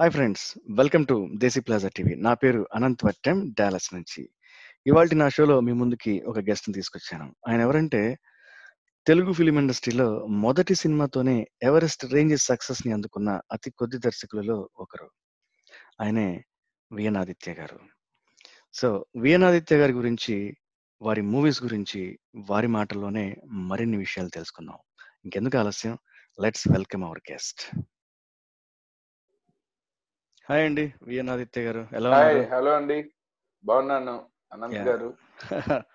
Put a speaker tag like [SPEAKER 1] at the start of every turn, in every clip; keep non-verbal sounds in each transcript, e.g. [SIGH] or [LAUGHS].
[SPEAKER 1] Hi friends welcome to Desi plaza TV నా పేరు Anant Vattem Dallas నుంచి. ఇవాళ నా షోలో మీ ముందుకి ఒక గెస్ట్ని తీసుకొచ్చాను. ఆయన ఎవరంటే తెలుగు ఫిలిం ఇండస్ట్రీలో మొదటి సినిమాతోనే ఎవరెస్ట్ రేంజ్ సక్సెస్ని అందుకున్న అతి కొద్ది దర్శకులలో ఒకరు. ఆయనే విఎన్ గారు. సో విఎన్ గారి గురించి వారి మూవీస్ గురించి వారి మాటల్లోనే మరిన్ని విషయాలు తెలుసుకుందాం. ఇంకెందుకు ఆలస్యం? Let's welcome our guest hi అండి విఎన్ ఆదిత్య గారు. ఎలా
[SPEAKER 2] హాయ్ హలో అండి. బాగున్నాను అనంత్. గారు. [LAUGHS]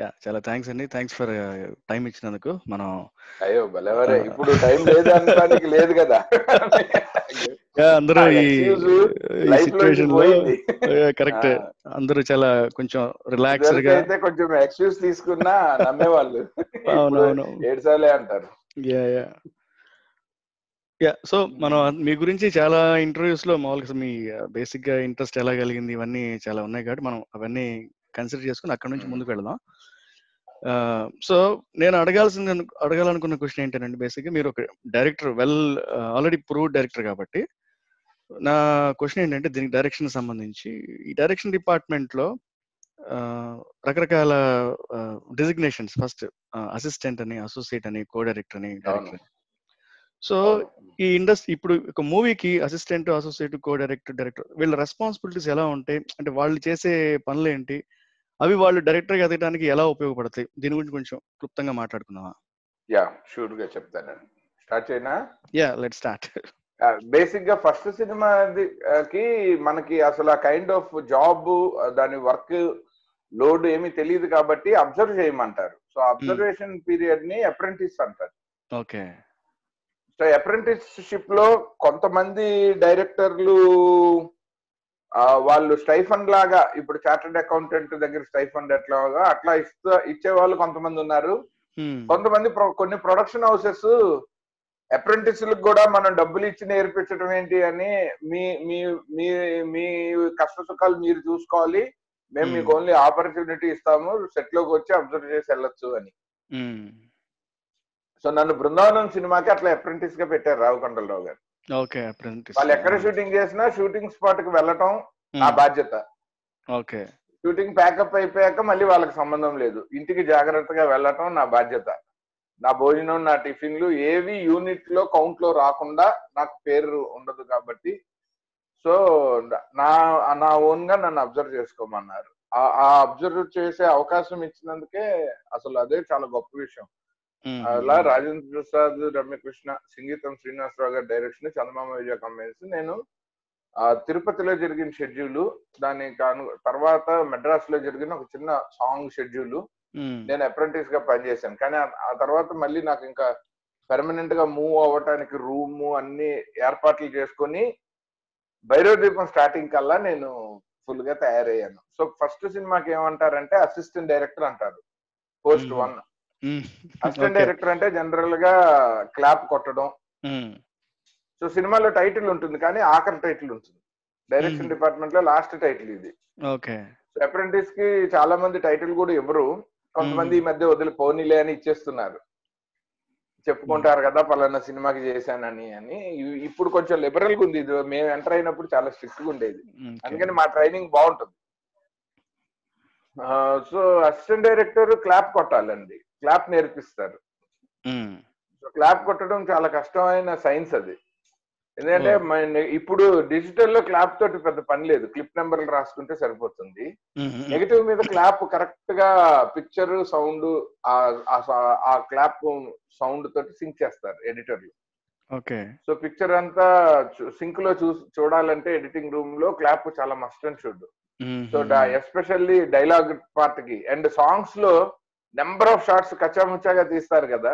[SPEAKER 1] యా చాలా థ్యాంక్స్ అండి. థ్యాంక్స్ ఫర్ టైం ఇచ్చినందుకు. మనం
[SPEAKER 2] అయ్యో భలేవరే ఇప్పుడు టైం లేదు అనడానికి లేదు కదా. [LAUGHS]
[SPEAKER 1] యా అందరూ ఈ
[SPEAKER 2] సిచ్యువేషన్లో
[SPEAKER 1] కరెక్ట్ అందరూ చాలా కొంచెం రిలాక్స్డ్గా
[SPEAKER 2] అయితే కొంచెం ఎక్స్క్యూజ్ తీసుకున్నా నమ్మేవాళ్ళు. ఇప్పుడు
[SPEAKER 1] అవునవును
[SPEAKER 2] ఏడ్సాలే అంటారు.
[SPEAKER 1] Yeah yeah. యా సో మనం మీ గురించి చాలా ఇంటర్వ్యూస్లో మామూలుగా మీ బేసిక్గా ఇంట్రెస్ట్ ఎలా కలిగింది ఇవన్నీ చాలా ఉన్నాయి కాబట్టి మనం అవన్నీ కన్సిడర్ చేసుకుని అక్కడ నుంచి. ముందుకు వెళదాం. సో నేను అడగాల్సింది అడగాలనుకున్న క్వశ్చన్ ఏంటంటే బేసిక్గా మీరు ఒక director well already prove director కాబట్టి నా క్వశ్చన్ ఏంటంటే దీనికి డైరెక్షన్ సంబంధించి ఈ డైరెక్షన్ డిపార్ట్మెంట్లో రకరకాల డిజిగ్నేషన్స్ ఫస్ట్ అసిస్టెంట్ అని అసోసియేట్ అని కో డైరెక్టర్ అని. డైరెక్టర్ సో ఈ ఇండస్ట్రీ ఇప్పుడు ఒక మూవీకి assistant associate co director director వీళ్ళ రెస్పాన్సిబిలిటీస్ ఎలా ఉంటాయి? అంటే వాళ్ళు చేసే పనులు ఏంటి అవి వాళ్ళు డైరెక్టర్గా ఎదగడానికి ఎలా ఉపయోగపడతాయి? దీని గురించి కొంచెం క్లుప్తంగా మాట్లాడుకుందామా?
[SPEAKER 2] యా షూర్గా చెప్తాను. స్టార్ట్ చేయనా?
[SPEAKER 1] Yeah let start.
[SPEAKER 2] బేసిక్గా ఫస్ట్ సినిమాకి మనకి అసలు ఆ కైండ్ ఆఫ్ జాబ్ దాని వర్క్ లోడ్ ఏమీ తెలియదు కాబట్టి అబ్జర్వ్ చేయమంటారు. సో అబ్జర్వేషన్ పీరియడ్ని అప్రెంటిస్ అంటారు.
[SPEAKER 1] ఓకే.
[SPEAKER 2] సో అప్రెంటిస్షిప్లో కొంతమంది డైరెక్టర్లు వాళ్ళు స్టైఫండ్ లాగా ఇప్పుడు చార్టర్డ్ అకౌంటెంట్ దగ్గర స్టైఫండ్ ఎట్లాగా అట్లా ఇస్తూ ఇచ్చే వాళ్ళు కొంతమంది ఉన్నారు. కొంతమంది కొన్ని ప్రొడక్షన్ హౌసెస్ అప్రెంటిస్లకు కూడా మనం డబ్బులు ఇచ్చి నేర్పించడం ఏంటి అని మీ మీ మీ మీ కష్ట సుఖాలు మీరు చూసుకోవాలి. మేము మీకు ఓన్లీ ఆపర్చునిటీ ఇస్తాము. సెట్లోకి వచ్చి అబ్జర్వ్ చేసి వెళ్ళొచ్చు అని. సో నన్ను బృందావనం సినిమాకి అట్లా అప్రెంటిస్గా పెట్టారు రావుకొండలరావు గారు.
[SPEAKER 1] ఓకే అప్రెంటిస్
[SPEAKER 2] వాళ్ళు ఎక్కడ షూటింగ్ చేసినా షూటింగ్ స్పాట్కి వెళ్ళటం నా బాధ్యత.
[SPEAKER 1] ఓకే.
[SPEAKER 2] షూటింగ్ ప్యాకప్ అయిపోయాక మళ్ళీ వాళ్ళకి సంబంధం లేదు. ఇంటికి జాగ్రత్తగా వెళ్ళటం నా బాధ్యత. నా భోజనం నా టిఫిన్లు ఏవి యూనిట్లో కౌంట్లో రాకుండా నాకు పేరు ఉండదు కాబట్టి. సో నా నా ఓన్గా నన్ను అబ్జర్వ్ చేసుకోమన్నారు. ఆ- ఆ అబ్జర్వ్ చేసే అవకాశం ఇచ్చినందుకే అసలు అదే చాలా గొప్ప విషయం. అలా రాజేంద్ర ప్రసాద్ రమ్యకృష్ణ సంగీతం శ్రీనివాసరావు గారి డైరెక్షన్ చందమామ విజయ కంపెనీస్ నేను ఆ, తిరుపతిలో జరిగిన షెడ్యూల్ దాని కాను తర్వాత మెడ్రాస్లో జరిగిన ఒక చిన్న సాంగ్ షెడ్యూల్ నేను అప్రెంటిస్గా పనిచేశాను. కానీ ఆ- తర్వాత మళ్ళీ నాకు ఇంకా పర్మనెంట్గా మూవ్ అవ్వటానికి రూమ్ అన్ని ఏర్పాట్లు చేసుకొని భైరవ దీపం స్టార్టింగ్ కల్లా నేను ఫుల్గా తయారయ్యాను. సో ఫస్ట్ సినిమాకి ఏమంటారంటే అసిస్టెంట్ డైరెక్టర్ అంటారు. పోస్ట్. వన్ అసిస్టెంట్ డైరెక్టర్ అంటే జనరల్గా క్లాప్ కొట్టడం సో సినిమాలో టైటిల్ ఉంటుంది కానీ ఆఖరి టైటిల్ ఉంటుంది. డైరెక్షన్. డిపార్ట్మెంట్లో లాస్ట్ టైటిల్ ఇది.
[SPEAKER 1] ఓకే.
[SPEAKER 2] అప్రెంటిస్కి చాలా మంది టైటిల్ కూడా ఇవ్వరు. కొంతమంది ఈ మధ్య వదిలి పోనీలే అని ఇచ్చేస్తున్నారు. చెప్పుకుంటారు కదా పలానా సినిమాకి చేశానని అని. ఇప్పుడు కొంచెం లిబరల్గా ఉంది. ఇది మేము ఎంటర్ అయినప్పుడు చాలా స్ట్రిక్ట్గా ఉండేది. అందుకని మా ట్రైనింగ్ బాగుంటుంది. సో అసిస్టెంట్ డైరెక్టర్ క్లాప్ కొట్టాలండి. క్లాప్ నేర్పిస్తారు. సో క్లాప్ కొట్టడం చాలా కష్టమైన సైన్స్ అది. ఎందుకంటే ఇప్పుడు డిజిటల్లో క్లాప్ తోటి పెద్ద పని లేదు. క్లిప్ నెంబర్లు రాసుకుంటే సరిపోతుంది. నెగటివ్ మీద క్లాప్ కరెక్ట్గా పిక్చర్ సౌండ్ ఆ క్లాప్ సౌండ్ తోటి సింక్ చేస్తారు ఎడిటర్లు.
[SPEAKER 1] ఓకే.
[SPEAKER 2] సో పిక్చర్ అంతా సింక్లో చూ చూడాలంటే ఎడిటింగ్ రూమ్లో క్లాప్ చాలా must and should. So especially dialogue పార్ట్కి అండ్ సాంగ్స్లో నెంబర్ ఆఫ్ షార్ట్స్ కచ్చాముచ్చాగా తీస్తారు కదా.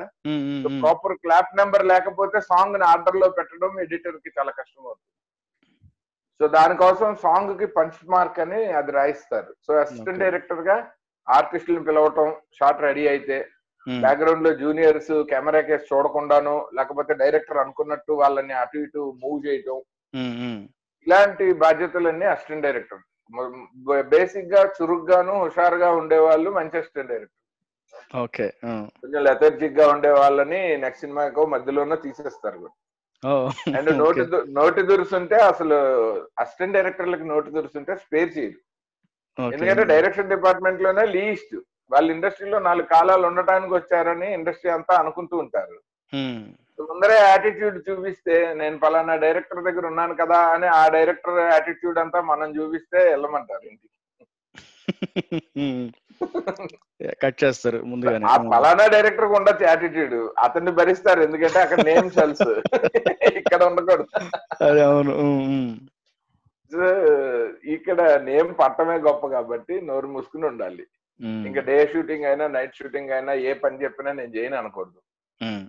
[SPEAKER 2] సో ప్రాపర్ క్లాప్ నెంబర్ లేకపోతే సాంగ్ని ఆర్డర్లో పెట్టడం ఎడిటర్కి చాలా కష్టం అవుతుంది సో దానికోసం సాంగ్కి పంచ్ మార్క్ అని అది రాయిస్తారు. So assistant. డైరెక్టర్గా ఆర్టిస్టులను పిలవటం షార్ట్ రెడీ అయితే బ్యాక్గ్రౌండ్లో జూనియర్స్ కెమెరా కేసు చూడకుండాను లేకపోతే డైరెక్టర్ అనుకున్నట్టు వాళ్ళని అటు ఇటు మూవ్ చేయటం. ఇలాంటి బాధ్యతలన్నీ అసిస్టెంట్ డైరెక్టర్ బేసిక్గా చురుగ్గాను హుషారుగా ఉండేవాళ్ళు మంచి అసిస్టెంట్ డైరెక్టర్
[SPEAKER 1] ఓకే
[SPEAKER 2] కొంచెం లెథర్జిక్గా ఉండే వాళ్ళని నెక్స్ట్ సినిమాకో మధ్యలోనో తీసేస్తారు అండ్ నోటి నోటి దురుసుంటే అసలు అసిస్టెంట్ డైరెక్టర్లకు నోటి దురుసుంటే స్పేర్ చేయరు. ఎందుకంటే డైరెక్షన్ డిపార్ట్మెంట్లోనే లీస్ట్ వాళ్ళ ఇండస్ట్రీలో నాలుగు కాలాలు ఉండటానికి వచ్చారని ఇండస్ట్రీ అంతా అనుకుంటూ ఉంటారు. ముందరే యాటిట్యూడ్ చూపిస్తే నేను పలానా డైరెక్టర్ దగ్గర ఉన్నాను కదా అని ఆ డైరెక్టర్ యాటిట్యూడ్ అంతా మనం చూపిస్తే వెళ్ళమంటారు ఇంటికి. [LAUGHS]
[SPEAKER 1] కట్ చేస్తారు ముందుగానే.
[SPEAKER 2] ఆ పలానా డైరెక్టర్కు ఉండొచ్చు యాటిట్యూడ్. అతన్ని భరిస్తారు ఎందుకంటే అక్కడ నేమ్ సెల్స్. ఇక్కడ ఉండకూడదు.
[SPEAKER 1] అదే అవును
[SPEAKER 2] ఇక్కడ నేమ్ పట్టమే గొప్ప కాబట్టి నోరు మూసుకుని ఉండాలి. ఇంకా డే షూటింగ్ అయినా నైట్ షూటింగ్ అయినా ఏ పని చెప్పినా నేను చేయను అనకూడదు.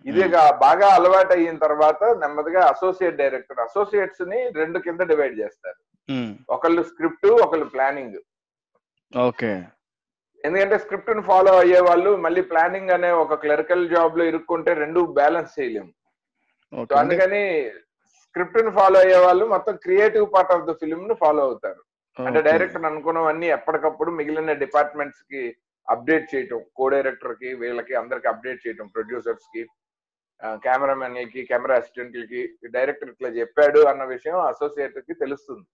[SPEAKER 2] ఇదే బాగా అలవాటు అయిన తర్వాత నెమ్మదిగా అసోసియేట్ డైరెక్టర్ అసోసియేట్స్ని రెండు కింద డివైడ్ చేస్తారు. ఒకళ్ళు స్క్రిప్ట్ ఒకళ్ళు ప్లానింగ్
[SPEAKER 1] ఓకే.
[SPEAKER 2] ఎందుకంటే స్క్రిప్ట్ని ఫాలో అయ్యే వాళ్ళు మళ్ళీ ప్లానింగ్ అనే ఒక క్లరికల్ జాబ్లో ఇరుక్కుంటే రెండు బ్యాలెన్స్ చేయలేము. సో అందుకని స్క్రిప్ట్ని ఫాలో అయ్యే వాళ్ళు మొత్తం క్రియేటివ్ పార్ట్ ఆఫ్ ద ఫిల్మ్ని ఫాలో అవుతారు. అంటే. డైరెక్టర్ అనుకున్నవన్నీ ఎప్పటికప్పుడు మిగిలిన డిపార్ట్మెంట్స్కి అప్డేట్ చేయటం కో డైరెక్టర్కి వీళ్ళకి అందరికి అప్డేట్ చేయటం ప్రొడ్యూసర్స్కి కెమెరామెన్కి కెమెరా అసిస్టెంట్లకి డైరెక్టర్ ఇట్లా చెప్పాడు అన్న విషయం అసోసియేట్కి తెలుస్తుంది.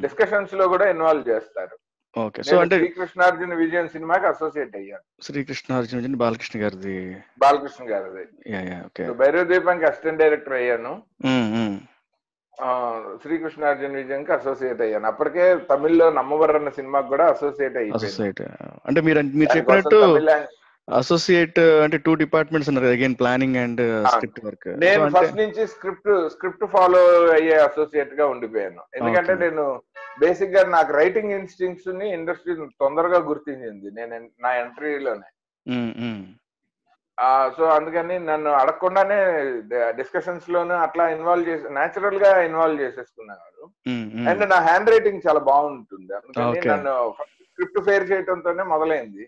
[SPEAKER 2] డిస్కషన్స్లో కూడా ఇన్వాల్వ్ చేస్తారు.
[SPEAKER 1] ఓకే. సో అంటే
[SPEAKER 2] శ్రీకృష్ణార్జున విజయన్ సినిమాకి అసోసియేట్ అయ్యాను.
[SPEAKER 1] శ్రీకృష్ణ అర్జున్ బాలకృష్ణ గారిది.
[SPEAKER 2] బాలకృష్ణ గారిది.
[SPEAKER 1] ఓకే.
[SPEAKER 2] భైరవ దీపానికి అసిస్టెంట్ డైరెక్టర్ అయ్యాను. శ్రీకృష్ణార్జున విజయన్కి అసోసియేట్ అయ్యాను. అప్పటికే తమిళ్ళో నమ్మబర్ అన్న సినిమాకి కూడా అసోసియేట్ అయిపోయాను.
[SPEAKER 1] అసోసియేట్. అంటే మీరు మీరు చెప్పినట్టు అసోసియేట్ అంటే టూ డిపార్ట్మెంట్స్ ఉన్నారు again planning and script work.
[SPEAKER 2] నేను ఫస్ట్ నుంచి స్క్రిప్ట్ స్క్రిప్ట్ ఫాలో అయ్యే అసోసియేట్గా ఉండిపోయాను. ఎందుకంటే. నేను బేసిక్గా నాకు రైటింగ్ ఇన్స్టింక్ట్స్ని ఇండస్ట్రీ తొందరగా గుర్తించింది. నేను నా ఎంట్రీలోనే సో అందుకని నన్ను అడగకుండానే డిస్కషన్స్ లోను అట్లా ఇన్వాల్వ్ చేసి నేచురల్గా ఇన్వాల్వ్ చేసేసుకున్నారు అండ్ నా హ్యాండ్ రైటింగ్ చాలా బాగుంటుంది. అందుకని. నన్ను స్క్రిప్ట్ ఫేర్ చేయడంతోనే మొదలైంది.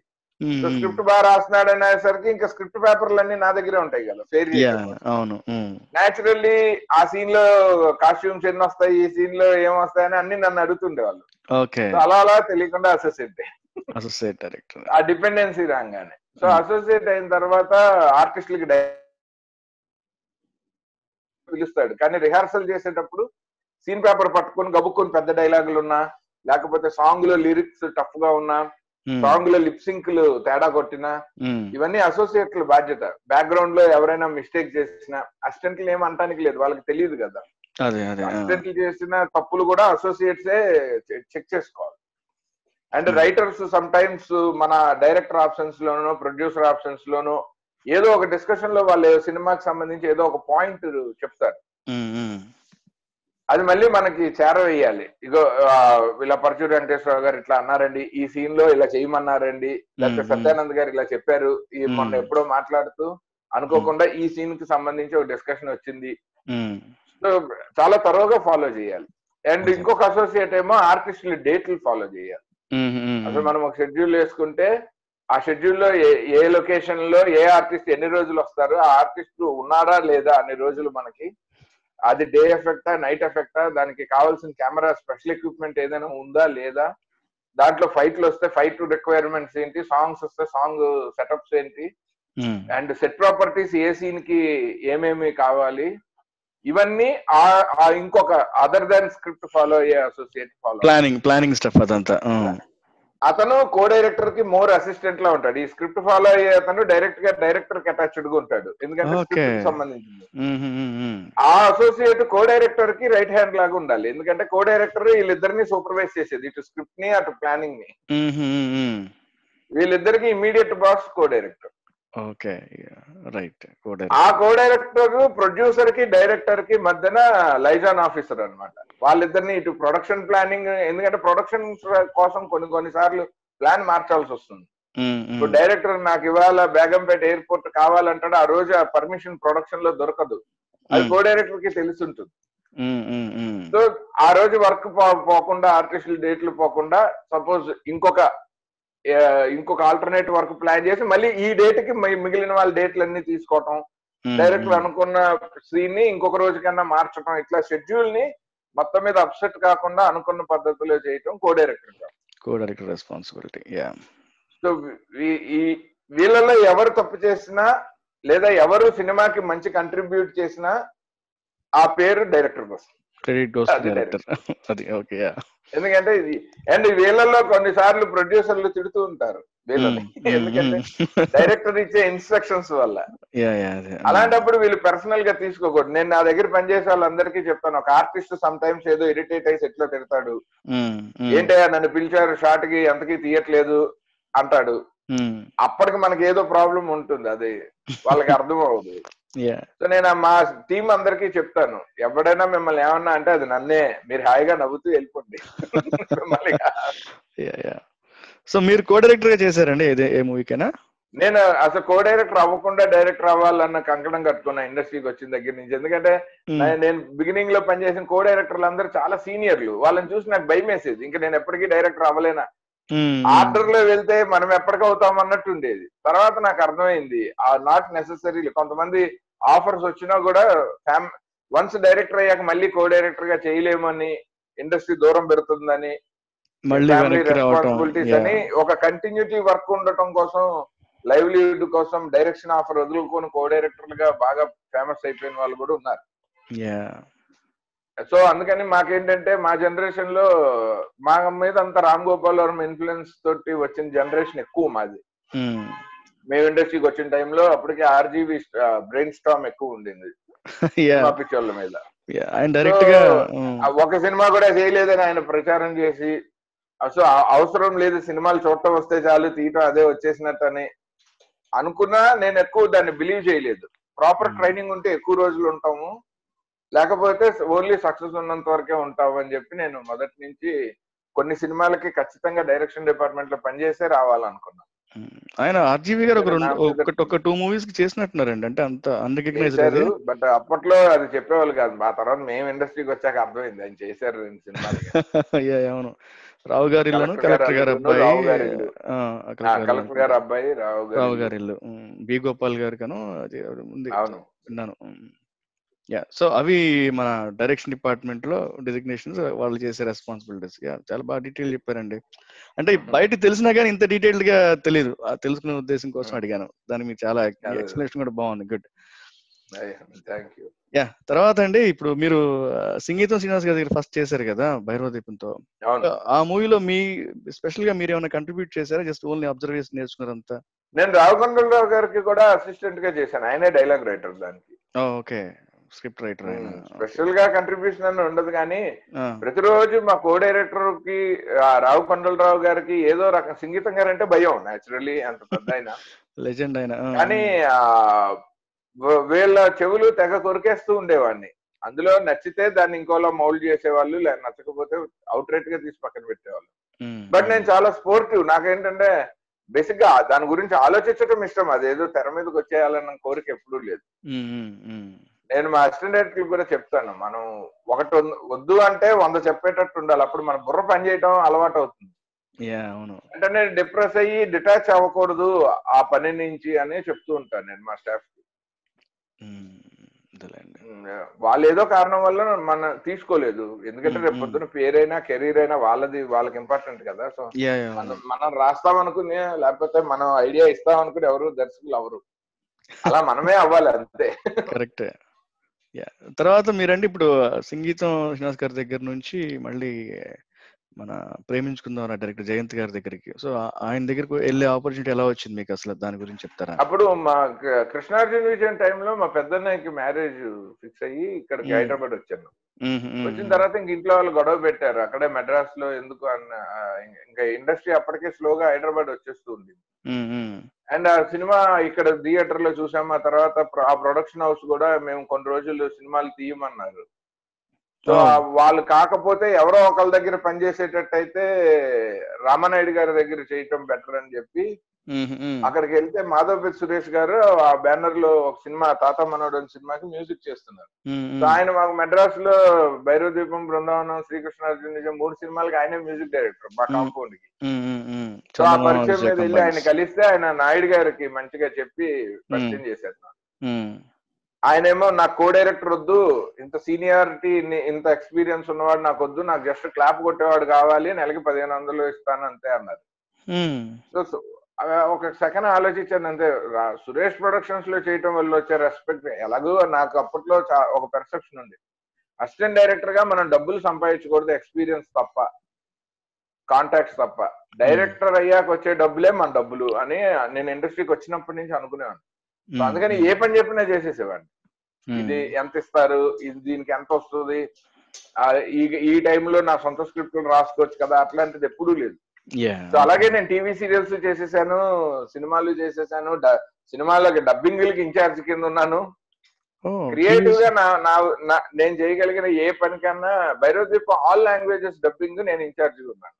[SPEAKER 2] స్క్రిప్ట్ బాగా రాస్తున్నాడు అనేసరికి ఇంకా స్క్రిప్ట్ పేపర్లు అన్ని నా దగ్గరే ఉంటాయి కదా చేయడం
[SPEAKER 1] అవును ఉమ్,
[SPEAKER 2] నేచురల్లీ ఆ సీన్లో కాస్ట్యూమ్స్ ఎన్ని వస్తాయి ఈ సీన్లో ఏం వస్తాయని అన్ని నన్ను అడుగుతుండే వాళ్ళు
[SPEAKER 1] ఓకే
[SPEAKER 2] అలా అలా తెలియకుండా అసోసియేట్
[SPEAKER 1] అసోసియేట్ డైరెక్టర్
[SPEAKER 2] ఆ డిపెండెన్సీ రాగానే. సో. అసోసియేట్ అయిన తర్వాత ఆర్టిస్టులకి పిలుస్తాడు. కానీ రిహార్సల్ చేసేటప్పుడు సీన్ పేపర్ పట్టుకొని గబుక్కొని పెద్ద డైలాగులు ఉన్నా లేకపోతే సాంగ్లో లిరిక్స్ టఫ్గా ఉన్నా సాంగ్లో లిప్సింక్లు తేడా కొట్టినా ఇవన్నీ అసోసియేట్ల బాధ్యత బ్యాక్గ్రౌండ్లో ఎవరైనా మిస్టేక్ చేసినా అసిస్టెంట్లు ఏం అంటానికి లేదు వాళ్ళకి తెలియదు కదా. అసిస్టెంట్లు చేసిన తప్పులు కూడా అసోసియేట్స్ చెక్ చేసుకోవాలి అండ్. రైటర్స్ సమ్ టైమ్స్ మన డైరెక్టర్ ఆప్షన్స్ లోనో ప్రొడ్యూసర్ ఆప్షన్స్ లోనో ఏదో ఒక డిస్కషన్లో వాళ్ళు సినిమాకి సంబంధించి ఏదో ఒక పాయింట్ చెప్తారు. అది మళ్ళీ మనకి చేరవేయాలి ఇగో ఇలా పరచూరి వెంకటేశ్వరరావు గారు ఇట్లా అన్నారండి ఈ సీన్లో ఇలా చేయమన్నారండి లేకపోతే. సత్యానంద్ గారు ఇలా చెప్పారు ఈ మొన్న. ఎప్పుడో మాట్లాడుతూ అనుకోకుండా ఈ సీన్కి సంబంధించి ఒక డిస్కషన్ వచ్చింది సో చాలా తరోగా ఫాలో చేయాలి అండ్. ఇంకొక అసోసియేట్ ఏమో ఆర్టిస్టులు డేట్లు ఫాలో చేయాలి అసలు మనం ఒక షెడ్యూల్ వేసుకుంటే ఆ షెడ్యూల్లో ఏ లొకేషన్లో ఏ ఆర్టిస్ట్ ఎన్ని రోజులు వస్తారు ఆ ఆర్టిస్ట్ ఉన్నారా లేదా అన్ని రోజులు మనకి అది డే ఎఫెక్టా నైట్ ఎఫెక్టా దానికి కావాల్సిన కెమెరా స్పెషల్ ఎక్విప్మెంట్ ఏదైనా ఉందా లేదా? దాంట్లో ఫైట్లు వస్తే ఫైట్ రిక్వైర్మెంట్స్ ఏంటి? సాంగ్స్ వస్తే సాంగ్ సెటప్స్ ఏంటి. అండ్ సెట్ ప్రాపర్టీస్ ఏ సీన్కి ఏమేమి కావాలి? ఇవన్నీ ఇంకొక అదర్ దాన్ స్క్రిప్ట్ ఫాలో అయ్యే associate follow
[SPEAKER 1] planning planning stuff అదంతా. ఉమ్.
[SPEAKER 2] అతను కో డైరెక్టర్కి మోర్ అసిస్టెంట్ లా ఉంటాడు. ఈ స్క్రిప్ట్ ఫాలో అయ్యే అతను డైరెక్ట్గా డైరెక్టర్కి అటాచ్డ్గా ఉంటాడు. ఎందుకంటే. స్క్రిప్ట్ సంబంధించింది. ఆ అసోసియేట్ కో డైరెక్టర్కి రైట్ హ్యాండ్ లాగా ఉండాలి. ఎందుకంటే కో డైరెక్టర్ వీళ్ళిద్దరిని సూపర్వైజ్ చేసేది. ఇటు స్క్రిప్ట్ని అటు
[SPEAKER 1] ప్లానింగ్ని.
[SPEAKER 2] వీళ్ళిద్దరికి immediate boss co director
[SPEAKER 1] okay. Right.
[SPEAKER 2] ఆ కో డైరెక్టర్ ప్రొడ్యూసర్కి డైరెక్టర్కి మధ్యన లైజాన్ ఆఫీసర్ అన్నమాట. వాళ్ళిద్దరిని ఇటు ప్రొడక్షన్ ప్లానింగ్ ఎందుకంటే ప్రొడక్షన్ కోసం కొన్ని కొన్ని సార్లు ప్లాన్ మార్చాల్సి వస్తుంది. ఇప్పుడు డైరెక్టర్ నాకు ఇవాళ బేగంపేట ఎయిర్పోర్ట్ కావాలంటాడు ఆ రోజు ఆ పర్మిషన్ ప్రొడక్షన్లో దొరకదు. అది కో డైరెక్టర్కి తెలిసి ఉంటుంది సో ఆ రోజు వర్క్ పోకుండా ఆర్టిస్టుల డేట్లు పోకుండా సపోజ్ ఇంకొక ఇంకొక ఆల్టర్నేట్ వర్క్ ప్లాన్ చేసి మళ్ళీ ఈ డేట్కి మిగిలిన వాళ్ళ డేట్లు అన్ని తీసుకోవటం. డైరెక్టర్ అనుకున్న సీన్ని ఇంకొక రోజు కన్నా మార్చడం ఇట్లా షెడ్యూల్ని మొత్తం మీద అప్సెట్ కాకుండా అనుకున్న పద్ధతిలో చేయటం co director
[SPEAKER 1] co director responsibility yeah
[SPEAKER 2] so ఈ వీళ్ళలో ఎవరు తప్పు చేసినా లేదా ఎవరు సినిమాకి మంచి కంట్రిబ్యూట్ చేసినా ఆ పేరు డైరెక్టర్ కోసం
[SPEAKER 1] క్రెడిట్ [LAUGHS]
[SPEAKER 2] అది
[SPEAKER 1] ఓకే
[SPEAKER 2] ఎందుకంటే ఇది అండ్ వీళ్ళల్లో కొన్నిసార్లు ప్రొడ్యూసర్లు తిడుతూ ఉంటారు వీళ్ళని. ఎందుకంటే [LAUGHS] డైరెక్టర్ ఇచ్చే ఇన్స్ట్రక్షన్స్ వల్ల. అలాంటప్పుడు వీళ్ళు పర్సనల్గా తీసుకోకూడదు. నేను నా దగ్గర పనిచేసే వాళ్ళందరికీ చెప్తాను. ఒక ఆర్టిస్ట్ సమ్ టైమ్స్ ఏదో ఇరిటేట్ అయ్యి ఎట్లా తిడతాడు. ఏంటయ్యా నన్ను పిలిచారు షార్ట్కి ఎంతకీ తీయట్లేదు అంటాడు. అప్పటికి మనకి ఏదో ప్రాబ్లం ఉంటుంది. అది వాళ్ళకి అర్థం అవ్వదు. సో నేను మా టీం అందరికీ చెప్తాను. ఎవడైనా మిమ్మల్ని ఏమన్నా అంటే అది నన్నే. మీరు హాయిగా నవ్వుతూ వెళ్ళిపోండి. [LAUGHS]
[SPEAKER 1] సో మీరు కో డైరెక్టర్గా చేశారండి ఏ మూవీకైనా?
[SPEAKER 2] నేను అసలు కో డైరెక్టర్ అవ్వకుండా డైరెక్టర్ అవ్వాలన్న కంకణం కట్టుకున్నా ఇండస్ట్రీకి వచ్చిన దగ్గర నుంచి. ఎందుకంటే నా- నేను బిగినింగ్లో పనిచేసిన కో డైరెక్టర్లు అందరూ చాలా సీనియర్లు వాళ్ళని చూసి నాకు భయం వేసేది. ఇంకా నేను ఎప్పటికీ డైరెక్టర్ అవ్వలేనా? ఆర్డర్లో వెళ్తే మనం ఎప్పటికి అవుతాం అన్నట్టు ఉండేది. తర్వాత నాకు అర్థమైంది. ఆ నాట్ నెసెసరీ కొంతమంది ఆఫర్స్ వచ్చినా కూడా ఫ్యామ్ వన్స్ డైరెక్టర్ అయ్యాక మళ్ళీ కో డైరెక్టర్గా చేయలేమని ఇండస్ట్రీ దూరం పెడుతుందని ఫ్యామిలీ రెస్పాన్సిబిలిటీస్ అని ఒక కంటిన్యూటీ వర్క్ ఉండటం కోసం లైవ్లీహుడ్ కోసం డైరెక్షన్ ఆఫర్ వదులుకొని కో డైరెక్టర్గా బాగా ఫేమస్ అయిపోయిన వాళ్ళు కూడా ఉన్నారు. సో అందుకని మాకేంటంటే మా జనరేషన్లో మా మీద అంత రామ్ గోపాల్ వర్మ ఇన్ఫ్లుయెన్స్ తోటి వచ్చిన జనరేషన్ ఎక్కువ మాది. మేము ఇండస్ట్రీకి వచ్చిన టైంలో అప్పటికి ఆర్జీబీ బ్రెయిన్ స్టామ్ ఎక్కువ ఉండింది. పిక్చర్ల మీద.
[SPEAKER 1] ఆయన
[SPEAKER 2] డైరెక్ట్గా ఒక సినిమా కూడా చేయలేదని ఆయన ప్రచారం చేసి ఆ- అవసరం లేదు సినిమాలు చూడటం వస్తే చాలు తీయటం అదే వచ్చేసినట్టు అని అనుకున్నా నేను ఎక్కువ దాన్ని బిలీవ్ చేయలేదు. ప్రాపర్. ట్రైనింగ్ ఉంటే ఎక్కువ రోజులు ఉంటాము. లేకపోతే ఓన్లీ సక్సెస్ ఉన్నంత వరకే ఉంటాము అని చెప్పి నేను మొదటి నుంచి కొన్ని సినిమాలకి ఖచ్చితంగా డైరెక్షన్ డిపార్ట్మెంట్లో పనిచేసే రావాలనుకున్నా.
[SPEAKER 1] ఉమ్. ఆయన ఆర్జీవి గారు ఒక రెండు ఒక టూ మూవీస్కి చేసినట్టున్నారండి. అంటే అంత అన్రికగ్నైజ్డ్
[SPEAKER 2] బట్ అప్పట్లో అది చెప్పేవాళ్ళు కాదు. మా తర్వాత మేము ఇండస్ట్రీకి వచ్చాక అర్థమైంది. ఆయన చేశారు రెండు సినిమాలు. [LAUGHS]
[SPEAKER 1] అవును. రావు గారి ఇల్లును
[SPEAKER 2] కలెక్టర్ గారు
[SPEAKER 1] అబ్బాయి
[SPEAKER 2] ఇల్లు.
[SPEAKER 1] కలెక్టర్ గారు
[SPEAKER 2] అబ్బాయి రావు గారు
[SPEAKER 1] ఇల్లు. బి గోపాల్ గారు కను విన్నాను. యా సో అవి మన డైరెక్షన్ డిపార్ట్మెంట్లో డెసిగ్నేషన్స్ వాళ్ళు చేసే రెస్పాన్సిబిలిటీస్. చాలా బాగా డీటెయిల్ చెప్పారండి. అంటే. బయట తెలిసినా కానీ ఇంత డీటెయిల్డ్గా తెలియదు ఆ తెలుసుకునే ఉద్దేశం కోసం. అడిగాను. దానికి మీకు చాలా. ఎక్స్ప్లెనేషన్ కూడా బాగుంది. గుడ్
[SPEAKER 2] యూ
[SPEAKER 1] యా తర్వాత అండి ఇప్పుడు మీరు సంగీతం శ్రీనివాస్ గారి దగ్గర ఫస్ట్ చేశారు కదా భైరవ దీపంతో
[SPEAKER 2] అవును
[SPEAKER 1] ఆ మూవీలో మీ స్పెషల్గా మీరు ఏమైనా కంట్రిబ్యూట్ చేశారా? జస్ట్ ఓన్లీ అబ్జర్వేషన్ నేర్చుకున్నారంతా?
[SPEAKER 2] నేను రావు గారికి కూడా అసిస్టెంట్గా చేశాను. ఆయనే డైలాగ్ రైటర్ దానికి.
[SPEAKER 1] ఓకే స్క్రిప్ట్ రైటర్
[SPEAKER 2] స్పెషల్గా కంట్రిబ్యూషన్ అని ఉండదు కానీ ప్రతిరోజు మా కో డైరెక్టర్కి ఆ రావు కొండలరావు గారికి ఏదో రకం సంగీతం గారు అంటే భయం నేచురల్లీ అంత పెద్ద ఆయన
[SPEAKER 1] లెజెండ్ ఆయన
[SPEAKER 2] కానీ వీళ్ళ చెవులు తెగ కొరికేస్తూ ఉండేవాడిని. అందులో నచ్చితే దాన్ని ఇంకోలా మౌల్డ్ చేసేవాళ్ళు లేదా నచ్చకపోతే అవుట్ రైట్గా తీసి పక్కన పెట్టేవాళ్ళు. బట్ నేను చాలా స్పోర్టివ్. నాకేంటంటే బేసిక్గా దాని గురించి ఆలోచించడం ఇష్టం. అదేదో తెర మీదకి వచ్చేయాలన్న కోరిక ఎప్పుడూ లేదు. నేను మా అసిస్టెంట్ కూడా చెప్తాను. మనం ఒకటి వద్దు- అంటే వంద చెప్పేటట్టు ఉండాలి. అప్పుడు మన బుర్ర పని చేయడం అలవాటు అవుతుంది. అంటే నేను డిప్రెస్ అయ్యి డిటాచ్ అవ్వకూడదు ఆ పని నుంచి అని చెప్తూ ఉంటాను నేను మా స్టాఫ్
[SPEAKER 1] అదేలేండి
[SPEAKER 2] వాళ్ళు ఏదో కారణం వల్ల మన తీసుకోలేదు. ఎందుకంటే రేపు పొద్దున పేరైనా కెరీర్ అయినా వాళ్ళది వాళ్ళకి ఇంపార్టెంట్ కదా. సో మనం మనం రాస్తాం అనుకుని లేకపోతే మనం ఐడియా ఇస్తాం అనుకుని ఎవరు దర్శకులు అవరు అలా మనమే అవ్వాలి అంతే.
[SPEAKER 1] కరెక్ట్. యా తర్వాత మీరండి ఇప్పుడు సంగీతం శ్రీనివాస్ గారి దగ్గర నుంచి మళ్ళీ మన ప్రేమించుకుందాం డైరెక్టర్ జయంత్ గారి దగ్గరికి. సో ఆయన దగ్గరకు వెళ్ళే ఆపర్చునిటీ ఎలా వచ్చింది మీకు అసలు దాని గురించి చెప్తారా?
[SPEAKER 2] అప్పుడు మా కృష్ణార్జున విజయన్ టైంలో మా పెద్దన్నయ్యకి మ్యారేజ్ ఫిక్స్ అయ్యి ఇక్కడికి. హైదరాబాద్ వచ్చాను. వచ్చిన తర్వాత ఇంక ఇంట్లో వాళ్ళు గొడవ పెట్టారు. అక్కడే మెడ్రాస్లో ఎందుకు అన్న ఇంకా ఇండస్ట్రీ అప్పటికే స్లోగా హైదరాబాద్ వచ్చేస్తుంది అండ్ ఆ సినిమా ఇక్కడ థియేటర్లో చూసాం ఆ తర్వాత ఆ ప్రొడక్షన్ హౌస్ కూడా మేము కొన్ని రోజులు సినిమాలు తీయమన్నారు సో. వాళ్ళు కాకపోతే ఎవరో ఒకళ్ళ దగ్గర పనిచేసేటట్టు అయితే రామానాయుడు గారి దగ్గర చేయటం బెటర్ అని చెప్పి అక్కడికి వెళ్తే మాధవపతి సురేష్ గారు ఆ బ్యానర్లో ఒక సినిమా తాత మనోడు అనే సినిమాకి మ్యూజిక్ చేస్తున్నారు. సో ఆయన మాకు మెడ్రాస్లో భైరవ దీపం బృందావనం శ్రీకృష్ణార్జున నిజం మూడు సినిమాలకి ఆయనే మ్యూజిక్ డైరెక్టర్ మా.
[SPEAKER 1] కాంపౌండ్కి.
[SPEAKER 2] సో ఆ పరిచయం మీద వెళ్ళి ఆయన. కలిస్తే ఆయన నాయుడు గారికి మంచిగా చెప్పి పరిచయం చేశారు ఆయన ఏమో నాకు కో డైరెక్టర్ వద్దు ఇంత సీనియారిటీ ఇంత ఎక్స్పీరియన్స్ ఉన్నవాడు నాకు వద్దు నాకు జస్ట్ క్లాప్ కొట్టేవాడు కావాలి నెలకి పదిహేను వందలు ఇస్తాను అంతే అన్నారు. సో ఒక సెకండ్ ఆలోచించాను అంతే. సురేష్ ప్రొడక్షన్స్లో చేయటం వల్ల వచ్చే రెస్పెక్ట్ ఎలాగో నాకు అప్పట్లో ఒక పెర్సెప్షన్ ఉంది. అసిస్టెంట్ డైరెక్టర్గా మనం డబ్బులు సంపాదించకూడదు ఎక్స్పీరియన్స్ తప్ప కాంటాక్ట్స్ తప్ప. డైరెక్టర్ అయ్యాక వచ్చే డబ్బులే మన డబ్బులు అని నేను ఇండస్ట్రీకి వచ్చినప్పటి నుంచి అనుకునేవాడిని. సో అందుకని ఏ పని చెప్పినా చేసేసేవాడిని. ఇది ఎంత ఇస్తారు ఇది దీనికి ఎంత వస్తుంది ఈ టైంలో నా సొంత స్క్రిప్ట్ రాసుకోవచ్చు కదా అట్లాంటిది ఎప్పుడూ లేదు. సో అలాగే నేను టీవీ సీరియల్స్ చేసేసాను సినిమాలు చేసేసాను సినిమాలకి డబ్బింగ్లకి ఇన్ఛార్జ్ కింద ఉన్నాను. క్రియేటివ్గా నా నా నేను చేయగలిగిన ఏ పనికన్నా భైరవదీప్ ఆల్ లాంగ్వేజెస్ డబ్బింగ్ నేను ఇన్ఛార్జ్ ఉన్నాను.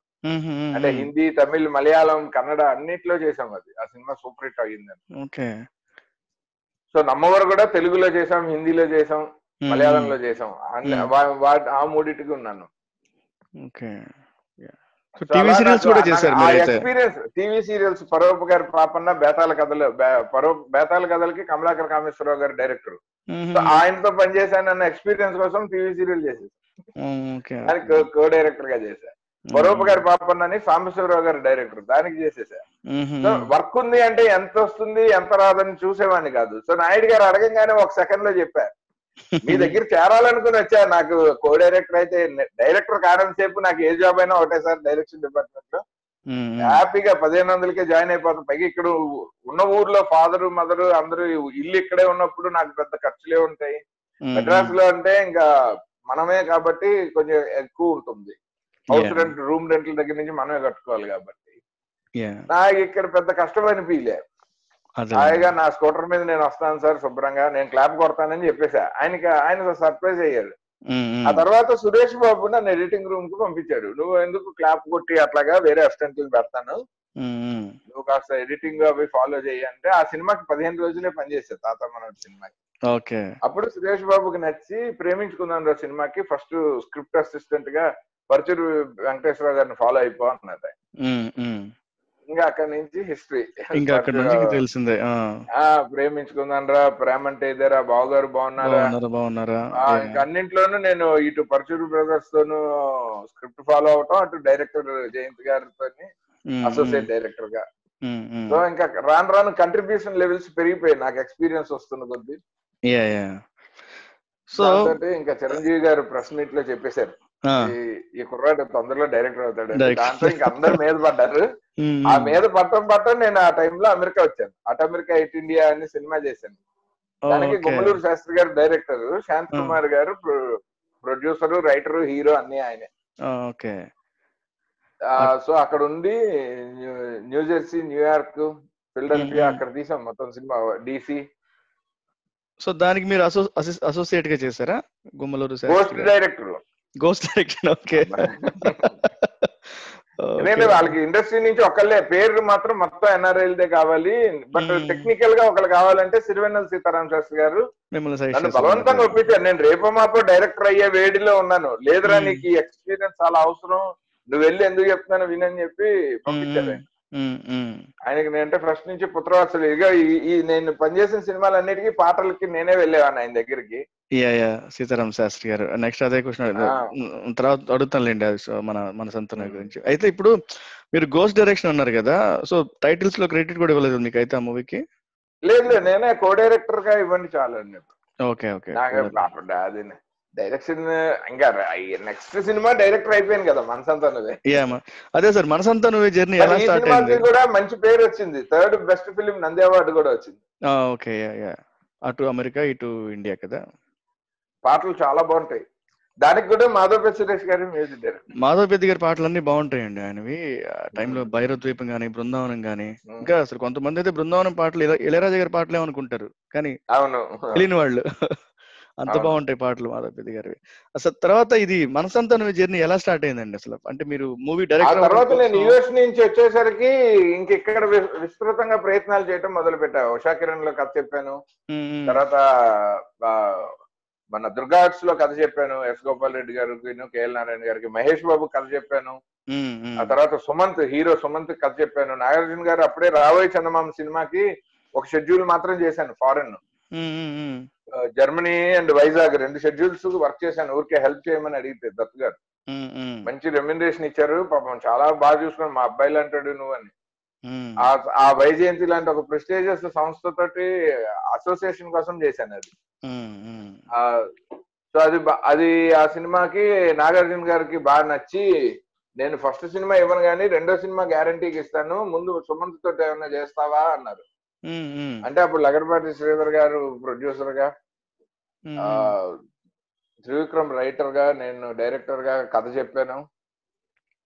[SPEAKER 2] అంటే హిందీ తమిళ్ మలయాళం కన్నడ అన్నిట్లో చేసాం అది. ఆ సినిమా సూపర్ హిట్ అయ్యిందని సో నమ్మవరు కూడా తెలుగులో చేసాం హిందీలో చేసాం మలయాళంలో చేసాం ఆ మూడిటికి ఉన్నాను.
[SPEAKER 1] ఓకే టీవీ సీరియల్స్ కూడా చేశారు
[SPEAKER 2] experience TV serials Papanna Betala కథలు బే- పరో బేతాల కథలకి కమలాకర్ కామేశ్వరరావు గారు డైరెక్టర్ సో ఆయనతో పనిచేశానన్న ఎక్స్పీరియన్స్ కోసం టీవీ సీరియల్ చేసేసాను కో డైరెక్టర్గా చేశా. పరోపకారి పాపన్న అని సాంబశివరావు గారు డైరెక్టర్ దానికి చేసేసా. సో వర్క్ ఉంది అంటే ఎంత వస్తుంది ఎంత రాదని చూసేవాడిని కాదు. సో నాయుడు గారు అడగంగానే ఒక సెకండ్లో చెప్పా. మీ దగ్గర చేరాలనుకుని వచ్చా నాకు కో డైరెక్టర్ అయితే డైరెక్టర్ కారణం సేపు నాకు ఏ జాబ్ అయినా ఒకటే సార్ డైరెక్షన్ డిపార్ట్మెంట్లో. హ్యాపీగా పదిహేను వందలకే జాయిన్ అయిపోతాం. పైగా ఇక్కడ ఉన్న ఊర్లో ఫాదర్ మదర్ అందరూ ఇల్లు ఇక్కడే ఉన్నప్పుడు నాకు పెద్ద ఖర్చులే ఉంటాయి. మెడ్రాస్లో అంటే ఇంకా మనమే కాబట్టి కొంచెం ఎక్కువ ఉంటుంది. హౌస్. రెంట్ రూమ్ రెంట్ల దగ్గర నుంచి మనమే కట్టుకోవాలి కాబట్టి. నాకు ఇక్కడ పెద్ద కష్టం అనిపించలే
[SPEAKER 1] అదే
[SPEAKER 2] హాయిగా నా స్కూటర్ మీద నేను వస్తాను సార్ శుభ్రంగా. నేను క్లాప్ కొడతానని చెప్పేసా. ఆయనకి ఆయన సర్ప్రైజ్ అయ్యారు ఆ తర్వాత సురేష్ బాబు నన్ను ఎడిటింగ్ రూమ్కు పంపించాడు. నువ్వు ఎందుకు క్లాప్ కొట్టి అట్లాగా వేరే అసిస్టెంట్ పెడతాను? నువ్వు కాస్త ఎడిటింగ్ అవి ఫాలో చేయి అంటే ఆ సినిమాకి పదిహేను రోజులే పనిచేసా తాత మనోడి సినిమాకి.
[SPEAKER 1] ఓకే.
[SPEAKER 2] అప్పుడు సురేష్ బాబుకి నచ్చి ప్రేమించుకుందాం రా సినిమాకి ఫస్ట్ స్క్రిప్ట్ అసిస్టెంట్గా పరచూరు వెంకటేశ్వరరావు గారిని ఫాలో అయిపో అన్నది ఇంకా అక్కడి నుంచి హిస్టరీ
[SPEAKER 1] ఇంకా అక్కడ నుంచి తెలిసిందే ఆ,
[SPEAKER 2] ప్రేమించుకుందాం రా ప్రేమ అంటే ఇదేరా బావగారు బాగున్నారా?
[SPEAKER 1] బాగున్నారా
[SPEAKER 2] ఇంకా అన్నింట్లోనూ నేను ఇటు పరచూరు బ్రదర్స్ తోను స్క్రిప్ట్ ఫాలో అవటం అటు డైరెక్టర్ జయంత్ గారితో అసోసియేట్ డైరెక్టర్గా. సో ఇంకా రాను రాను కంట్రిబ్యూషన్ లెవెల్స్ పెరిగిపోయాయి నాకు ఎక్స్పీరియన్స్ వస్తున్న కొద్దీ.
[SPEAKER 1] సో
[SPEAKER 2] ఇంకా చిరంజీవి గారు ప్రెస్ మీట్లో చెప్పేశారు. ఈ- కుర్రాడు తొందరలో డైరెక్టర్ అవుతాడు. దాంతో ఇంకా అందరు మీద పడ్డారు. ఆ మీద పట్టం పట్టం నేను ఆ టైంలో అమెరికా వచ్చాను. అటు అమెరికా ఇటు ఇండియా అని సినిమా చేశాను. దానికి గుమ్మలూరు శాస్త్రి గారు డైరెక్టర్ శాంత్. కుమార్ గారు ప్రొడ్యూసర్ రైటర్ హీరో అన్ని ఆయనే.
[SPEAKER 1] ఓకే.
[SPEAKER 2] సో అక్కడ ఉండి New- New Jersey New York Philadelphia
[SPEAKER 1] Mhm.
[SPEAKER 2] అక్కడ తీసాం మొత్తం సినిమా డీసీ.
[SPEAKER 1] సో దానికి మీరు అసో అసోసియేట్గా చేశారా? Gummaluru
[SPEAKER 2] post director.
[SPEAKER 1] Ghost direction okay. [LAUGHS]
[SPEAKER 2] ఎందుకంటే వాళ్ళకి ఇండస్ట్రీ నుంచి ఒకళ్ళే పేరు మాత్రం మొత్తం ఎన్ఆర్ఐలదే కావాలి. But
[SPEAKER 1] Hmm.
[SPEAKER 2] టెక్నికల్గా ఒకళ్ళు కావాలంటే సిరివెన్నెల సీతారాం శాస్త్రి గారు నన్ను బలవంతంగా ఒప్పించారు. నేను రేపో మాపో డైరెక్టర్ అయ్యే వేడిలో ఉన్నాను. లేదురా
[SPEAKER 1] Hmm.
[SPEAKER 2] నీకు ఈ ఎక్స్పీరియన్స్ చాలా అవసరం. నువ్వు వెళ్ళి ఎందుకు చెప్తున్నాను వినని చెప్పి పంపించారు ఆయన. ఆయనకి నేనంటే ఫస్ట్ నుంచి పుత్రవాత్సలు ఇక ఈ- నేను పనిచేసిన సినిమాలన్నిటికీ పాటలకి నేనే వెళ్ళేవాడిని ఆయన దగ్గరికి.
[SPEAKER 1] యా సీతారాం శాస్త్రి గారు. నెక్స్ట్ అదే క్వశ్చన్. తర్వాత అడుగుతానులేండి అది సో మన మన సంతన గురించి. అయితే ఇప్పుడు మీరు గోస్ట్ డైరెక్షన్ అన్నారు కదా సో టైటిల్స్లో క్రెడిట్ కూడా ఇవ్వలేదు మీకు అయితే ఆ మూవీకి
[SPEAKER 2] లేదు లేదు నేనే కో డైరెక్టర్గా ఇవ్వండి చాలు అని చెప్పి.
[SPEAKER 1] Okay okay.
[SPEAKER 2] నాకు అది డైరెక్షన్ ఇంకా నెక్స్ట్ సినిమా డైరెక్టర్ అయిపోయాను కదా మనసంతా నువ్వే
[SPEAKER 1] అదే సార్ మనసంతా నువ్వు జర్నీ ఎలా స్టార్ట్ అయింది?
[SPEAKER 2] కూడా మంచి పేరు వచ్చింది. Third best film Nandi award కూడా వచ్చింది.
[SPEAKER 1] ఓకే అటు అమెరికా ఇటు ఇండియా కదా?
[SPEAKER 2] పాటలు చాలా బాగుంటాయి. దానికి కూడా మాధవ్ సురేష్ గారి మ్యూజిక్ డైరెక్టర్.
[SPEAKER 1] మాధవ్ పెద్ద గారి పాటలన్నీ బాగుంటాయండి ఆయనవి. టైంలో భైరవ ద్వీపం కానీ బృందావనం కానీ ఇంకా అసలు కొంతమంది అయితే బృందావనం పాటలు ఇళ- ఇళయరాజా గారి పాటలే అనుకుంటారు. కానీ
[SPEAKER 2] అవును.
[SPEAKER 1] తెలియని వాళ్ళు. అంత. బాగుంటాయి పాటలు మాధవ్ పెద్ద గారివి. అసలు తర్వాత ఇది మనసంతా నువ్వు జర్నీ ఎలా స్టార్ట్ అయిందండి అసలు? అంటే మీరు మూవీ డైరెక్టర్
[SPEAKER 2] తర్వాత నేను యుఎస్ నుంచి వచ్చేసరికి ఇంక ఇక్కడ వి- విస్తృతంగా ప్రయత్నాలు చేయటం మొదలు పెట్టా ఉషా కిరణ్లో కథ చెప్పాను. తర్వాత మన దుర్గాట్స్లో కథ చెప్పాను. ఎస్ గోపాల్ రెడ్డి గారికి కేఎల్ నారాయణ గారికి మహేష్ బాబు కథ చెప్పాను. ఆ తర్వాత సుమంత్ హీరో సుమంత్ కథ చెప్పాను. నాగార్జున గారు అప్పుడే రాబోయే చందమామ సినిమాకి ఒక షెడ్యూల్ మాత్రం చేశాను ఫారెన్ జర్మనీ అండ్ వైజాగ్ రెండు షెడ్యూల్స్ వర్క్ చేశాను. ఊరికే హెల్ప్ చేయమని అడిగితే దత్ గారు. మంచి రెమ్యునరేషన్ ఇచ్చారు. పాపం చాలా బాగా చూసుకున్నాను మా అబ్బాయిలు అంటాడు నువ్వు అని. ఆ వైజయంతి లాంటి ఒక ప్రెస్టేజియస్ సంస్థతోటి అసోసియేషన్ కోసం చేశాను అది. సో అది అది ఆ సినిమాకి నాగార్జున గారికి బాగా నచ్చి నేను ఫస్ట్ సినిమా ఇవ్వను కానీ రెండో సినిమా గ్యారంటీకి ఇస్తాను. ముందు సుమంత్ తోటి ఏమైనా చేస్తావా అన్నారు. అంటే అప్పుడు లగడపాటి శ్రీధర్ గారు ప్రొడ్యూసర్గా త్రివిక్రమ్ రైటర్గా నేను డైరెక్టర్గా కథ చెప్పాను.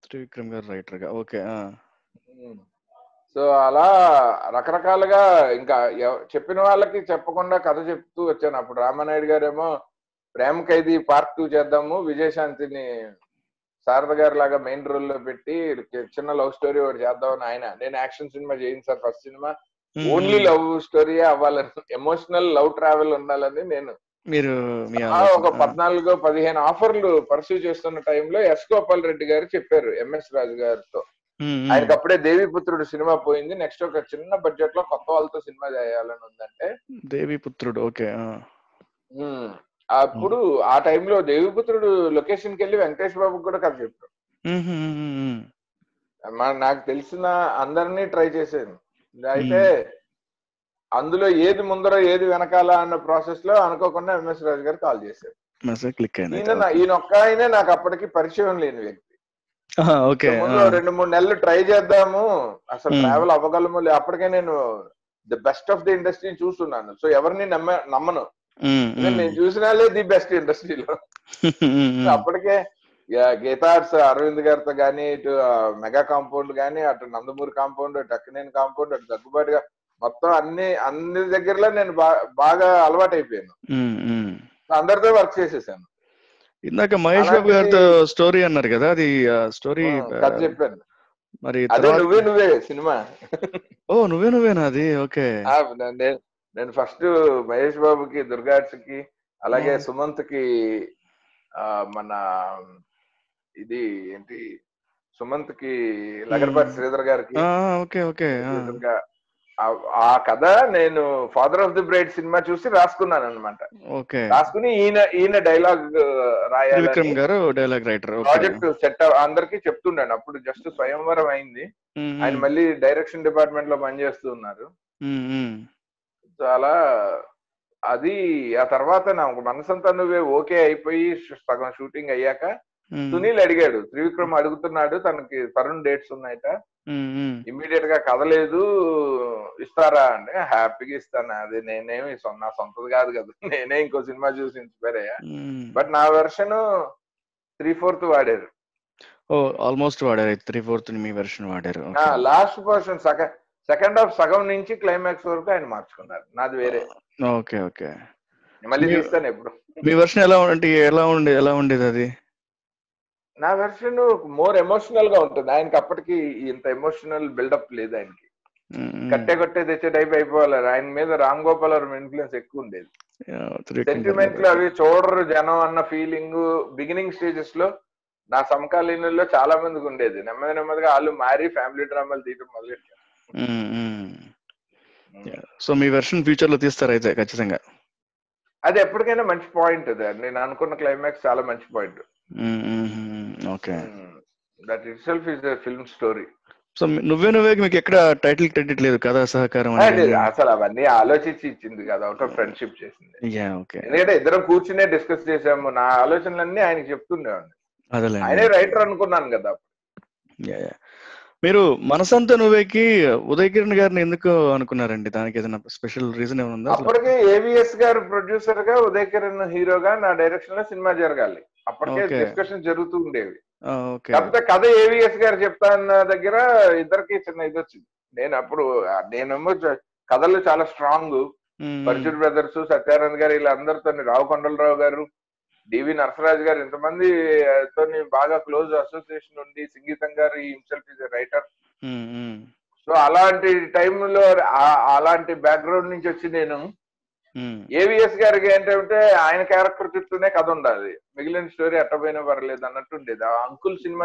[SPEAKER 1] త్రివిక్రమ్ గారు రైటర్గా ఓకే
[SPEAKER 2] సో అలా రకరకాలుగా ఇంకా చెప్పిన వాళ్ళకి చెప్పకుండా కథ చెప్తూ వచ్చాను. అప్పుడు రామానాయుడు గారేమో ప్రేమ ఖైదీ పార్ట్ టూ చేద్దాము విజయశాంతిని శారద గారి లాగా మెయిన్ రోల్లో పెట్టి చిన్న లవ్ స్టోరీ ఒకటి చేద్దామని ఆయన నేను యాక్షన్ సినిమా చేయను sir first cinema only. Love story అవ్వాలని. ఎమోషనల్ లవ్ ట్రావెల్ ఉండాలని నేను.
[SPEAKER 1] మీరు
[SPEAKER 2] ఒక పద్నాలుగు పదిహేను ఆఫర్లు పర్సూ చేస్తున్న టైంలో ఎస్ గోపాల్ రెడ్డి గారు చెప్పారు ఎంఎస్ రాజు గారితో.
[SPEAKER 1] ఉమ్, ఉమ్,
[SPEAKER 2] ఆయనకి అప్పుడే దేవిపుత్రుడు సినిమా పోయింది. నెక్స్ట్ ఒక చిన్న బడ్జెట్లో కొత్త వాళ్ళతో సినిమా చేయాలని ఉందంటే.
[SPEAKER 1] దేవిపుత్రుడు ఓకే ఆ,
[SPEAKER 2] ఉమ్, అప్పుడు ఆ టైంలో దేవిపుత్రుడు లొకేషన్కి వెళ్ళి వెంకటేష్ బాబుకి కూడా కథ మా- నాకు తెలిసిన అందరినీ ట్రై చేశాను అయితే అందులో ఏది ముందర ఏది వెనకాల అన్న ప్రాసెస్లో అనుకోకుండా ఎంఎస్ రాజు గారు కాల్ చేశారు.
[SPEAKER 1] క్లిక్
[SPEAKER 2] ఈయన ఒక్క ఆయనే నాకు అప్పటికి పరిచయం లేని వ్యక్తి.
[SPEAKER 1] ఓకే
[SPEAKER 2] రెండు మూడు నెలలు ట్రై చేద్దాము. అసలు. ట్రావెల్ అవ్వగలము అప్పటికే నేను the best of the industry చూస్తున్నాను. సో ఎవరిని నమ్మ నమ్మను. నేను చూసినాలే ది బెస్ట్ ఇండస్ట్రీలో అప్పటికే గీతార్స్ అరవింద్ గారితో గానీ ఇటు మెగా కాంపౌండ్ గానీ అటు నందమూరి కాంపౌండ్ అటు అక్కినేని కాంపౌండ్ అటు దగ్గుబాటుగా మొత్తం అన్ని అన్ని దగ్గరలో నేను బాగా అలవాటు అయిపోయాను
[SPEAKER 1] ఉమ్, ఉమ్.
[SPEAKER 2] అందరితో వర్క్ చేసేసాను.
[SPEAKER 1] ఇందాక మహేష్ బాబు గారితో స్టోరీ అన్నారు కదా అది స్టోరీ
[SPEAKER 2] చెప్పాను.
[SPEAKER 1] మరి
[SPEAKER 2] నువ్వే నువ్వే సినిమా.
[SPEAKER 1] ఓ నువ్వే నువ్వేనా అది? ఓకే.
[SPEAKER 2] నేను- ఫస్ట్ మహేష్ బాబుకి దుర్గాడ్స్కి అలాగే. సుమంత్కి మన ఇది ఏంటి సుమంత్కి లగడపాటి శ్రీధర్ గారికి
[SPEAKER 1] ఆ, ఓకే ఓకే ఆ.
[SPEAKER 2] కథ నేను father of the braid cinema చూసి రాసుకున్నాను అనమాట
[SPEAKER 1] ఓకే.
[SPEAKER 2] రాసుకుని ఈయన ఈయన డైలాగ్
[SPEAKER 1] త్రివిక్రమ్ గారు డైలాగ్ రైటర్
[SPEAKER 2] ప్రాజెక్ట్ సెట్ అందరికి చెప్తున్నాను అప్పుడు జస్ట్ స్వయంవరం అయింది. ఆయన మళ్ళీ డైరెక్షన్ డిపార్ట్మెంట్లో పనిచేస్తూ ఉన్నారు. చాలా అది ఆ తర్వాత నాకు మనసంతా నువ్వే ఓకే అయిపోయి సగం షూటింగ్ అయ్యాక సునీల్ అడిగాడు త్రివిక్రమ్ అడుగుతున్నాడు తనకి తరుణ్ డేట్స్ ఉన్నాయట. ఇమ్మీడియట్గా కదలేదు ఇస్తారా అంటే హ్యాపీగా ఇస్తాను అది నేనేమి నా సొంతది కాదు కదా. [LAUGHS] నేనే ఇంకో సినిమా చూసి ఇన్స్పైర్ అయ్యా. బట్ నా వెర్షన్ త్రీ ఫోర్త్ వాడారు.
[SPEAKER 1] ఓ ఆల్మోస్ట్ వాడారు త్రీ ఫోర్త్ మీ వెర్షన్ వాడారు.
[SPEAKER 2] Last person second second half సగం నుంచి క్లైమాక్స్ వరకు ఆయన మార్చుకున్నారు. నాది వేరే.
[SPEAKER 1] Okay okay.
[SPEAKER 2] మళ్ళీ తీస్తాను ఎప్పుడు.
[SPEAKER 1] మీ వెర్షన్ ఎలా అంటే ఎలా ఉండే ఎలా ఉండేది అది?
[SPEAKER 2] నా వెర్షన్ మోర్ ఎమోషనల్గా ఉంటుంది. ఆయనకి అప్పటికి ఇంత ఎమోషనల్ బిల్డప్ లేదు ఆయనకి. కట్టే కొట్టే తెచ్చే టైప్ అయిపోవాలి ఆయన మీద రామ్ గోపాల్ ఇన్ఫ్లుయెన్స్ ఎక్కువ ఉండేది. సెంటిమెంట్లు అవి చూడరు జనం అన్న ఫీలింగ్ బిగినింగ్ స్టేజెస్లో నా సమకాలీనుల్లో చాలా మందికి ఉండేది. నెమ్మది నెమ్మదిగా వాళ్ళు మారి ఫ్యామిలీ డ్రామాలు తీయడం మొదలెట్టారు.
[SPEAKER 1] సో మీ వెర్షన్ ఫ్యూచర్లో తీస్తారు అయితే ఖచ్చితంగా.
[SPEAKER 2] అది ఎప్పటికైనా మంచి పాయింట్ అది. నేను అనుకున్న క్లైమాక్స్ చాలా మంచి point.
[SPEAKER 1] Okay.
[SPEAKER 2] That itself is film story
[SPEAKER 1] so నువ్వే నువ్వే మీకు ఎక్కడ టైటిల్ క్రెడిట్ లేదు కదా సహకారం
[SPEAKER 2] అసలు అవన్నీ ఆలోచించి ఇచ్చింది కదా ఆఫ్ ఫ్రెండ్షిప్ చేసింది.
[SPEAKER 1] యా ఓకే
[SPEAKER 2] ఎందుకంటే ఇద్దరం కూర్చునే డిస్కస్ చేసాము నా ఆలోచనలన్నీ ఆయనకి చెప్తుండేవాడిని. ఆయనే రైటర్ అనుకున్నాను కదా.
[SPEAKER 1] మీరు మనసంతా నువ్వేకి ఉదయ్ కిరణ్ గారిని ఎందుకు అనుకున్నారండి? దానికి ఏదైనా స్పెషల్ రీజన్ ఏమైనా ఉందా?
[SPEAKER 2] అప్పటికే ఏవిఎస్ గారు ప్రొడ్యూసర్గా ఉదయ్ కిరణ్ హీరోగా నా డైరెక్షన్లో సినిమా జరగాలి. అప్పటికే. డిస్కషన్ జరుగుతూ ఉండేవి. కాకపోతే కథ ఏవిఎస్ గారు చెప్తా అన్న దగ్గర ఇద్దరికి చిన్న ఇది వచ్చింది. నేను అప్పుడు నేనేమో కథలు చాలా స్ట్రాంగ్ పరచూర్ బ్రదర్స్ సత్యానంద్ గారు వీళ్ళందరితో రావు కొండలరావు గారు డివి నరసరాజు గారు ఇంతమంది తోని బాగా క్లోజ్ అసోసియేషన్ ఉండి సంగీతం గారు హిమ్సెల్ఫ్ ఇస్ రైటర్ సో అలాంటి టైంలో అలాంటి బ్యాక్గ్రౌండ్ నుంచి వచ్చి నేను. ఏవిఎస్ గారికి ఏంటంటే ఆయన క్యారెక్టర్ చుట్టూనే కథ ఉండాలి మిగిలిన స్టోరీ అట్టపోయినా పర్లేదు అన్నట్టు ఉండేది ఆ అంకుల్ సినిమా.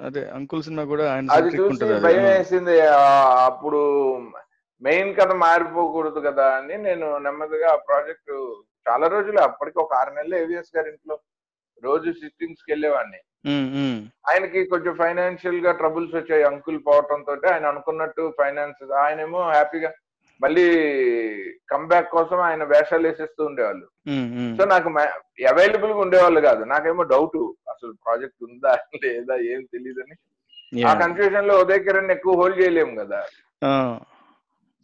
[SPEAKER 1] అదే అంకుల్ సినిమా కూడా ఆయన
[SPEAKER 2] అది చూసి. భయం. వేసింది అప్పుడు మెయిన్ కథ మారిపోకూడదు కదా అని నేను నెమ్మదిగా ఆ ప్రాజెక్ట్ చాలా రోజులు అప్పటికి ఒక ఆరు నెలలు ఏవిఎస్ గారి ఇంట్లో రోజు సిట్టింగ్స్కి వెళ్ళేవాడిని ఆయనకి కొంచెం ఫైనాన్షియల్గా ట్రబుల్స్ వచ్చాయి అంకుల్ పోవటం తోటి. ఆయన అనుకున్నట్టు ఫైనాన్స్ ఆయనేమో హ్యాపీగా మళ్ళీ కంబ్యాక్ కోసం ఆయన వేషాలు వేసేస్తూ ఉండేవాళ్ళు. సో నాకు అవైలబుల్గా ఉండేవాళ్ళు కాదు. నాకేమో డౌట్ అసలు ప్రాజెక్ట్ ఉందా లేదా ఏం తెలియదని ఆ. కన్ఫ్యూజన్లో ఉదయ్ కిరణ్ ఎక్కువ హోల్డ్ చేయలేము కదా.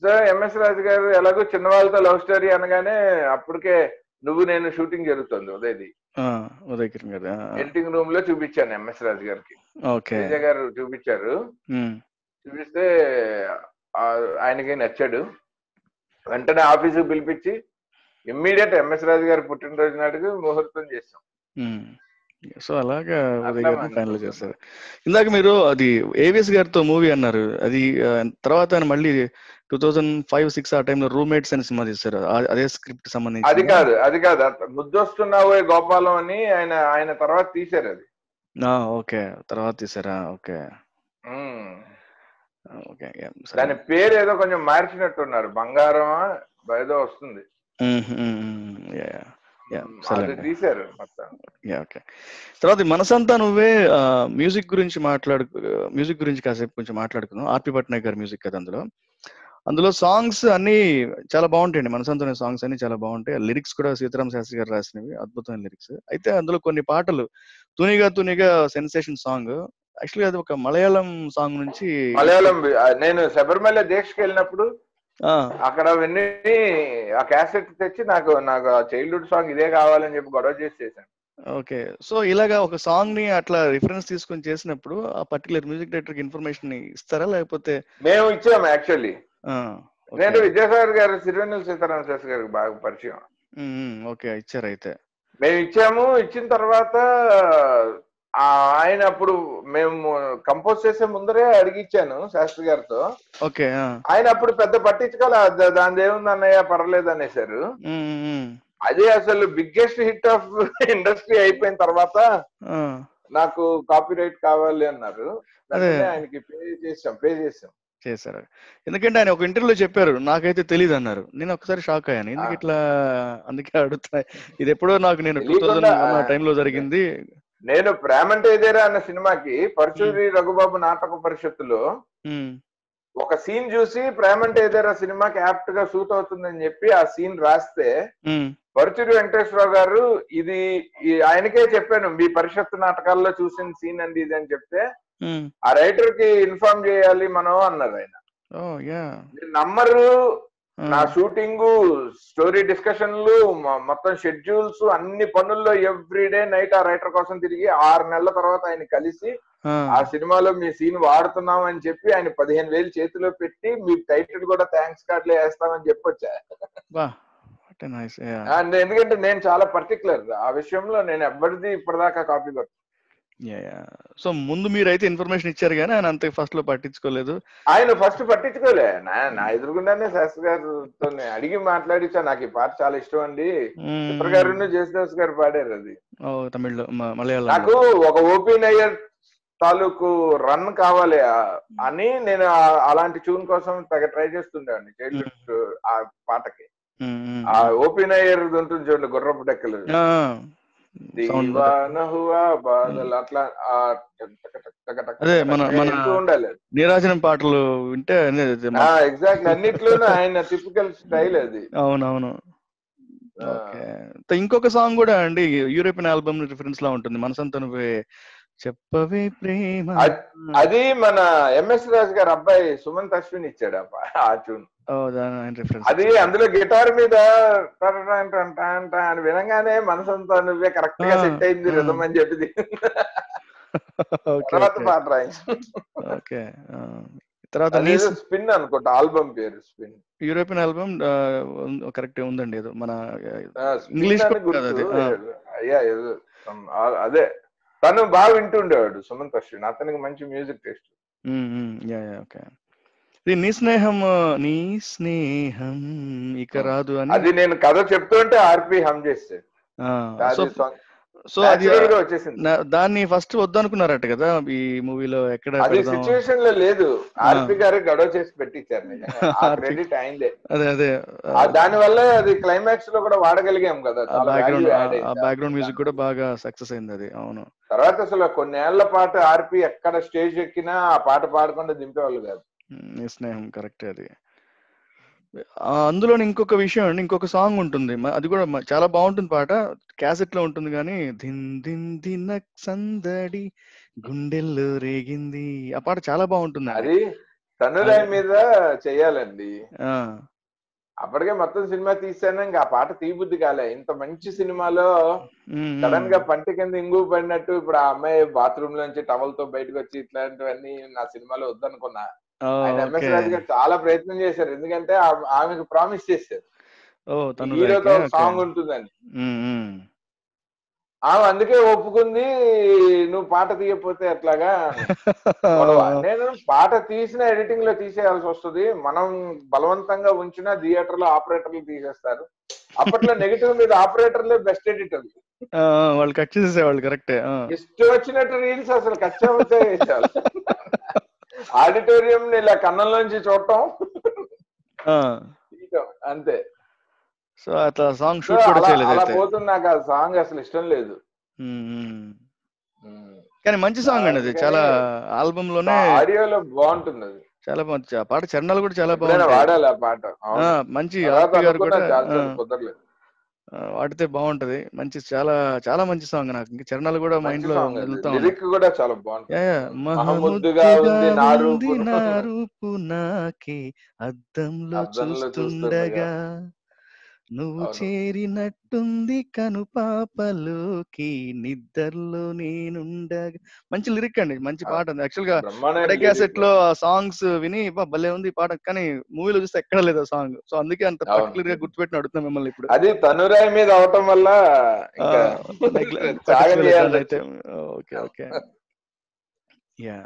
[SPEAKER 2] సో ఎంఎస్ రాజు గారు ఎలాగో చిన్న వాళ్ళతో లవ్ స్టోరీ అనగానే అప్పటికే నువ్వు నేను షూటింగ్ జరుగుతుంది ఉదయది.
[SPEAKER 1] ఆ, ఉదయ్ కిరణ్ గారు ఆ,
[SPEAKER 2] ఎడిటింగ్ రూమ్లో చూపించాను ఎంఎస్ రాజు గారికి. తేజ గారు చూపించారు. చూపిస్తే ఆయనకి నచ్చాడు. వెంటనే ఆఫీసుకి పిలిపించి ఇమ్మీడియట్ ఎంఎస్ రాజు గారి పుట్టినరోజు నాటికి ముహూర్తం చేస్తాం.
[SPEAKER 1] సో అలాగా ఫైనల్. చేస్తారు ఇందాక మీరు అది ఏవిఎస్ గారితో మూవీ అన్నారు. అది తర్వాత మళ్ళీ టూ థౌజండ్ ఫైవ్ సిక్స్ ఆ టైంలో రూమ్మేట్స్ అని సినిమా ఆ- అదే స్క్రిప్ట్
[SPEAKER 2] అది
[SPEAKER 1] సంబంధించి
[SPEAKER 2] కాదు అది కాదు. ముద్దొస్తున్నావు గోపాలం అని ఆయన ఆయన తర్వాత తీశారు అది.
[SPEAKER 1] ఓకే. తర్వాత తీసారా ఓకే. ఓకే.
[SPEAKER 2] దాని పేరు ఏదో కొంచెం మార్చినట్టున్నారు. బంగారం ఏదో వస్తుంది. అది. తీశారు
[SPEAKER 1] ఓకే. తర్వాత మనసంతా నువ్వే మ్యూజిక్ గురించి మాట్లాడు మ్యూజిక్ గురించి కాసేపు కొంచెం మాట్లాడుకుందాం. ఆర్పి పట్నాయక్ గారి మ్యూజిక్ కదా అందులో. అందులో సాంగ్స్ అన్ని చాలా బాగుంటాయండి. మనసంతా సాంగ్స్ అన్ని చాలా బాగుంటాయి. లిరిక్స్ కూడా సీతారాం శాస్త్రి గారు రాసినవి. అద్భుతమైన లిరిక్స్. అయితే అందులో కొన్ని పాటలు. తునిగా తునిగా సెన్సేషన్ సాంగ్. యాక్చువల్లీ అది ఒక మలయాళం సాంగ్ నుంచి
[SPEAKER 2] మలయాళం నేను శబరిమల దీక్షకి వెళ్ళినప్పుడు అక్కడ విని ఆ క్యాసెట్ తెచ్చి నాకు నాకు చైల్డ్హుడ్ సాంగ్ ఇదే కావాలని చెప్పి గొడవ చేసి చేశాను.
[SPEAKER 1] ఓకే. సో ఇలాగా ఒక సాంగ్ని అట్లా రిఫరెన్స్ తీసుకొని చేసినప్పుడు ఆ పర్టికులర్ మ్యూజిక్ డైరెక్టర్కి ఇన్ఫర్మేషన్ ఇస్తారా? లేకపోతే
[SPEAKER 2] మేము ఇచ్చాము యాక్చువల్లీ. నేను విద్యాసాగర్ గారు సిరివెన్నెల సీతారామ శాస్త్రి గారికి బాగా పరిచయం.
[SPEAKER 1] ఓకే ఇచ్చారు అయితే
[SPEAKER 2] మేము ఇచ్చాము. ఇచ్చిన తర్వాత ఆయన అప్పుడు మేము కంపోజ్ చేసే ముందరే అడిగిచ్చాను శాస్త్రి గారితో.
[SPEAKER 1] ఓకే
[SPEAKER 2] ఆయన అప్పుడు పెద్ద పట్టించుకోలే దాని ఏముంది అన్నయ్య పర్లేదు అనేసారు అదే అసలు బిగ్గెస్ట్ హిట్ ఆఫ్ ఇండస్ట్రీ అయిపోయిన తర్వాత నాకు కాపీ రైట్ కావాలి అన్నారు. ఆయనకి పే చేసాం పే చేసాం
[SPEAKER 1] చేశారు. ఎందుకంటే ఆయన ఒక ఇంటర్వ్యూలో చెప్పారు నాకైతే తెలియదు అన్నారు నేను ఒకసారి షాక్ అయ్యాను. ఎందుకు. ఇట్లా అందుకే అడుగుతున్నా ఇది ఎప్పుడో నాకు నేను టూ థౌజండ్ టైంలో జరిగింది.
[SPEAKER 2] నేను ప్రేమంటే ఇదేరా అన్న సినిమాకి పరచూరి రఘుబాబు నాటక పరిషత్తులో ఒక సీన్ చూసి ప్రేమంటే ఇదేరా సినిమాకి యాప్ట్గా సూట్ అవుతుందని చెప్పి ఆ సీన్ రాస్తే పరుచూరి వెంకటేశ్వరరావు గారు ఇది ఆయనకే చెప్పాను మీ పరిషత్తు నాటకాల్లో చూసిన సీన్ అండి ఇది అని చెప్తే ఆ రైటర్కి ఇన్ఫార్మ్ చేయాలి మనం అన్నారు ఆయన. మీరు నమ్మరు
[SPEAKER 1] ఆ,
[SPEAKER 2] నా షూటింగ్ స్టోరీ డిస్కషన్లు మొత్తం షెడ్యూల్స్ అన్ని పనుల్లో ఎవ్రీ డే నైట్ ఆ రైటర్ కోసం తిరిగి ఆరు నెలల తర్వాత ఆయన కలిసి
[SPEAKER 1] ఆ,
[SPEAKER 2] ఆ సినిమాలో మీ సీన్ వాడుతున్నాం అని చెప్పి ఆయన పదిహేను వేలు చేతిలో పెట్టి మీ టైటిల్ కూడా థ్యాంక్స్ కార్డులే వేస్తామని చెప్పొచ్చా? ఎందుకంటే నేను చాలా పర్టికులర్ ఆ విషయంలో నేను ఎవరిది ఇప్పటిదాకా కాపీ కొట్ట
[SPEAKER 1] యా యా సో ముందు మీరైతే ఇన్ఫర్మేషన్ ఇచ్చారు కానీ ఆయన అంతే ఫస్ట్లో పట్టించుకోలేదు.
[SPEAKER 2] ఆయన ఫస్ట్ పట్టించుకోలే. నా ఎదురుగుండానే శాస్త్రి గారితో అడిగి మాట్లాడిచ్చా నాకు ఈ పాట చాలా ఇష్టం అండి. చిత్ర గారు జయసుదాస్ గారు పాడారు అది.
[SPEAKER 1] తమిళ్ళో మలయాళం
[SPEAKER 2] నాకు ఒక ఓపెన్ అయ్యర్ తాలూకు రన్ కావాలి అని నేను అలాంటి ట్యూన్ కోసం తెగ ట్రై చేస్తుండేవాడిని చైల్డ్హుడ్ ఆ పాటకి. ఆ ఓపెన్ అయ్యర్ ఉంటుంది చూడండి గుర్రపు డెక్కలు. అట్లా
[SPEAKER 1] అదే మన మన నీరాజనం పాటలు వింటే
[SPEAKER 2] ఎగ్జాక్ట్ అన్నిట్లోనూ ఆయన టిపికల్ స్టైల్ అది.
[SPEAKER 1] అవునవును. ఇంకొక సాంగ్ కూడా అండి యూరోపియన్ ఆల్బమ్ రిఫరెన్స్ లా ఉంటుంది. మనసంతా నువ్వే చెప్పవే ప్రేమ.
[SPEAKER 2] అద్- మన ఎంఎస్ రాజు గారు అబ్బాయి సుమంత్ అశ్విన్ ఇచ్చాడు ఆ ట్యూన్ అది అందులో గిటార్ మీద అని వినగానే మనసంతా నువ్వే
[SPEAKER 1] కరెక్ట్గా
[SPEAKER 2] సెట్ అయింది. రిధం అని చెప్పి
[SPEAKER 1] ఓకే
[SPEAKER 2] తర్వాత పాట
[SPEAKER 1] ఓకే. తర్వాత
[SPEAKER 2] స్పిన్ అనుకుంటా ఆల్బమ్ పేరు స్పిన్
[SPEAKER 1] యూరోపియన్ ఆల్బమ్ కరెక్ట్ ఉందండి ఏదో మన ఇంగ్లీష్ అది,
[SPEAKER 2] తను బాగా వింటుండేవాడు సుమంత్ అశ్విన్. అతనికి మంచి మ్యూజిక్ టేస్ట్.
[SPEAKER 1] ఓకే. ఇది నీ స్నేహం నీ స్నేహం ఇక రాదు అని?
[SPEAKER 2] అది నేను కథ చెప్తుంటే ఆర్పి హమ్ చేస్తే
[SPEAKER 1] సో అది
[SPEAKER 2] వచ్చేసింది.
[SPEAKER 1] దాన్ని ఫస్ట్ వద్దనుకున్నారట కదా ఈ మూవీలో ఎక్కడ
[SPEAKER 2] అది సిచ్యువేషన్లో లేదు. ఆర్పి గారు గొడవ చేసి పెట్టించారు. క్రెడిట్ అయిందే [LAUGHS]
[SPEAKER 1] అదే అదే.
[SPEAKER 2] దాని వల్ల అది క్లైమాక్స్లో కూడా వాడగలిగాం కదా.
[SPEAKER 1] బ్యాక్గ్రౌండ్. బ్యాక్గ్రౌండ్ మ్యూజిక్ కూడా బాగా సక్సెస్ అయింది అది అవును.
[SPEAKER 2] తర్వాత అసలు కొన్నేళ్ళ పాటు ఆర్పి ఎక్కడ స్టేజ్ ఎక్కినా ఆ పాట పాడకుండా దింపేవాళ్ళు కాదు.
[SPEAKER 1] స్నేహం కరెక్ట్ అది. అందులో ఇంకొక విషయం అండి ఇంకొక సాంగ్ ఉంటుంది. అది కూడా చాలా బాగుంటుంది పాట. క్యాసెట్లో ఉంటుంది కానీ దిన్ దిన్ దినక్ సందడి గుండెల్లో రేగింది. ఆ పాట చాలా బాగుంటుంది.
[SPEAKER 2] అది తనురాయి మీద చెయ్యాలండి అప్పటికే మొత్తం సినిమా తీసాను ఇంకా ఆ పాట తీబుద్ధి కాలే. ఇంత మంచి సినిమాలో సడన్గా పంట కింద ఇంగు పడినట్టు ఇప్పుడు ఆ అమ్మాయి బాత్రూమ్ లోంచి టవల్తో బయటకు వచ్చి ఇట్లాంటివన్నీ నా సినిమాలో వద్దనుకున్నా. ఆయన ఎంఎస్
[SPEAKER 1] ఓకే.
[SPEAKER 2] రాజు గారు చాలా ప్రయత్నం చేశారు. ఎందుకంటే ఆమెకు ప్రామిస్ చేశారు. హీరోతో సాంగ్ ఉంటుందని. ఆమె అందుకే ఒప్పుకుంది నువ్వు పాట తీయకపోతే ఎట్లాగా. [LAUGHS] నేను పాట తీసిన ఎడిటింగ్లో తీసేయాల్సి వస్తుంది. మనం బలవంతంగా ఉంచిన థియేటర్లో ఆపరేటర్లు తీసేస్తారు. అప్పట్లో నెగిటివ్ మీద ఆపరేటర్లే బెస్ట్ ఎడిటర్
[SPEAKER 1] వాళ్ళు కట్ చేసేవాళ్ళు కరెక్టే
[SPEAKER 2] ఇష్టం వచ్చినట్టు రీల్స్ అసలు కచ్చామచ్చా వేసేవాళ్ళు ఆడిటోరియం ఇలా కన్నంలోంచి చూడటం. అంతే.
[SPEAKER 1] సో అట్లా సాంగ్
[SPEAKER 2] సో
[SPEAKER 1] షూట్ కూడా
[SPEAKER 2] అలా
[SPEAKER 1] చేయలేదు
[SPEAKER 2] అలా
[SPEAKER 1] అయితే.
[SPEAKER 2] పోతుంది నాకు ఆ సాంగ్ అసలు ఇష్టం లేదు.
[SPEAKER 1] కానీ మంచి సాంగ్ అండి అది. చాలా ఆల్బమ్లోనే
[SPEAKER 2] ఆడియోలో బాగుంటుంది అది
[SPEAKER 1] చాలా మంచి ఆ పాట చరణాలు కూడా చాలా బాగుంటాయి.
[SPEAKER 2] వాడాలి ఆ పాట
[SPEAKER 1] మంచి ఆర్పి గారు కూడా
[SPEAKER 2] కుదరలేదు.
[SPEAKER 1] వాడితే బాగుంటది. మంచి చాలా చాలా మంచి సాంగ్ నాకు. ఇంకా చరణాలు కూడా మైండ్లో
[SPEAKER 2] లిరిక్ కూడా చాలా బాగుంటుంది.
[SPEAKER 1] నాకే. అద్దంలో చూస్తుండగా నువ్వు. చేరినట్టుంది కను పాపలోకి నిద్రలో నేనుండగా. మంచి లిరిక్ అండి మంచి పాట ఉంది యాక్చువల్గా. క్యాసెట్లో సాంగ్స్ విని "బా, భలే ఉంది పాట. కానీ మూవీలో చూస్తే ఎక్కడ లేదు సాంగ్. సో అందుకే అంత. పర్టికులర్గా గుర్తుపెట్టిన అడుగుతున్నా మిమ్మల్ని ఇప్పుడు.
[SPEAKER 2] అది తనురాయి మీద అవటం వల్ల. [LAUGHS]
[SPEAKER 1] Okay okay. యా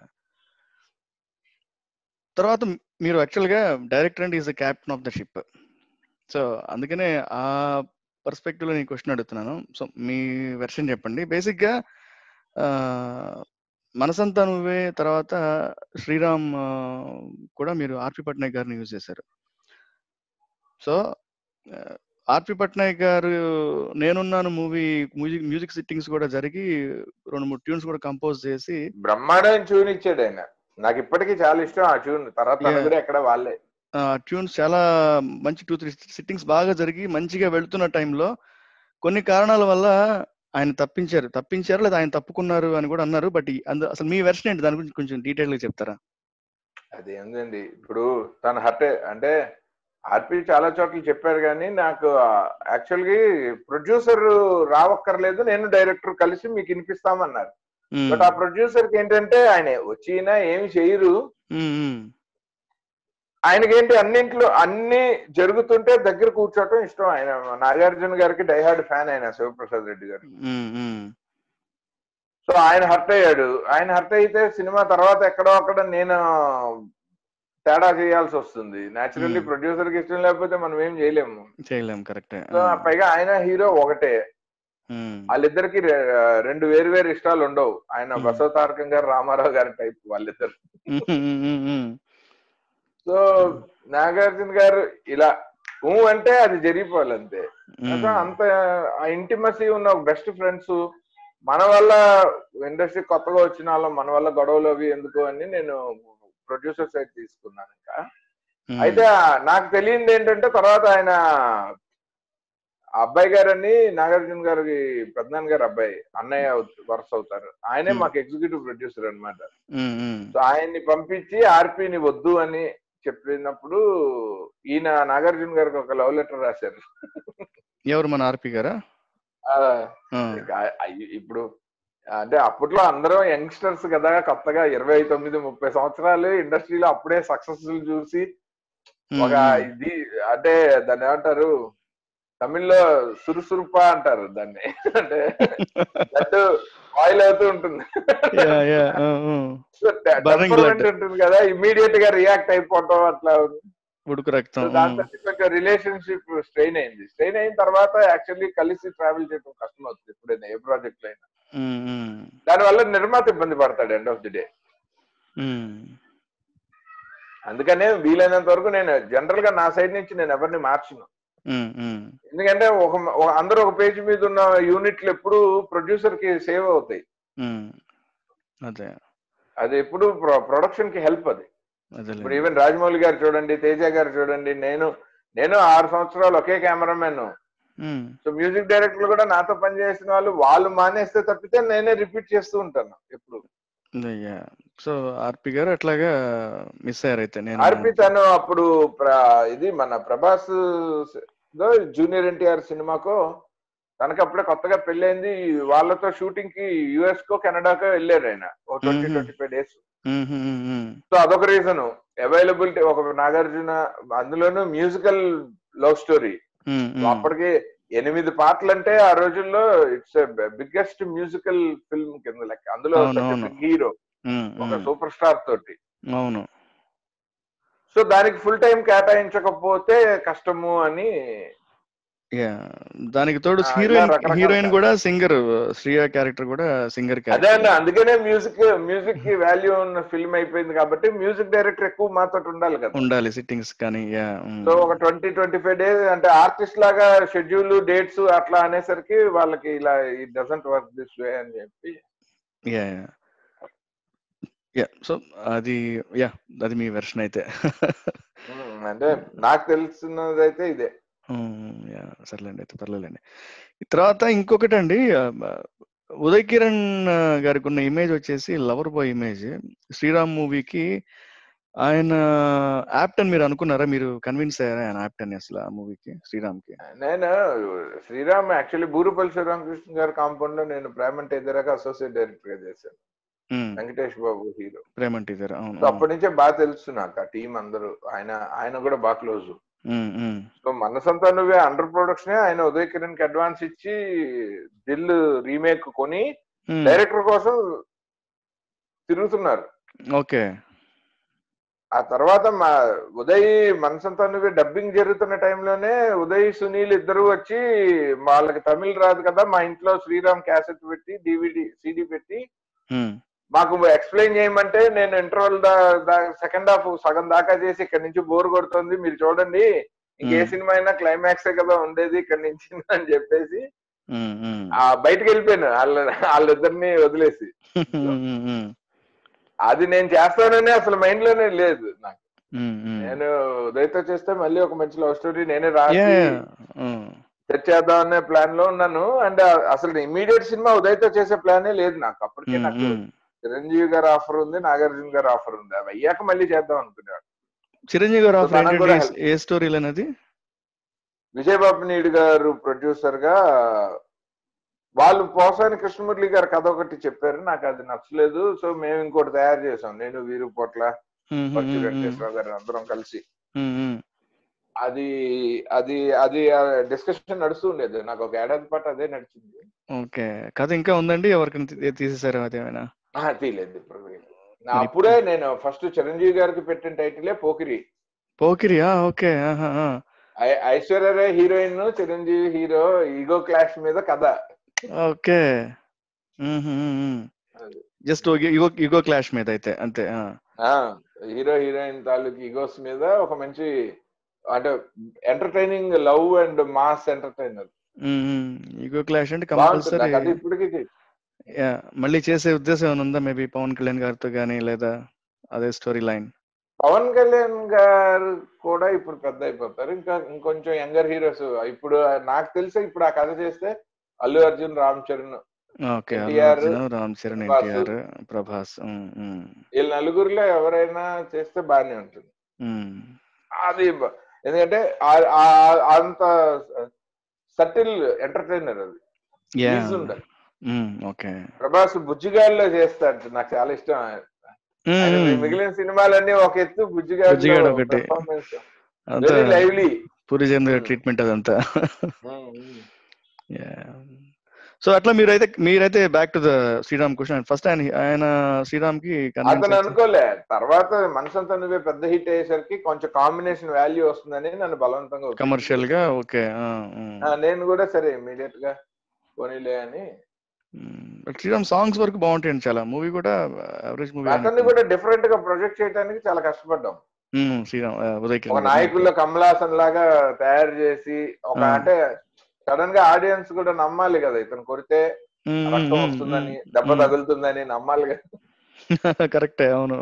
[SPEAKER 1] తర్వాత మీరు యాక్చువల్గా director and is the captain of the ship. So అందుకనే ఆ పర్స్పెక్టివ్లో నేను క్వశ్చన్ అడుగుతున్నాను. సో మీ వెర్షన్ చెప్పండి. బేసిక్గా మనసంతా నువ్వే తర్వాత శ్రీరామ్ కూడా మీరు ఆర్పి పట్నాయక్ గారిని యూజ్ చేశారు. సో ఆర్పి పట్నాయక్ గారు నేనున్నాను మూవీ మ్యూజిక్ మ్యూజిక్ సిట్టింగ్స్ కూడా జరిగి రెండు మూడు ట్యూన్స్ కూడా కంపోజ్ చేసి
[SPEAKER 2] బ్రహ్మాండమైన ట్యూన్ ఇచ్చాడు ఆయన. నాకు ఇప్పటికీ చాలా ఇష్టం ఆ ట్యూన్. తర్వాత ఎక్కడ వాళ్ళే.
[SPEAKER 1] ట్యూన్స్ చాలా మంచి టూ త్రీ సిట్టింగ్స్ బాగా జరిగి మంచిగా వెళ్తున్న టైంలో కొన్ని కారణాల వల్ల ఆయన తప్పించారు. తప్పించారు లేదా ఆయన తప్పుకున్నారు అని కూడా అన్నారు. బట్ అందు అసలు మీ వెర్షన్ ఏంటి? దాని గురించి కొంచెం డీటెయిల్గా చెప్తారా?
[SPEAKER 2] అది ఏందండి? ఇప్పుడు తను హర్ట్ అంటే ఆర్పి చాలా చోట్ల చెప్పారు కానీ నాకు యాక్చువల్గా ప్రొడ్యూసర్ రావక్కర్లేదు. నేను డైరెక్టర్ కలిసి మీకు వినిపిస్తామన్నారు. బట్ ఆ ప్రొడ్యూసర్కి ఏంటంటే ఆయన వచ్చినా ఏమి చేయరు. ఆయనకేంటి అన్నింట్లో అన్ని జరుగుతుంటే దగ్గర కూర్చోవటం ఇష్టం. ఆయన నాగార్జున గారికి డైహార్డ్ ఫ్యాన్ ఆయన శివప్రసాద్ రెడ్డి గారు. సో ఆయన హర్ట్ అయ్యాడు. ఆయన హర్ట్ అయితే సినిమా తర్వాత ఎక్కడో అక్కడ నేను తేడా చేయాల్సి వస్తుంది. Naturally
[SPEAKER 1] Hmm.
[SPEAKER 2] ప్రొడ్యూసర్కి ఇష్టం లేకపోతే మనం ఏం చేయలేము.
[SPEAKER 1] చేయలేం కరెక్టే
[SPEAKER 2] సో పైగా ఆయన హీరో ఒకటే. వాళ్ళిద్దరికి రెండు వేరు వేరు ఇష్టాలు ఉండవు ఆయన. బసవతారకం గారు రామారావు గారి టైప్ వాళ్ళిద్దరు. సో నాగార్జున గారు ఇలా ఊ అంటే అది జరిగిపోవాలి అంతే అంత ఇంటిమసీ ఉన్న బెస్ట్ ఫ్రెండ్స్ మన వల్ల ఇండస్ట్రీ కొత్తగా వచ్చిన వాళ్ళం మన వల్ల గొడవలు అవి ఎందుకు అని నేను ప్రొడ్యూసర్ సైడ్ తీసుకున్నాను ఇంకా. అయితే నాకు తెలియంది ఏంటంటే తర్వాత ఆయన ఆ అబ్బాయి గారని నాగార్జున గారికి పెద్దనాన్న గారు అబ్బాయి అన్నయ్య వరుస అవుతారు. ఆయనే. మాకు ఎగ్జిక్యూటివ్ ప్రొడ్యూసర్ అన్నమాట. సో ఆయన్ని పంపించి ఆర్పిని వద్దు అని చెప్పినప్పుడు ఈయన నాగార్జున గారికి ఒక లవ్ లెటర్ రాశారు.
[SPEAKER 1] ఎవరు మన ఆర్పి గారా?
[SPEAKER 2] ఇప్పుడు అంటే అప్పట్లో అందరం యంగ్స్టర్స్ కదా కొత్తగా ఇరవై తొమ్మిది ముప్పై సంవత్సరాలు ఇండస్ట్రీలో అప్పుడే సక్సెస్ఫుల్ చూసి ఒక. ఇది అంటే దాన్ని ఏమంటారు? తమిళ్ళో సురుసురుప అంటారు దాన్ని. అంటే [LAUGHS] ఆయిల్ అవుతూ ఉంటుంది. Temperament
[SPEAKER 1] blood.
[SPEAKER 2] ఉంటుంది కదా ఇమీడియట్గా రియాక్ట్ అయిపోవటం అట్లా.
[SPEAKER 1] ఉడుకు రక్తం
[SPEAKER 2] దాంతో కొంచెం రిలేషన్షిప్ స్ట్రెయిన్ అయింది. స్ట్రెయిన్ అయిన తర్వాత యాక్చువల్లీ కలిసి ట్రావెల్ చేయడం కష్టం అవుతుంది ఎప్పుడైనా ఏ ప్రాజెక్ట్ అయినా.
[SPEAKER 1] ఉమ్, ఉమ్,
[SPEAKER 2] దానివల్ల నిర్మాత ఇబ్బంది పడతాడు ఎండ్ ఆఫ్ ది డే అందుకనే వీలైనంత వరకు నేను జనరల్గా నా సైడ్ నుంచి నేను ఎవరిని మార్చను. ఎందుకంటే ఒక అందరూ ఒక పేజ్ మీద ఉన్న యూనిట్లు ఎప్పుడు ప్రొడ్యూసర్కి సేవ్ అవుతాయి.
[SPEAKER 1] అదే.
[SPEAKER 2] అది ఎప్పుడు ప్రొడక్షన్కి హెల్ప్ అది. ఇప్పుడు ఈవెన్ రాజమౌళి గారు చూడండి తేజ గారు చూడండి నేను నేను ఆరు సంవత్సరాలు ఒకే కెమెరామెన్ సో మ్యూజిక్ డైరెక్టర్లు కూడా నాతో పనిచేసిన వాళ్ళు వాళ్ళు మానేస్తే తప్పితే నేనే రిపీట్ చేస్తూ ఉంటాను ఎప్పుడు.
[SPEAKER 1] సో ఆర్పి గారు అట్లాగా మిస్ అయ్యారు అయితే నేను
[SPEAKER 2] ఆర్పి తను అప్పుడు ఇది మన ప్రభాస్ జూనియర్ ఎన్టీఆర్ సినిమాకో తనకి అప్పుడే కొత్తగా పెళ్ళైంది వాళ్ళతో షూటింగ్కి యుఎస్ కో కెనడాకో వెళ్ళారు ఆయన ఓ twenty. Twenty five days. So అదొక రీజన్ అవైలబిలిటీ ఒక నాగార్జున అందులోనూ మ్యూజికల్ లవ్ స్టోరీ. అప్పటికి ఎనిమిది పాటలు అంటే ఆ రోజుల్లో ఇట్స్ బిగ్గెస్ట్ మ్యూజికల్ ఫిల్మ్ కింద లెక్క అందులో. హీరో ఒక. సూపర్ స్టార్ తోటి
[SPEAKER 1] అవును
[SPEAKER 2] సో దానికి ఫుల్ టైం కేటాయించకపోతే కష్టము అని
[SPEAKER 1] దానికి తోడు హీరోయిన్ హీరోయిన్ కూడా సింగర్ శ్రీయా క్యారెక్టర్ కూడా సింగర్
[SPEAKER 2] అదే అండి అందుకనే మ్యూజిక్ మ్యూజిక్కి వాల్యూ ఉన్న ఫిల్మ్ అయిపోయింది కాబట్టి మ్యూజిక్ డైరెక్టర్ ఎక్కువ మాతో ఉండాలి కదా.
[SPEAKER 1] ఉండాలి సిట్టింగ్స్ కానీ.
[SPEAKER 2] సో ఒక ట్వంటీ ట్వంటీ ఫైవ్ డేస్ అంటే ఆర్టిస్ట్ లాగా షెడ్యూల్ డేట్స్ అట్లా అనేసరికి వాళ్ళకి ఇలా it doesn't work this way అని చెప్పి
[SPEAKER 1] యా సో అది యా అది మీ వెర్షన్ అయితే.
[SPEAKER 2] ఉమ్, అంటే నాకు తెలిసినది అయితే ఇదే
[SPEAKER 1] యా సర్లేండి అయితే పర్లేదండి తర్వాత ఇంకొకటి అండి ఉదయ్ కిరణ్ ఆ, గారికి ఉన్న ఇమేజ్ వచ్చేసి లవర్ బాయ్ ఇమేజ్ శ్రీరామ్ మూవీకి ఆయన యాప్ట్ అని మీరు అనుకున్నారా? మీరు కన్విన్స్ అయ్యారా ఆయన యాప్ట్ అని అసలు ఆ మూవీకి శ్రీరామ్కి?
[SPEAKER 2] నేను శ్రీరామ్ యాక్చువల్లీ బూరుపల్లి శ్రీరామకృష్ణ గారి కాంపౌండ్లో నేను ప్రేమంటే ఎదురగా అసోసియేట్ డైరెక్టర్గా చేశాను. వెంకటేష్ బాబు హీరో.
[SPEAKER 1] అవును
[SPEAKER 2] సో అప్పటి నుంచే బాగా తెలుసు నాకు. ఆ టీం అందరూ ఆయన ఆయన కూడా బాగా క్లోజ్ సో మన సొంత నువ్వే అండర్ ప్రొడక్షన్ ఆయన ఉదయ్ కిరణ్కి అడ్వాన్స్ ఇచ్చి దిల్ రీమేక్ కొని డైరెక్టర్ కోసం తిరుగుతున్నారు.
[SPEAKER 1] ఓకే.
[SPEAKER 2] ఆ తర్వాత మా ఉదయ్ మనసంతా నువ్వే డబ్బింగ్ జరుగుతున్న టైంలోనే ఉదయ్ సునీల్ ఇద్దరు వచ్చి వాళ్ళకి తమిళ్ రాదు కదా మా ఇంట్లో శ్రీరామ్ క్యాసెట్ పెట్టి డివిడి సిడి పెట్టి మాకు ఎక్స్ప్లెయిన్ చేయమంటే నేను ఇంటర్వల్ దా సెకండ్ హాఫ్ సగం దాకా చేసి ఇక్కడ నుంచి బోర్ కొడుతుంది. మీరు చూడండి ఇంకే. సినిమా అయినా క్లైమాక్స్ కదా ఉండేది ఇక్కడ నుంచి [LAUGHS] అని చెప్పేసి ఆ బయటకు వెళ్ళిపోయాను. వాళ్ళ వాళ్ళిద్దరిని వదిలేసి. అది నేను చేస్తానని అసలు మైండ్లోనే లేదు నాకు. నేను ఉదయ్తో చేస్తే మళ్ళీ ఒక మంచి లవ్ స్టోరీ నేనే రాసి సెట్ చేద్దాం అనే ప్లాన్లో ఉన్నాను. అండ్ అసలు ఇమీడియట్ సినిమా ఉదయ్తో చేసే ప్లానే లేదు నాకు. అప్పటికే నాకు. చిరంజీవి గారు ఆఫర్ ఉంది నాగార్జున గారు ఆఫర్ ఉంది. అవి అయ్యాక మళ్ళీ చేద్దాం అనుకున్నాడు
[SPEAKER 1] చిరంజీవి గారు ఆఫర్ ఏ- స్టోరీలు అనేది?
[SPEAKER 2] విజయబాబు నీడు గారు ప్రొడ్యూసర్గా వాళ్ళు పోసాని కృష్ణమురళి గారు కథ ఒకటి చెప్పారు. నాకు అది నచ్చలేదు. సో మేము ఇంకోటి తయారు చేసాం నేను వీరు పొట్ల వెంకటేశ్వరరావు గారు అందరం కలిసి. అది అది అది డిస్కషన్ నడుస్తూ ఉండేది. నాకు ఒక ఏడాది పాటు అదే నడిచింది.
[SPEAKER 1] ఓకే. కథ ఇంకా ఉందండి? ఎవరికైనా తీ- తీసేసారా అదేమైనా
[SPEAKER 2] తీయలేదు ఇప్పుడు అప్పుడే నేను ఫస్ట్ చిరంజీవి గారికి పెట్టిన టైటిలే Pokiri.
[SPEAKER 1] పోకిరియా okay.
[SPEAKER 2] Aishwarya Rai heroine Chiranjeevi hero ego clash మీద కథ.
[SPEAKER 1] Okay. Just ego ego clash మీద అయితే అంతే
[SPEAKER 2] హీరో హీరోయిన్ తాలూకు ఈగోస్ మీద ఒక మంచి అంటే entertaining love and mass entertainer.
[SPEAKER 1] Ego clash అంటే కంపల్సరీ
[SPEAKER 2] ఇప్పటికీ
[SPEAKER 1] యా మళ్ళీ చేసే ఉద్దేశం ఏమైనా ఉందా? మేబీ పవన్ కళ్యాణ్ గారితో కానీ లేదా అదే స్టోరీ లైన్
[SPEAKER 2] పవన్ కళ్యాణ్ గారు కూడా ఇప్పుడు పెద్ద అయిపోతారు. ఇంకా ఇంకొంచెం యంగర్ హీరోస్ ఇప్పుడు నాకు తెలిసి ఇప్పుడు ఆ కథ చేస్తే అల్లు అర్జున్ రామ్ చరణ్
[SPEAKER 1] ఓకే రామ్ చరణ్
[SPEAKER 2] ప్రభాస్.
[SPEAKER 1] ఎన్టీఆర్ ప్రభాస్.
[SPEAKER 2] వీళ్ళ నలుగురిలో ఎవరైనా చేస్తే బాగానే ఉంటుంది. అది ఎందుకంటే అంత సటిల్ ఎంటర్టైనర్ అది. ఉండాలి.
[SPEAKER 1] ఓకే
[SPEAKER 2] ప్రభాస్ బుజ్జిగాడిలో చేస్తాడు నాకు చాలా ఇష్టం
[SPEAKER 1] ఉమ్,
[SPEAKER 2] మిగిలిన సినిమాలన్నీ ఒక ఎత్తు
[SPEAKER 1] బుజ్జిగాడు ఒకటి.
[SPEAKER 2] లైవ్లీ
[SPEAKER 1] పూరి చంద్ర. ట్రీట్మెంట్ అదంతా. సో అట్లా మీరైతే మీరైతే back to the Sriram question first ఆయన ఆయన శ్రీరామ్కి
[SPEAKER 2] అతను అనుకోలే. తర్వాత మనసంతా నువ్వే పెద్ద హిట్ అయ్యేసరికి కొంచెం కాంబినేషన్ వాల్యూ వస్తుందని నన్ను బలవంతంగా.
[SPEAKER 1] కమర్షియల్గా ఓకే
[SPEAKER 2] నేను కూడా సరే ఇమీడియట్గా పోనీలే అని
[SPEAKER 1] శ్రీరామ్ సాంగ్స్ వరకు బాగుంటాయండి చాలా. మూవీ కూడా యావరేజ్ మూవీ
[SPEAKER 2] అతన్ని కూడా డిఫరెంట్గా ప్రొజెక్ట్ చేయడానికి చాలా కష్టపడ్డాం.
[SPEAKER 1] శ్రీరామ్ ఆ, ఉదయ్
[SPEAKER 2] నాయకుల్లో కమలాసన్ లాగా తయారు చేసి ఒక. అంటే సడన్గా ఆడియన్స్ కూడా నమ్మాలి కదా ఇతను కొడితే రక్తం వస్తుందని దెబ్బ. తగులుతుందని నమ్మాలి కదా. [LAUGHS]
[SPEAKER 1] కరెక్టే అవును.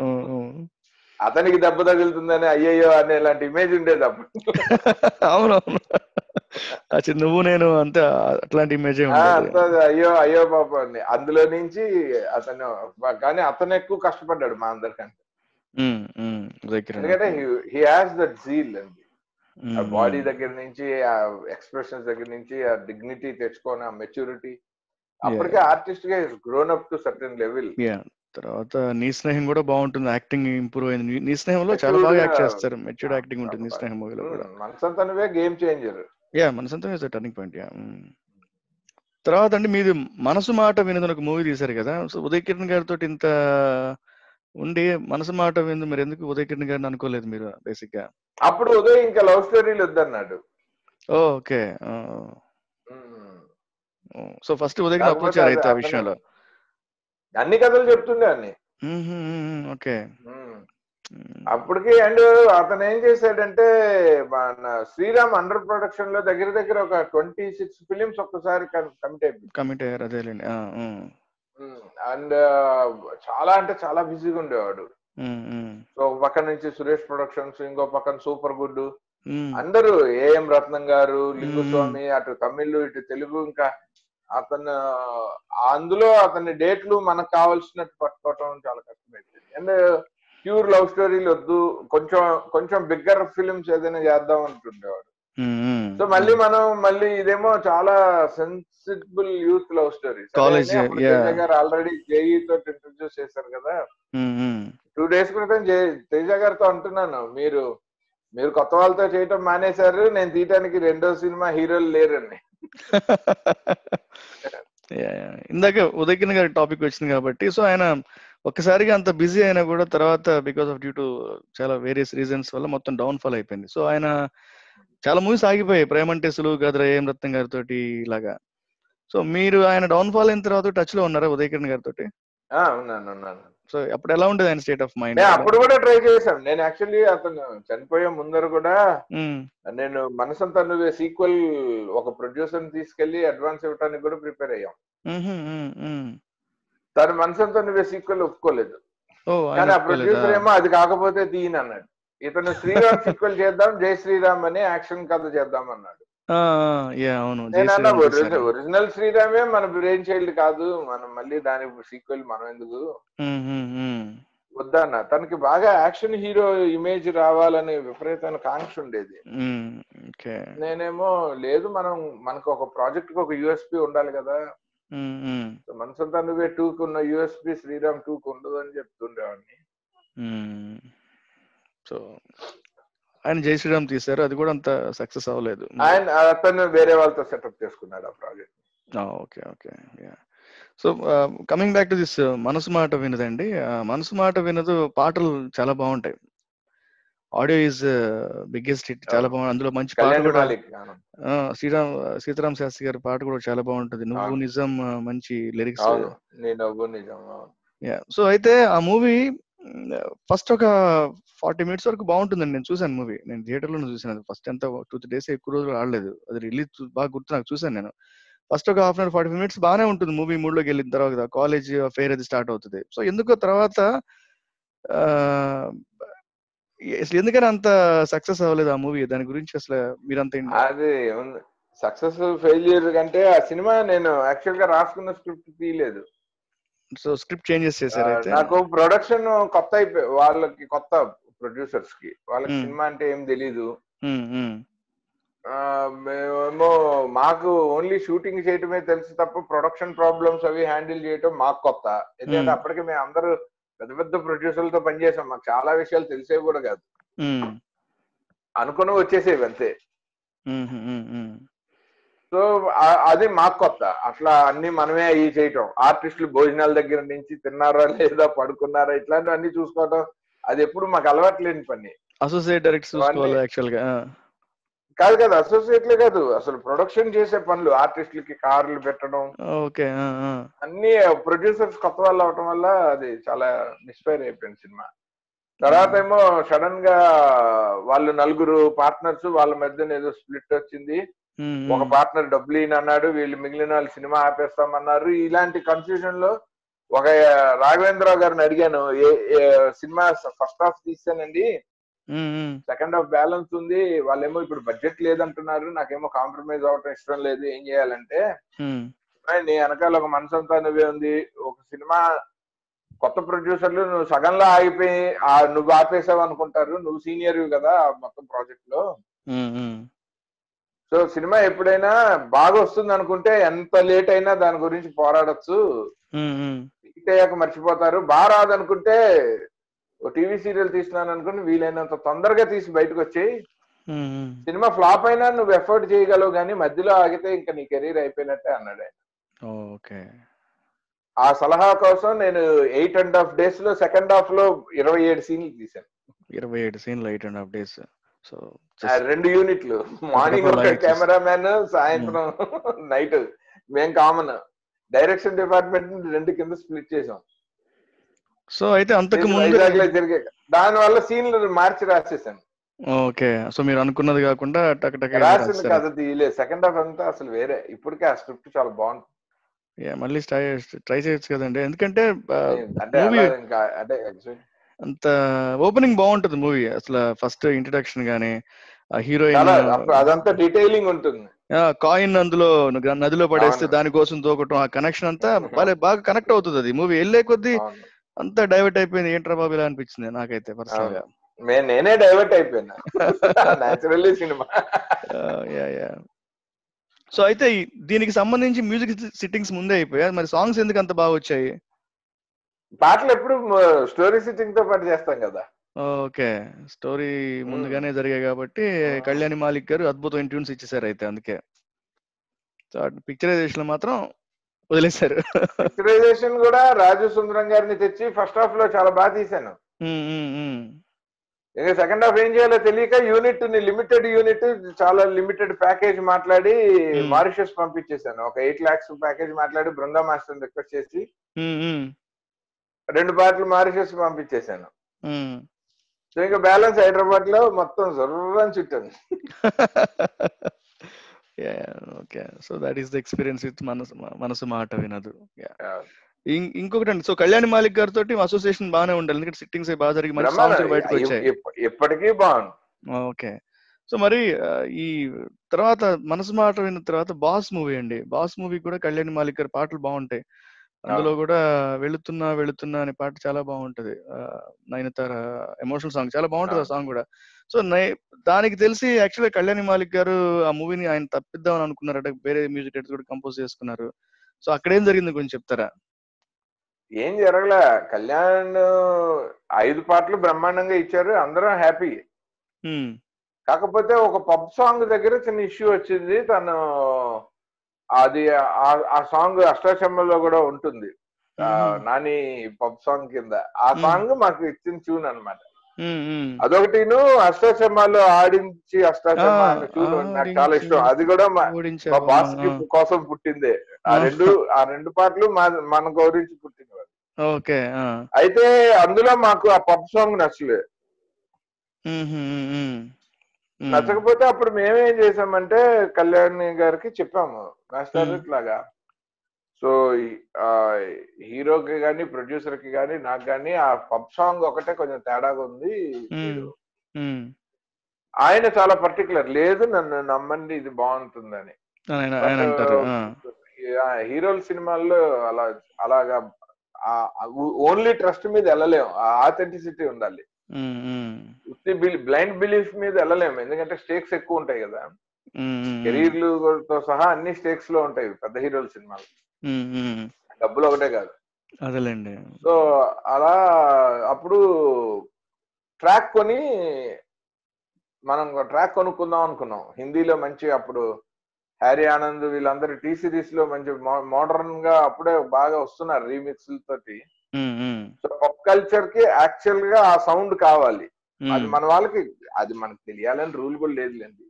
[SPEAKER 2] అతనికి దెబ్బ తగులుతుందని అయ్యయ్యో అనే ఇలాంటి ఇమేజ్ ఉండేది అప్పుడు. [LAUGHS]
[SPEAKER 1] అచ్చా నువ్వు నేను అంతే అట్లాంటి ఇమేజ్
[SPEAKER 2] అయ్యో అయ్యో పాప అని. అందులో నుంచి అతను కానీ అతను ఎక్కువ కష్టపడ్డాడు మా అందరికంటే. ఎందుకంటే హీ హాస్ దట్ జీల్ అండి. ఆ బాడీ దగ్గర నుంచి ఆ ఎక్స్ప్రెషన్స్ దగ్గర నుంచి ఆ డిగ్నిటీ తెచ్చుకొని ఆ మెచ్యూరిటీ అప్పటికే ఆర్టిస్ట్గా grown up to certain level
[SPEAKER 1] yeah తర్వాత నీ స్నేహం కూడా బాగుంటుంది. యాక్టింగ్ ఇంప్రూవ్ అయింది. నీ- స్నేహంలో చాలా బాగా యాక్ట్ చేస్తారు. మెచ్యూర్డ్ యాక్టింగ్ ఉంటుంది నీ స్నేహం మూవీలో కూడా.
[SPEAKER 2] మనసంతా నువ్వే గేమ్ చేంజర్
[SPEAKER 1] యా మన సొంతం టర్నింగ్ పాయింట్ యా తర్వాత అండి మీది మనసు మాట వినదని ఒక మూవీ తీశారు కదా. సో ఉదయ్ కిరణ్ గారితో ఇంత ఉండి మనసు మాట విందు మరి ఎందుకు ఉదయ్ కిరణ్ గారిని అనుకోలేదు మీరు బేసిక్గా
[SPEAKER 2] అప్పుడు ఉదయ్ ఇంకా లవ్ స్టోరీలు వద్దన్నాడు.
[SPEAKER 1] Okay. So first Uday approach అయితే ఆ విషయంలో?
[SPEAKER 2] అన్ని కథలు చెప్తుండే అన్ని.
[SPEAKER 1] ఓకే.
[SPEAKER 2] అప్పటికి అండ్ అతను ఏం చేశాడంటే మన శ్రీరామ్ అండర్ ప్రొడక్షన్లో దగ్గర దగ్గర ఒక ట్వంటీ సిక్స్ ఫిలిమ్స్ ఒక్కసారి కమిట్ అయిపోయింది
[SPEAKER 1] కమిట్ అయ్యారు అదేలేండి.
[SPEAKER 2] అండ్ చాలా అంటే చాలా బిజీగా ఉండేవాడు. సో ఒక పక్క నుంచి సురేష్ ప్రొడక్షన్స్ ఇంకో పక్కన సూపర్ గుడ్ అందరూ ఏఎం రత్నం గారు లింగుస్వామి అటు తమిళ్ ఇటు తెలుగు ఇంకా అతను అందులో అతని డేట్లు మనకు కావాల్సినట్టు పట్టుకోవటం చాలా కష్టమైంది అండ్ ప్యూర్ లవ్ స్టోరీలు వద్దు కొంచెం కొంచెం బిగ్గర్ ఫిలిమ్స్ ఏదైనా చేద్దాం అంటుండేవాడు. సో మళ్ళీ మనం మళ్ళీ ఇదేమో చాలా sensible youth love story
[SPEAKER 1] yeah.
[SPEAKER 2] గారు ఆల్రెడీ జేఈ తోటి ఇంట్రడ్యూస్ చేశారు కదా. టూ డేస్ క్రితం జే- తేజ గారితో అంటున్నాను మీరు మీరు కొత్త వాళ్ళతో చేయటం మానేశారు నేను తీయటానికి రెండో సినిమా హీరోలు లేరని. [LAUGHS]
[SPEAKER 1] ఇందాక కిరణ్ గారి టాపిక్ వచ్చింది కాబట్టి సో ఆయన ఒక్కసారిగా అంత బిజీ అయినా కూడా తర్వాత బికాస్ ఆఫ్ డ్యూ టు చాలా వేరియస్ రీజన్స్ వల్ల మొత్తం డౌన్ ఫాల్ అయిపోయింది సో ఆయన చాలా మూవీస్ ఆగిపోయాయి ప్రేమంటే సులువు గద్ర ఏం రత్నం గారితో ఇలాగా సో మీరు ఆయన డౌన్ ఫాల్ అయిన తర్వాత టచ్లో ఉన్నారా ఉదయ్ కిరణ్ గారితో
[SPEAKER 2] ఆ, ఉన్నాను ఉన్నాను.
[SPEAKER 1] సో అప్పుడు ఎలా ఉండేది ఆయన స్టేట్ ఆఫ్ మైండ్
[SPEAKER 2] అప్పుడు కూడా ట్రై చేశాను. నేను యాక్చువల్లీ అతను చనిపోయే ముందర కూడా నేను మనసంతా నువ్వే సీక్వెల్ ఒక ప్రొడ్యూసర్ తీసుకెళ్ళి అడ్వాన్స్ ఇవ్వడానికి కూడా ప్రిపేర్ అయ్యాం. తను మనసంతా నువ్వే సీక్వెల్ ఒప్పుకోలేదు. కానీ ఆ ప్రొడ్యూసర్ ఏమో అది కాకపోతే తీయను అన్నాడు ఇతను శ్రీరామ్ సీక్వెల్ చేద్దాం జై శ్రీరామ్ అని యాక్షన్ కథ చేద్దాం అన్నాడు
[SPEAKER 1] యా అవును.
[SPEAKER 2] ఒరిజినల్ శ్రీరామే మన బ్రెయిన్ చైల్డ్ కాదు మనం మళ్ళీ దానికి సీక్వెల్ మనం ఎందుకు. వద్దన్న తనకి బాగా యాక్షన్ హీరో ఇమేజ్ రావాలని విపరీతమైన కాంక్ష ఉండేది నేనేమో లేదు మనం మనకు ఒక ప్రాజెక్ట్కి ఒక యూఎస్పి ఉండాలి కదా మనసంతా నువ్వే టూ కు ఉన్న యూఎస్పి శ్రీరామ్ టూ కు ఉండదు అని చెప్తుండేవాడిని.
[SPEAKER 1] సో ఆయన జై శ్రీరామ్ తీశారు అది కూడా అంత సక్సెస్ అవ్వలేదు.
[SPEAKER 2] ఆయన అతను వేరే వాళ్ళతో సెటప్ చేసుకున్నాడు ఆ project.
[SPEAKER 1] Okay okay so coming back to this మనసు మాట వినదండి. మనసు మాట వినదు పాటలు చాలా బాగుంటాయి. ఆడియో ఈజ్ బిగ్గెస్ట్ హిట్ చాలా. బాగుంది అందులో మంచి పాట కూడా శ్రీరామ్ సీతారాం శాస్త్రి గారి పాట కూడా చాలా బాగుంటుంది. నువ్వు. నిజం మంచి లిరిక్స్. సో అయితే ఆ మూవీ ఫస్ట్ ఒక ఫార్టీ మినిట్స్ వరకు బాగుంటుందండి. నేను చూసాను మూవీ. నేను థియేటర్లో చూసాను ఫస్ట్ ఎంత టూ త్రీ డేస్ ఎక్కువ రోజులు ఆడలేదు. అది రిలీజ్ బాగా గుర్తు నాకు చూసాను నేను. ఫస్ట్ ఒక half an hour forty minutes బాగానే ఉంటుంది మూవీ మూడ్లోకి వెళ్ళిన తర్వాత. కాలేజ్ ఫెయిర్ అది స్టార్ట్ అవుతుంది. సో ఎందుకో తర్వాత ఆ, అసలు ఎందుకని అంత సక్సెస్ అవ్వలేదు ఆ మూవీ. దాని గురించి అసలు మీరంత
[SPEAKER 2] అది సక్సెస్ ఫెయిల్యూర్ కంటే ఆ సినిమా నేను యాక్చువల్గా రాసుకున్న స్క్రిప్ట్ తీయలేదు.
[SPEAKER 1] సో స్క్రిప్ట్ చేంజెస్ చేశారు
[SPEAKER 2] నాకు ప్రొడక్షన్ కొత్త అయిపోయి వాళ్ళకి కొత్త ప్రొడ్యూసర్స్కి వాళ్ళకి. సినిమా అంటే ఏం తెలీదు. మేమేమో మాకు ఓన్లీ షూటింగ్ చేయటమే తెలుసు తప్ప ప్రొడక్షన్ ప్రాబ్లమ్స్ అవి హ్యాండిల్ చేయటం మాకు కొత్త. ఎందుకంటే. అప్పటికి మేము అందరూ పెద్ద పెద్ద ప్రొడ్యూసర్లతో పనిచేసాం. మాకు చాలా విషయాలు తెలిసేవి కూడా కాదు. అనుకుని వచ్చేసేవి అంతే. సో అది మాకు కొత్త. అట్లా అన్ని మనమే అవి చేయటం. ఆర్టిస్టులు భోజనాల దగ్గర నుంచి తిన్నారా లేదా పడుకున్నారా ఇట్లాంటివన్నీ చూసుకోవటం అది ఎప్పుడు మాకు అలవాటు లేని పని
[SPEAKER 1] అసోసియేట్ డైరెక్ట్ చూసుకోవాలి
[SPEAKER 2] అవన్నీ-
[SPEAKER 1] యాక్చువల్గా.
[SPEAKER 2] కాదు కాదు అసోసియేట్లే కాదు. అసలు ప్రొడక్షన్ చేసే పనులు ఆర్టిస్టులకి కార్లు పెట్టడం.
[SPEAKER 1] ఓకే.
[SPEAKER 2] అన్ని ప్రొడ్యూసర్స్ కొత్త వాళ్ళు అవటం వల్ల అది చాలా మిస్ఫైర్ అయిపోయింది సినిమా. తర్వాత ఏమో సడన్గా వాళ్ళు నలుగురు పార్ట్నర్స్ వాళ్ళ మధ్యన ఏదో స్ప్లిట్ వచ్చింది. ఒక. పార్ట్నర్ డబ్బులు అన్నాడు వీళ్ళు మిగిలిన వాళ్ళు సినిమా ఆపేస్తామన్నారు. ఇలాంటి కన్ఫ్యూజన్లో ఒక రాఘవేంద్రరావు గారిని అడిగాను. ఏ సినిమా ఫస్ట్ హాఫ్ తీసానండి. సెకండ్ హాఫ్ బ్యాలెన్స్ ఉంది. వాళ్ళేమో ఇప్పుడు బడ్జెట్ లేదంటున్నారు. నాకేమో కాంప్రమైజ్ అవటం ఇష్టం లేదు. ఏం చేయాలంటే
[SPEAKER 1] ఉమ్.
[SPEAKER 2] "ఏయ్, నీ వెనకాల ఒక మనసంతా నువ్వే ఉంది. ఒక సినిమా కొత్త ప్రొడ్యూసర్లు నువ్వు సగంలో ఆగిపోయి ఆ నువ్వు ఆపేసావు అనుకుంటారు. నువ్వు సీనియర్ కదా మొత్తం
[SPEAKER 1] ప్రాజెక్ట్లో.
[SPEAKER 2] సో సినిమా ఎప్పుడైనా బాగా వస్తుంది అనుకుంటే ఎంత లేట్ అయినా దాని గురించి పోరాడొచ్చు. హిట్ అయ్యాక మర్చిపోతారు బాగా రాదనుకుంటే టీవీ సీరియల్ తీస్తున్నాను అనుకుని వీలైనంత తొందరగా తీసి బయటకు
[SPEAKER 1] ఉమ్.
[SPEAKER 2] సినిమా ఫ్లాప్ అయినా నువ్వు ఎఫర్ట్ చేయగలవు కానీ మధ్యలో ఆగితే ఇంకా నీ కెరీర్ అయిపోయినట్టే అన్నాడు ఆయన.
[SPEAKER 1] ఓకే
[SPEAKER 2] ఆ సలహా కోసం నేను ఎయిట్ అండ్ హాఫ్ డేస్లో సెకండ్ హాఫ్లో ఇరవై ఏడు సీన్లు తీశాను
[SPEAKER 1] ఇరవై ఏడు సీన్లు eight and half days so
[SPEAKER 2] రెండు యూనిట్లు. మార్నింగ్ ఒక. కెమెరామ్యాన్ సాయంత్రం నైట్. మేం కామన్ డైరెక్షన్ డిపార్ట్మెంట్ రెండు కింద స్ప్లిట్ చేసాం.
[SPEAKER 1] సో అయితే అంతకు ముందు
[SPEAKER 2] దాని వల్ల సీన్లు మార్చి రాసేసాను.
[SPEAKER 1] ఓకే. సో మీరు అనుకున్నది కాకుండా టక్ టక్
[SPEAKER 2] రాసింది కథ తీయలేదు సెకండ్ హాఫ్ అంతా అసలు వేరే. ఇప్పటికే ఆ స్క్రిప్ట్ చాలా బాగుంది.
[SPEAKER 1] మళ్ళీ ట్రై చేయొచ్చు కదండి. ఎందుకంటే
[SPEAKER 2] అంటే
[SPEAKER 1] అంత ఓపెనింగ్ బాగుంటుంది మూవీ. అసలు ఫస్ట్ ఇంట్రడక్షన్ గానీ ఆ హీరోయిన్
[SPEAKER 2] అదంతా డీటెయిలింగ్ ఉంటుంది.
[SPEAKER 1] కాయిన్ అందులో నదిలో పడేస్తే. దానికోసం దూకటం ఆ కనెక్షన్ అంతా [LAUGHS] భలే బాగా కనెక్ట్ అవుతుంది అది. మూవీ వెళ్ళే కొద్దీ. అంతా డైవర్ట్ అయిపోయింది. ఏంట్రా బాబు ఇలా అనిపించింది? నాకైతే
[SPEAKER 2] పర్సనల్గా. నేనే డైవర్ట్ అయిపోయినా. నేచురల్లీ సినిమా
[SPEAKER 1] యా యా సో అయితే దీనికి సంబంధించి మ్యూజిక్ సిట్టింగ్స్ ముందే అయిపోయాయి మరి సాంగ్స్ ఎందుకు అంత బాగా వచ్చాయి?
[SPEAKER 2] పాటలు ఎప్పుడు స్టోరీ సిట్టింగ్తో పాటు చేస్తాం కదా.
[SPEAKER 1] ఓకే. స్టోరీ ముందుగానే జరిగాయి కాబట్టి. కళ్యాణి మాలిక్ గారు అద్భుతమైన ట్యూన్స్ ఇచ్చేసారు అయితే అందుకే. పిక్చరైజేషన్లో మాత్రం వదిలేశారు.
[SPEAKER 2] పిక్చరైజేషన్ కూడా రాజు సుందరం గారిని తెచ్చి ఫస్ట్ హాఫ్లో చాలా బాగా తీశాను. ఇంకా సెకండ్ హాఫ్ ఏం చేయాలో తెలియక యూనిట్ని లిమిటెడ్ యూనిట్ చాలా లిమిటెడ్ ప్యాకేజ్ మాట్లాడి. మారిషస్ పంపించేశాను. ఒక ఎయిట్ లాక్స్ ప్యాకేజ్ మాట్లాడి బృందా మాస్టర్ రిక్వెస్ట్ చేసి రెండు పాటలు మారిషస్ పంపించేశాను. సో ఇంకా బ్యాలెన్స్ హైదరాబాద్లో మొత్తం జర్రని చుట్టాను.
[SPEAKER 1] Okay so that is the experience with మనసు మనసు మాట వినదు. ఇంకొకటి అండి. సో కళ్యాణి మాలిక్ గారితో అసోసియేషన్ బాగానే ఉండాలి. ఎందుకంటే సిట్టింగ్స్ బాగా జరిగి
[SPEAKER 2] బ్రహ్మాండం.
[SPEAKER 1] సాంగ్స్ బయటకు వచ్చాయి
[SPEAKER 2] ఇప్పటికీ బాగుంది.
[SPEAKER 1] ఓకే సో మరి ఈ తర్వాత మనసు మాట విన్న తర్వాత బాస్ మూవీ అండి. బాస్ మూవీ కూడా కళ్యాణి మాలిక్ గారి పాటలు బాగుంటాయి. అందులో కూడా వెళుతున్నా వెళుతున్నా అనే పాట చాలా బాగుంటది. నయనతార ఎమోషనల్ సాంగ్ చాలా బాగుంటది ఆ. సాంగ్ కూడా. సో నై- దానికి తెలిసి యాక్చువల్గా కళ్యాణి మాలిక్ గారు ఆ మూవీని ఆయన తప్పిద్దామని అనుకున్నారట. వేరే మ్యూజిక్ డైరెక్టర్ కూడా కంపోజ్ చేసుకున్నారు. సో అక్కడ ఏం జరిగింది కొంచెం చెప్తారా?
[SPEAKER 2] ఏం జరగలే. కళ్యాణ్ ఐదు పాటలు బ్రహ్మాండంగా ఇచ్చారు. అందరం హ్యాపీ. కాకపోతే ఒక పబ్ సాంగ్ దగ్గర చిన్న ఇష్యూ వచ్చింది. తను అది ఆ- సాంగ్ అష్టాచమ్మలో కూడా ఉంటుంది. నాని పబ్ సాంగ్ కింద ఆ. సాంగ్ మాకు ఇచ్చిన ట్యూన్
[SPEAKER 1] హ్మ్.
[SPEAKER 2] అదొకటిను అష్టాచమ్మాలో ఆడించి అష్టాచమ్మ అనే ట్యూన్ నాకు చాలా ఇష్టం అది కూడా మా బాస్ కోసం పుట్టిందే ఆ. రెండు ఆ రెండు పాటలు మన గౌరించి పుట్టినవి
[SPEAKER 1] ఓకే.
[SPEAKER 2] అయితే అందులో మాకు ఆ పబ్ సాంగ్ నచ్చలేదు నచ్చకపోతే అప్పుడు మేమేం చేసామంటే కళ్యాణ్ గారికి చెప్పాము మాస్టర్. ఇట్లాగా సో హీరోకి కానీ ప్రొడ్యూసర్కి కానీ నాకు కానీ ఆ పబ్ సాంగ్ ఒకటే కొంచెం తేడాగా ఉంది. ఆయన చాలా పర్టికులర్ లేదు నన్ను నమ్మండి ఇది బాగుంటుందని. హీరోల సినిమాల్లో అలా అలాగా ఓన్లీ ట్రస్ట్ మీద వెళ్ళలేము ఆ ఆథెంటిసిటీ ఉండాలి. ఉత్తి బ్లైండ్ బిలీఫ్ మీద వెళ్ళలేము. ఎందుకంటే స్టేక్స్ ఎక్కువ ఉంటాయి కదా. కెరీర్లు తో సహా అన్ని స్టేక్స్లో ఉంటాయి. పెద్ద హీరోల సినిమాలు. డబ్బులు ఒకటే కాదు.
[SPEAKER 1] అదేలేండి.
[SPEAKER 2] సో అలా అప్పుడు ట్రాక్ కొని మనం ట్రాక్ కొనుక్కుందాం అనుకున్నాం. హిందీలో మంచి అప్పుడు హ్యారీ ఆనంద్ వీళ్ళందరూ టీ సిరీస్లో మంచి మోడర్న్గా అప్పుడే బాగా వస్తున్నారు రీమిక్స్ తోటి సో పప్ కల్చర్కి యాక్చువల్గా ఆ సౌండ్ కావాలి. అది మన వాళ్ళకి అది మనకు తెలియాలని రూల్ కూడా లేదులేండి.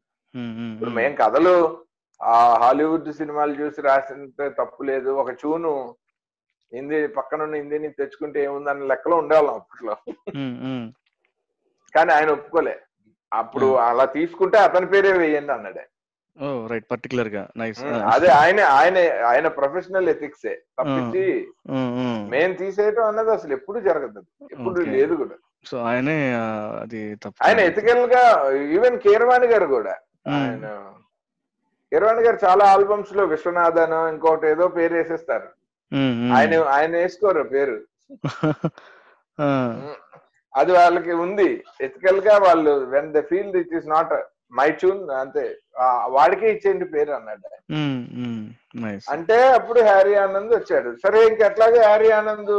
[SPEAKER 2] ఇప్పుడు. మేం కథలు ఆ హాలీవుడ్ సినిమాలు చూసి రాసినంత తప్పు లేదు. ఒక చూను హిందీ పక్కనున్న హిందీని తెచ్చుకుంటే ఏముందన్న లెక్కలో ఉండేవాళ్ళం అప్పట్లో. కానీ ఆయన ఒప్పుకోలే. అప్పుడు అలా తీసుకుంటే అతని పేరే వేయండి అన్నాడే.
[SPEAKER 1] Oh right. పర్టికులర్గా నైస్.
[SPEAKER 2] అదే ఆయన ఆయన ఆయన ప్రొఫెషనల్ ఎథిక్సే. తప్పించి మేం తీసేయటం అన్నది అసలు ఎప్పుడు జరగదు. ఎప్పుడు. లేదు కూడా.
[SPEAKER 1] సో ఆయనే అది తప్పు.
[SPEAKER 2] ఆయన ఎథికల్గా ఈవెన్ కీరవాణి గారు కూడా. ఆయన కీరవాణి గారు చాలా ఆల్బమ్స్లో విశ్వనాథన్ ఇంకోటి ఏదో పేరు వేసేస్తారు. ఆయన ఆయన వేసుకోరు పేరు. [LAUGHS] అది వాళ్ళకి ఉంది. ఎథికల్గా వాళ్ళు when the feel it is not my tune అంతే వాడికే ఇచ్చేయండి పేరు అన్నాడు అంటే అప్పుడు హ్యారీ ఆనంద్ వచ్చాడు. సరే ఇంకెట్లాగే హ్యారీ ఆనంద్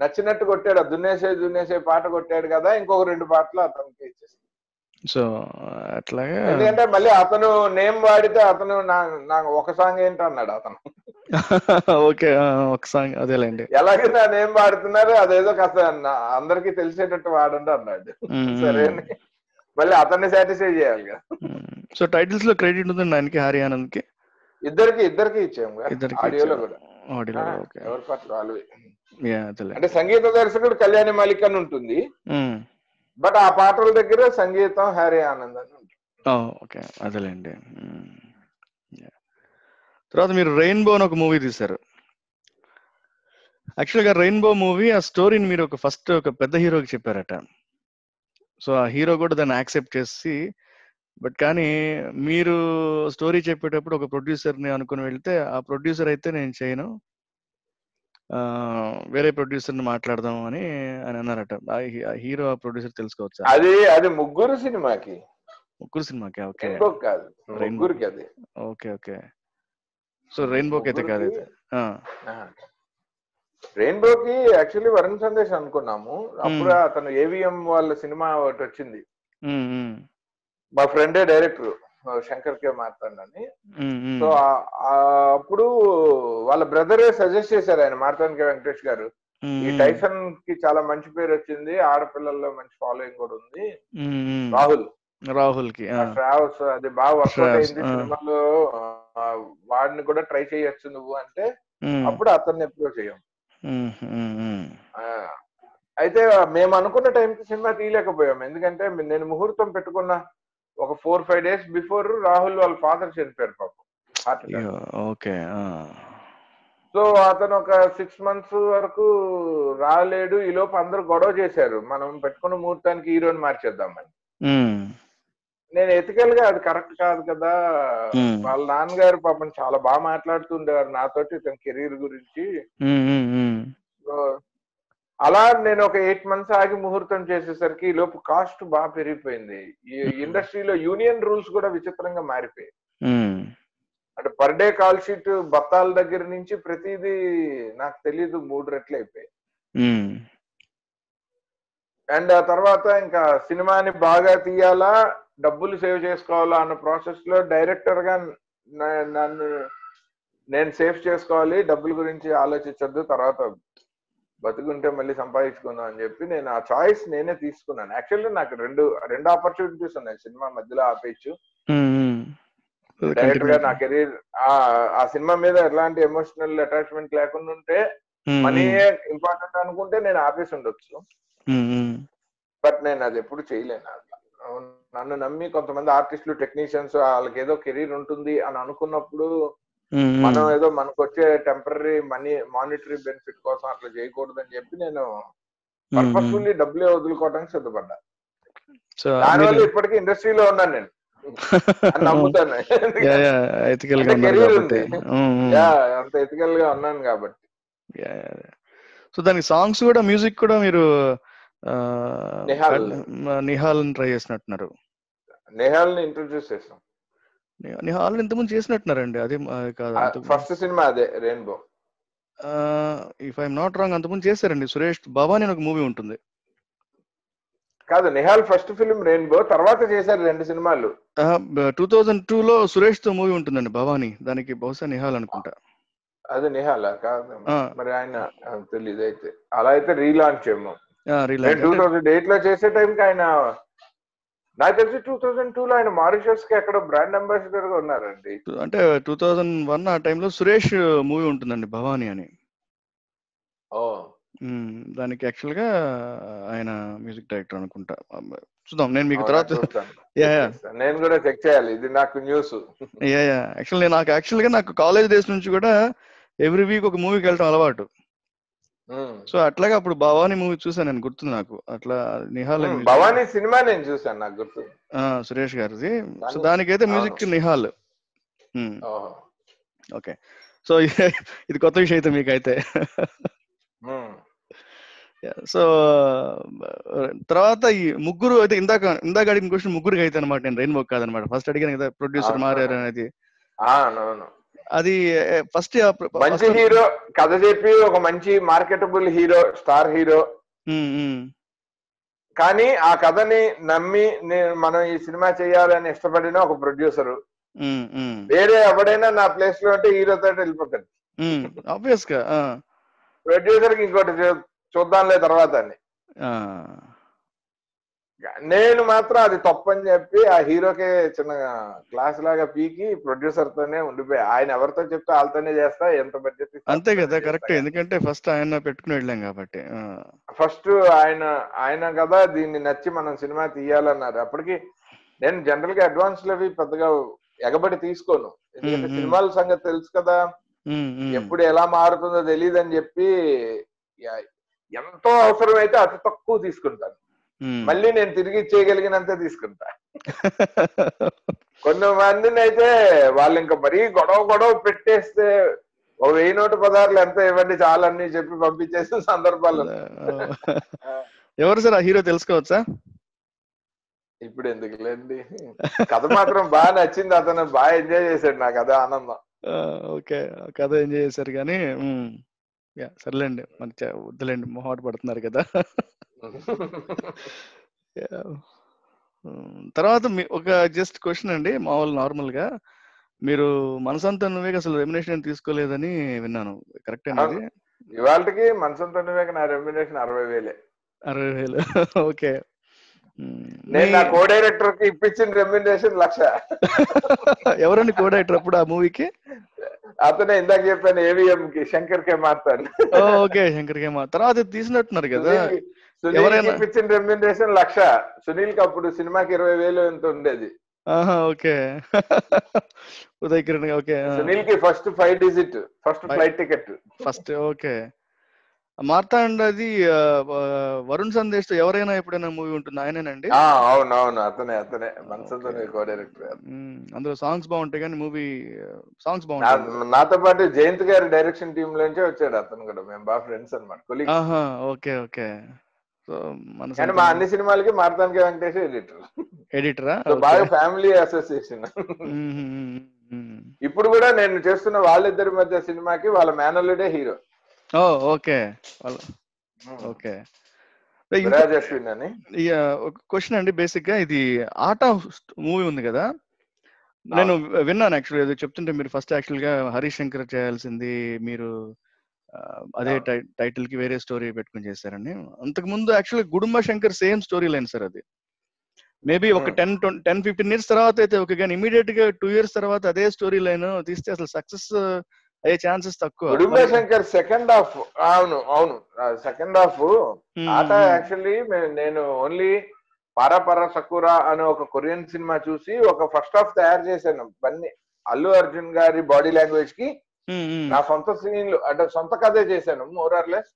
[SPEAKER 2] నచ్చినట్టు కొట్టాడు. దున్నేసే దున్నేసే పాట కొట్టాడు కదా ఇంకొక రెండు పాటలు అతనికి ఇచ్చేసి.
[SPEAKER 1] సో అట్లాగే
[SPEAKER 2] ఎందుకంటే మళ్ళీ అతను నేమ్ వాడితే అతను నాకు ఒక సాంగ్ ఏంటి అన్నాడు అతను. [LAUGHS]
[SPEAKER 1] ఓకే ఒక సాంగ్ అదేలేండి.
[SPEAKER 2] ఎలాగే నా నేమ్ వాడుతున్నారు అదేదో కాస్త అందరికీ తెలిసేటట్టు వాడండి అన్నాడు. సరే. మళ్ళీ అతన్ని సాటిస్ఫై చేయాలి కదా.
[SPEAKER 1] సో టైటిల్స్లో క్రెడిట్ ఉందండి ఆయనకి హరి ఆనంద్కి
[SPEAKER 2] ఇద్దరికి ఇద్దరికి ఇచ్చాము ఆడియోలో కూడా. ఎవరి పాటలు వాళ్ళవి. అంటే సంగీత దర్శకుడు కళ్యాణి మాలిక్ అని ఉంటుంది. బట్ ఆ పాటల దగ్గర సంగీతం హ్యారీ ఆనంద్ అని ఉంటుంది.
[SPEAKER 1] ఓకే. అదేలేండి. తర్వాత మీరు రెయిన్బో అని ఒక మూవీ తీశారు. యాక్చువల్గా రెయిన్బో మూవీ ఆ స్టోరీని మీరు ఒక ఫస్ట్ ఒక పెద్ద హీరోకి చెప్పారట. సో ఆ హీరో కూడా దాన్ని యాక్సెప్ట్ చేసి బట్ కానీ మీరు స్టోరీ చెప్పేటప్పుడు ఒక ప్రొడ్యూసర్ని అనుకుని వెళ్తే ఆ ప్రొడ్యూసర్ అయితే నేను చేయను. ఆ, వేరే ప్రొడ్యూసర్ని మాట్లాడదాం అని అని అన్నారట. ఆ హీరో ఆ ప్రొడ్యూసర్ తెలుసుకోవచ్చా?
[SPEAKER 2] అది అది ముగ్గురు సినిమాకి.
[SPEAKER 1] ముగ్గురు సినిమాకి ఓకే.
[SPEAKER 2] కాదు. ముగ్గురికి అది.
[SPEAKER 1] Okay okay. సో రెయిన్బోకి అయితే కాదు అయితే
[SPEAKER 2] రెయిన్బోకి యాక్చువల్లీ వరుణ్ సందేశ్ అనుకున్నాము. అప్పుడు అతను ఏవిఎం వాళ్ళ సినిమా ఒకటి వచ్చింది. మా ఫ్రెండే డైరెక్టర్ శంకర్ కే మార్తాండని సో అప్పుడు వాళ్ళ బ్రదరే సజెస్ట్ చేశారు ఆయన మార్తాన్ కే వెంకటేష్ గారు. ఈ టైసన్కి చాలా మంచి పేరు వచ్చింది ఆడపిల్లల్లో మంచి ఫాలోయింగ్ కూడా ఉంది. రాహుల్.
[SPEAKER 1] రాహుల్కి
[SPEAKER 2] ట్రావెల్స్ అది బాగా వర్కౌట్
[SPEAKER 1] Travels,
[SPEAKER 2] అయింది. సినిమాలో. వాడిని కూడా ట్రై చేయొచ్చు నువ్వు అంటే అప్పుడు అతన్ని అప్రోచ్ చేయం. అయితే మేము అనుకున్న టైంకి సినిమా తీయలేకపోయాం. ఎందుకంటే నేను ముహూర్తం పెట్టుకున్న ఒక four five days before Rahul వాళ్ళ ఫాదర్ చనిపోయారు పాపం.
[SPEAKER 1] ఓకే.
[SPEAKER 2] సో అతను ఒక సిక్స్ మంత్స్ వరకు రాలేడు. ఈ లోపు అందరూ గొడవ చేశారు. మనం పెట్టుకున్న ముహూర్తానికి హీరోని మార్చేద్దామని. నేను ఎథికల్గా అది కరెక్ట్ కాదు కదా. వాళ్ళ నాన్నగారు పాపం చాలా బాగా మాట్లాడుతుండేవారు నాతోటి ఇతని కెరీర్ గురించి. అలా నేను ఒక ఎయిట్ మంత్స్ ఆగి ముహూర్తం చేసేసరికి ఈ లోపు కాస్ట్ బాగా పెరిగిపోయింది. ఈ ఇండస్ట్రీలో యూనియన్ రూల్స్ కూడా విచిత్రంగా మారిపోయాయి. అంటే పర్ డే కాల్ షీట్ బత్తాల దగ్గర నుంచి ప్రతిదీ నాకు తెలియదు మూడు రెట్లు అయిపోయాయి. అండ్ ఆ తర్వాత ఇంకా సినిమాని బాగా తీయాలా డబ్బులు సేవ్ చేసుకోవాలా అన్న ప్రాసెస్లో డైరెక్టర్గా నన్ను నేను సేవ్ చేసుకోవాలి డబ్బుల గురించి ఆలోచించొద్దు తర్వాత బతుకుంటే మళ్ళీ సంపాదించుకుందాం అని చెప్పి నేను ఆ చాయిస్ నేనే తీసుకున్నాను. యాక్చువల్లీ నాకు రెండు రెండు ఆపర్చునిటీస్ ఉన్నాయి సినిమా మధ్యలో ఆపేయచ్చు. డైరెక్టర్గా నా కెరీర్ ఆ సినిమా మీద ఎలాంటి ఎమోషనల్ అటాచ్మెంట్ లేకుండా ఉంటే మనీయే ఇంపార్టెంట్ అనుకుంటే నేను ఆపేసి ఉండొచ్చు. బట్ నేను అది ఎప్పుడు చేయలేను. అట్లా నన్ను నమ్మి కొంతమంది ఆర్టిస్టులు టెక్నీషియన్స్ వాళ్ళకి ఏదో కెరీర్ ఉంటుంది అని అనుకున్నప్పుడు. మనం ఏదో మనకు వచ్చే టెంపరీ మనీ మానిటరీ బెనిఫిట్ కోసం అట్లా చేయకూడదు అని చెప్పి నేను. పర్పస్ఫుల్లీ డబ్బులే వదులుకోవడానికి సిద్ధపడ్డా. దానివల్ల ఇప్పటికీ ఇండస్ట్రీలో ఉన్నాను నేను. [LAUGHS] నమ్ముతాను. అంత ఎథికల్గా ఉన్నాను కాబట్టి.
[SPEAKER 1] సో దానికి సాంగ్స్ కూడా మ్యూజిక్ కూడా మీరు
[SPEAKER 2] నిహాల్.
[SPEAKER 1] ట్రై చేసినట్టున్నారు.
[SPEAKER 2] నేహాల్ని ఇంట్రొడ్యూస్ చేసాం
[SPEAKER 1] నిహాల్ ఇంతకుముందు చేసినట్టున్నారండి అది కాదు
[SPEAKER 2] ఫస్ట్ సినిమా అదే rainbow.
[SPEAKER 1] If I'm not wrong అంతకుముందు చేశారండి సురేష్ బాబా అని ఒక మూవీ ఉంటుంది.
[SPEAKER 2] కాదు నిహాల్ ఫస్ట్ ఫిల్మ్ రెయిన్బో తర్వాత చేశారు రెండు సినిమాలు.
[SPEAKER 1] టూ థౌజండ్ టూ లో సురేష్తో మూవీ ఉంటుందండి భవానీ. దానికి బహుశా నిహాల్ అనుకుంటా.
[SPEAKER 2] అది నిహాల్? కాదు. మరి ఆయన ఆ, తెలీదు అయితే. అలా అయితే రీలాంచ్ ఏమో. టూ థౌసండ్ ఎయిట్లో చేసే టైంకి ఆయన నాకు తెలిసి టూ థౌసండ్ టూ లో ఆయన మారిషస్కి ఎక్కడ బ్రాండ్ అంబాసిడర్గా ఉన్నారండి.
[SPEAKER 1] అంటే టూ థౌజండ్ వన్ ఆ టైంలో సురేష్ మూవీ ఉంటుందండి భవానీ అని.
[SPEAKER 2] ఓ.
[SPEAKER 1] దానికి యాక్చువల్గా ఆయన మ్యూజిక్ డైరెక్టర్ అనుకుంటా. చూద్దాం నేను మీకు తర్వాత. [LAUGHS]
[SPEAKER 2] నేను కూడా చెక్ చేయాలి ఇది నాకు న్యూస్
[SPEAKER 1] యా యా. యాక్చువల్ నాకు యాక్చువల్గా నాకు కాలేజ్ డేస్ నుంచి కూడా ఎవ్రీ వీక్ ఒక మూవీకి వెళ్ళటం అలవాటు. సో అట్లాగే అప్పుడు భవానీ మూవీ చూసాను నేను గుర్తుంది నాకు. అట్లా నిహాల్
[SPEAKER 2] భవానీ సినిమా నేను చూసాను నాకు గుర్తు.
[SPEAKER 1] ఆ, సురేష్ గారిది. సో
[SPEAKER 2] దాని-
[SPEAKER 1] దానికైతే మ్యూజిక్. నిహాల్. ఓకే. సో [LAUGHS] ఇది కొత్త విషయం అయితే మీకైతే. సో తర్వాత ఈ ముగ్గురు అయితే ఇందాక ఇందాక అడిగిన క్వశ్చన్ ముగ్గురికి అయితే అనమాట నేను రెయిన్బో కాదనమాట. ఫస్ట్ అడిగాను కదా ప్రొడ్యూసర్. మారారు అనేది. అది ఫస్ట్
[SPEAKER 2] మంచి హీరో కథ చెప్పి ఒక మంచి మార్కెటబుల్ హీరో స్టార్ హీరో. కానీ ఆ కథని నమ్మి నేను మనం ఈ సినిమా చేయాలని ఇష్టపడిన ఒక ప్రొడ్యూసర్. వేరే ఎవడైనా నా ప్లేస్లో ఉంటే హీరో తోటి వెళ్ళిపోతాడు. ప్రొడ్యూసర్కి ఇంకోటి చూద్దాంలే తర్వాత అని. నేను మాత్రం అది తప్పని చెప్పి ఆ హీరోకే చిన్న క్లాస్ లాగా పీకి ప్రొడ్యూసర్ తోనే ఉండిపోయి. ఆయన ఎవరితో చెప్తే వాళ్ళతోనే చేస్తా ఎంత బడ్జెట్
[SPEAKER 1] అంతే కదా కరెక్ట్. ఎందుకంటే ఫస్ట్ ఆయన పెట్టుకుని వెళ్ళాం కాబట్టి
[SPEAKER 2] ఫస్ట్ ఆయన ఆయన కదా దీన్ని నచ్చి మనం సినిమా తీయాలన్నారు. అప్పటికి నేను జనరల్గా అడ్వాన్స్ లవి పెద్దగా ఎగబడి తీసుకోను. ఎందుకంటే. సినిమాల సంగతి తెలుసు కదా. ఎప్పుడు ఎలా మారుతుందో తెలియదు అని చెప్పి ఎంతో అవసరమైతే అతి తక్కువ తీసుకుంటాను. మళ్ళీ నేను తిరిగి చేయగలిగినంతే తీసుకుంటా. కొంతమందిని అయితే వాళ్ళు ఇంకా మరీ గొడవ గొడవ పెట్టేస్తే ఓ వెయ్యి నూట పదార్లు ఎంత ఇవ్వండి చాలని చెప్పి పంపించేసిన సందర్భాలు.
[SPEAKER 1] ఎవరు సార్ ఆ హీరో తెలుసుకోవచ్చా?
[SPEAKER 2] ఇప్పుడు ఎందుకులేండి? కథ మాత్రం బాగా నచ్చింది అతను బాగా ఎంజాయ్ చేశాడు నాకు అదే ఆనందం.
[SPEAKER 1] ఓకే. కథ ఎంజాయ్ చేశారు కానీ సర్లేండి మరి చ- వద్దులేండి మొహాట పడుతున్నారు కదా. తర్వాత మీ- ఒక జస్ట్ క్వశ్చన్ అండి మామూలు నార్మల్గా మీరు మనసంతా నువ్వే అసలు రెమినేషన్ తీసుకోలేదని విన్నాను. కరెక్ట్ అది
[SPEAKER 2] ఇవాళకి మనసంతో నువ్వే నా రెమ్యునేషన్ అరవై వేలే.
[SPEAKER 1] అరవై వేలు. [LAUGHS] ఓకే. ఉమ్,
[SPEAKER 2] నేను నా కో డైరెక్టర్కి ఇప్పించిన రెమ్యునేషన్ లక్ష. [LAUGHS]
[SPEAKER 1] ఎవరండి కోడైటర్ అప్పుడు ఆ మూవీకి?
[SPEAKER 2] అతనే ఇందాక చెప్పాను ఏవిఎం కి శంకర్ కే మారుతాను.
[SPEAKER 1] ఓకే శంకర్ కేమా తర్వాత ఇది తీసినట్టున్నారు కదా.
[SPEAKER 2] సునీల్
[SPEAKER 1] ఎవరైనా-
[SPEAKER 2] ఇప్పించిన రెమ్యునేషన్ లక్ష. సునీల్కి అప్పుడు సినిమాకి ఇరవై వేలు ఎంత ఉండేది?
[SPEAKER 1] ఓకే. ఉదయ్ కిరణ్ ఓకే.
[SPEAKER 2] సునీల్కి first five digit first flight ticket
[SPEAKER 1] first okay. Martand అది ఆ, ఆ, వరుణ్ సందేశ్తో ఎవరైనా ఎప్పుడైనా మూవీ ఉంటుంది? ఆయనేనండి?
[SPEAKER 2] అవును అవును. అతనే అతనే. మనసంతో కో డైరెక్టర్
[SPEAKER 1] అందులో సాంగ్స్ బాగుంటాయి కానీ మూవీ సాంగ్స్ బాగుంటాయి.
[SPEAKER 2] నాతో పాటు జయంత్ గారి డైరెక్షన్ టీమ్ లోంచే వచ్చాడు అతను కూడా. మేము బాగా ఫ్రెండ్స్ అనమాట
[SPEAKER 1] ఓకే ఓకే. సో మన
[SPEAKER 2] మా అన్ని సినిమాలకి మార్తానికి వెంకటేష్ ఎడిటర్.
[SPEAKER 1] ఎడిటరా?
[SPEAKER 2] బాగా ఫ్యామిలీ అసోసియేషన్ ఇప్పుడు కూడా నేను చేస్తున్న వాళ్ళిద్దరి మధ్య సినిమాకి వాళ్ళ మేనల్లుడే హీరో.
[SPEAKER 1] ఓ ఓకే. ఓకే. ఒక క్వశ్చన్ అండి బేసిక్గా ఇది ఆట మూవీ ఉంది కదా? నేను విన్నాను యాక్చువల్లీ చెప్తుంటే మీరు ఫస్ట్ యాక్చువల్గా హరీష్ శంకర్ చేయాల్సింది మీరు అదే టైటిల్కి వేరే స్టోరీ పెట్టుకుని చేశారండి. అంతకు ముందు actually Gudumba Shankar same story line sir అది. మేబీ ఒక. టెన్ టెన్ ఫిఫ్టీన్ ఇయర్స్ తర్వాత అయితే ఓకే. కానీ ఇమీడియట్గా టూ ఇయర్స్ తర్వాత అదే స్టోరీ లైన్ తీస్తే అసలు సక్సెస్ అయ్యే ఛాన్సెస్ తక్కువ.
[SPEAKER 2] కుటుంబ శంకర్ సెకండ్ హాఫ్ అవును అవును. సెకండ్ హాఫ్ ఆట. యాక్చువల్లీ నేను ఓన్లీ పారా పారా సకురా అనే ఒక కొరియన్ సినిమా చూసి ఒక ఫస్ట్ హాఫ్ తయారు చేశాను. బన్నీ అల్లు అర్జున్ గారి బాడీ
[SPEAKER 1] లాంగ్వేజ్కి
[SPEAKER 2] నా సొంత సీన్లు అంటే సొంత కథే చేశాను మోరార్లెస్.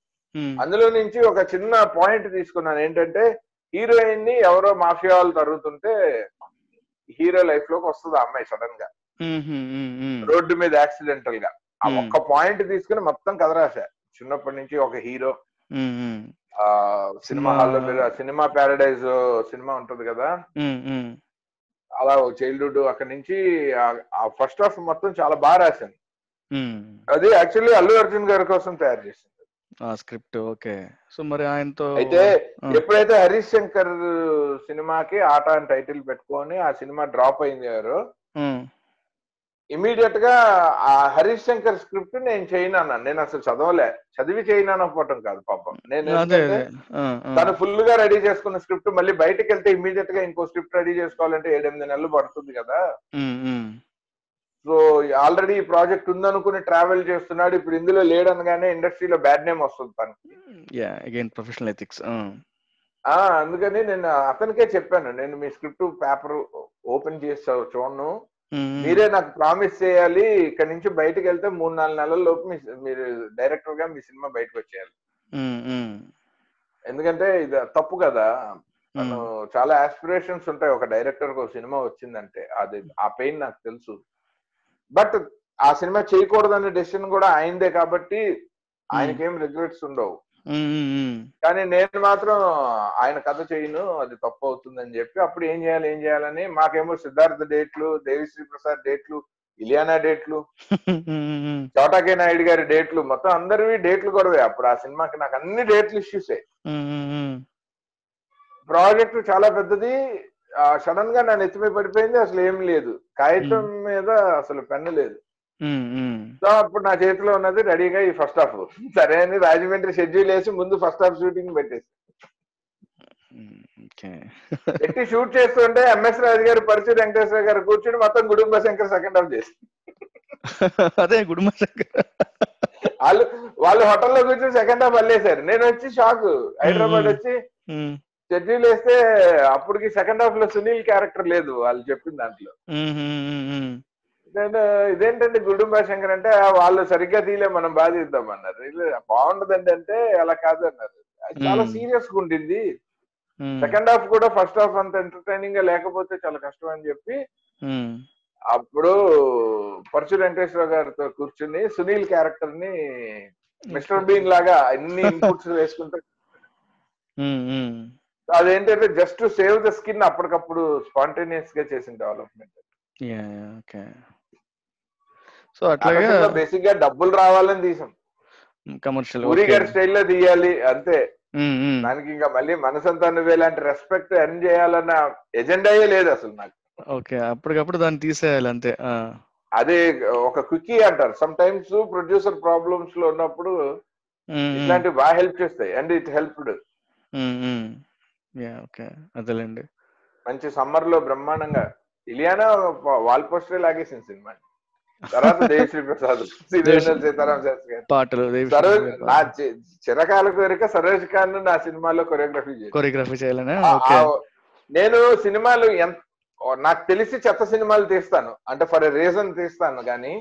[SPEAKER 2] అందులో నుంచి ఒక చిన్న పాయింట్ తీసుకున్నాను ఏంటంటే హీరోయిన్ని ఎవరో మాఫియా వాళ్ళు తరుగుతుంటే హీరో లైఫ్లోకి వస్తుంది ఆ అమ్మాయి
[SPEAKER 1] సడన్గా.
[SPEAKER 2] రోడ్డు మీద యాక్సిడెంటల్గా ఆ. ఒక్క పాయింట్ తీసుకుని మొత్తం కథ రాశా చిన్నప్పటి నుంచి ఒక హీరో. ఆ సినిమా హాల్లో మీరు సినిమా ప్యారడైజ్ సినిమా ఉంటది కదా. అలా చైల్డ్హుడ్ అక్కడి నుంచి ఆ- ఫస్ట్ హాఫ్ మొత్తం చాలా బాగా రాశాను. అది యాక్చువల్లీ అల్లు అర్జున్ గారి కోసం తయారు చేసింది.
[SPEAKER 1] ఆ స్క్రిప్ట్ ఓకే. సో మరి ఆయనతో
[SPEAKER 2] అయితే. ఎప్పుడైతే హరీష్ శంకర్ సినిమాకి ఆట అని టైటిల్ పెట్టుకొని ఆ సినిమా డ్రాప్ అయిందారో
[SPEAKER 1] ఉమ్,
[SPEAKER 2] ఇమీడియట్గా ఆ హరీష్ శంకర్ స్క్రిప్ట్ నేను చేయను నేను అసలు చదవలే. చదివి చేయను అనకపోవటం కాదు పాపం. నేను. తను ఫుల్గా రెడీ చేసుకున్న స్క్రిప్ట్ మళ్ళీ బయటకు వెళ్తే ఇమీడియట్గా ఇంకో స్క్రిప్ట్ రెడీ చేసుకోవాలంటే ఏడెనిమిది నెలలు పడుతుంది కదా. సో ఆల్రెడీ ఈ ప్రాజెక్ట్ ఉందనుకుని ట్రావెల్ చేస్తున్నాడు. ఇప్పుడు ఇందులో లేడనగానే ఇండస్ట్రీలో బ్యాడ్ నేమ్ వస్తుంది తనకి
[SPEAKER 1] అగైన్ ప్రొఫెషనల్ ఎథిక్స్.
[SPEAKER 2] అందుకని నేను అతనికే చెప్పాను. నేను మీ స్క్రిప్ట్ పేపర్ ఓపెన్ చేసి చూడను. మీరే నాకు ప్రామిస్ చేయాలి. ఇక్కడ నుంచి బయటకు వెళ్తే మూడు నాలుగు నెలల లోపు మీరు డైరెక్టర్గా మీ సినిమా బయటకు వచ్చేయాలి. ఎందుకంటే ఇది తప్పు కదా. చాలా ఆస్పిరేషన్స్ ఉంటాయి. ఒక డైరెక్టర్ ఒక సినిమా వచ్చిందంటే. అది ఆ పెయిన్ నాకు తెలుసు. బట్ ఆ సినిమా చేయకూడదనే డెసిషన్ కూడా ఆయనదే కాబట్టి ఆయనకేం రిగ్రెట్స్ ఉండవు. కానీ నేను మాత్రం ఆయన కథ చేయను అది తప్పు అవుతుందని చెప్పి అప్పుడు ఏం చేయాలి ఏం చేయాలని మాకేమో సిద్ధార్థ డేట్లు దేవిశ్రీ ప్రసాద్ డేట్లు ఇలియానా డేట్లు [LAUGHS] చోటాకే నాయుడు గారి డేట్లు మొత్తం అందరివి డేట్లు కూడా అప్పుడు ఆ సినిమాకి నాకు అన్ని డేట్లు ఇష్యూసే ప్రాజెక్ట్ చాలా పెద్దది. సడన్గా నా నెత్తిమీ పడిపోయింది అసలు ఏం లేదు. కాగితం మీద అసలు పెన్ను లేదు. సో అప్పుడు నా చేతిలో ఉన్నది రెడీగా ఈ ఫస్ట్ హాఫ్ సరే అని రాజమండ్రి షెడ్యూల్ వేసి ముందు ఫస్ట్ హాఫ్ షూటింగ్ పెట్టేసి. పెట్టి షూట్ చేస్తుంటే ఎంఎస్ రాజు గారు పరిచయ వెంకటేశ్వర గారు కూర్చుని మొత్తం గుడుంబ శంకర్ సెకండ్ హాఫ్ చేసి.
[SPEAKER 1] అదే గుడుంబ శంకర్.
[SPEAKER 2] వాళ్ళు వాళ్ళు హోటల్లో కూర్చొని సెకండ్ హాఫ్ అల్లేశారు. నేను వచ్చి షాక్ హైదరాబాద్ వచ్చి షెడ్యూల్ వేస్తే అప్పటికి సెకండ్ హాఫ్లో సునీల్ క్యారెక్టర్ లేదు వాళ్ళు చెప్పిన దాంట్లో. నేను ఇదేంటండి గుడుంబ శంకర్ అంటే వాళ్ళు సరిగ్గా తీలే మనం బాధ ఇద్దాం అన్నారు. బాగుండదండి అంటే అలా కాదు అన్నారు. చాలా సీరియస్గా ఉండింది. సెకండ్ హాఫ్ కూడా ఫస్ట్ హాఫ్ అంత ఎంటర్టైనింగ్గా లేకపోతే చాలా కష్టం అని చెప్పి అప్పుడు పరచు వెంకటేశ్వర గారితో కూర్చుని సునీల్ క్యారెక్టర్ని మిస్టర్ బీన్ లాగా అన్ని ఇన్పుట్స్ వేసుకుంటే అదేంటంటే జస్ట్ సేవ్ ద స్కిన్ అప్పటికప్పుడు స్పాంటేనియస్గా చేసిన డెవలప్మెంట్
[SPEAKER 1] ఓకే సో అట్లాగా
[SPEAKER 2] బేసిక్గా డబ్బులు రావాలని తీసాం.
[SPEAKER 1] కమర్షియల్
[SPEAKER 2] పూరి గారి స్టైల్లో తీయాలి అంతే. దానికి ఇంకా మళ్ళీ మనసంతా నువ్వే లాంటి రెస్పెక్ట్ ఎర్న్ చేయాలన్న ఎజెండాయే లేదు అసలు నాకు.
[SPEAKER 1] ఓకే అప్పటికప్పుడు దాన్ని తీసేయాలి అంతే
[SPEAKER 2] అదే ఒక క్విక్కీ అంటారు. సమ్ టైమ్స్ ప్రొడ్యూసర్ ప్రాబ్లమ్స్లో ఉన్నప్పుడు ఇట్లాంటివి బాగా హెల్ప్ చేస్తాయి. అండ్ ఇట్ హెల్ప్డ్
[SPEAKER 1] ఓకే అదేలేండి.
[SPEAKER 2] మంచి సమ్మర్లో బ్రహ్మాండంగా ఇలియానా వాల్ పోస్టర్ లాగేసింది సినిమా. తర్వాత [LAUGHS] దేవిశ్రీ ప్రసాద్ సీతారాం శాస్త్రి
[SPEAKER 1] పాటలు
[SPEAKER 2] సరోజ్ నా చిరకాల కోరిక సరోజ్ ఖాన్ నా సినిమాలో కొరియోగ్రఫీ
[SPEAKER 1] కొరియోగ్రఫీ చేయాలని?
[SPEAKER 2] నేను సినిమాలు ఎంత నాకు తెలిసి చెత్త సినిమాలు తీస్తాను. అంటే ఫర్ రీజన్ తీస్తాను కానీ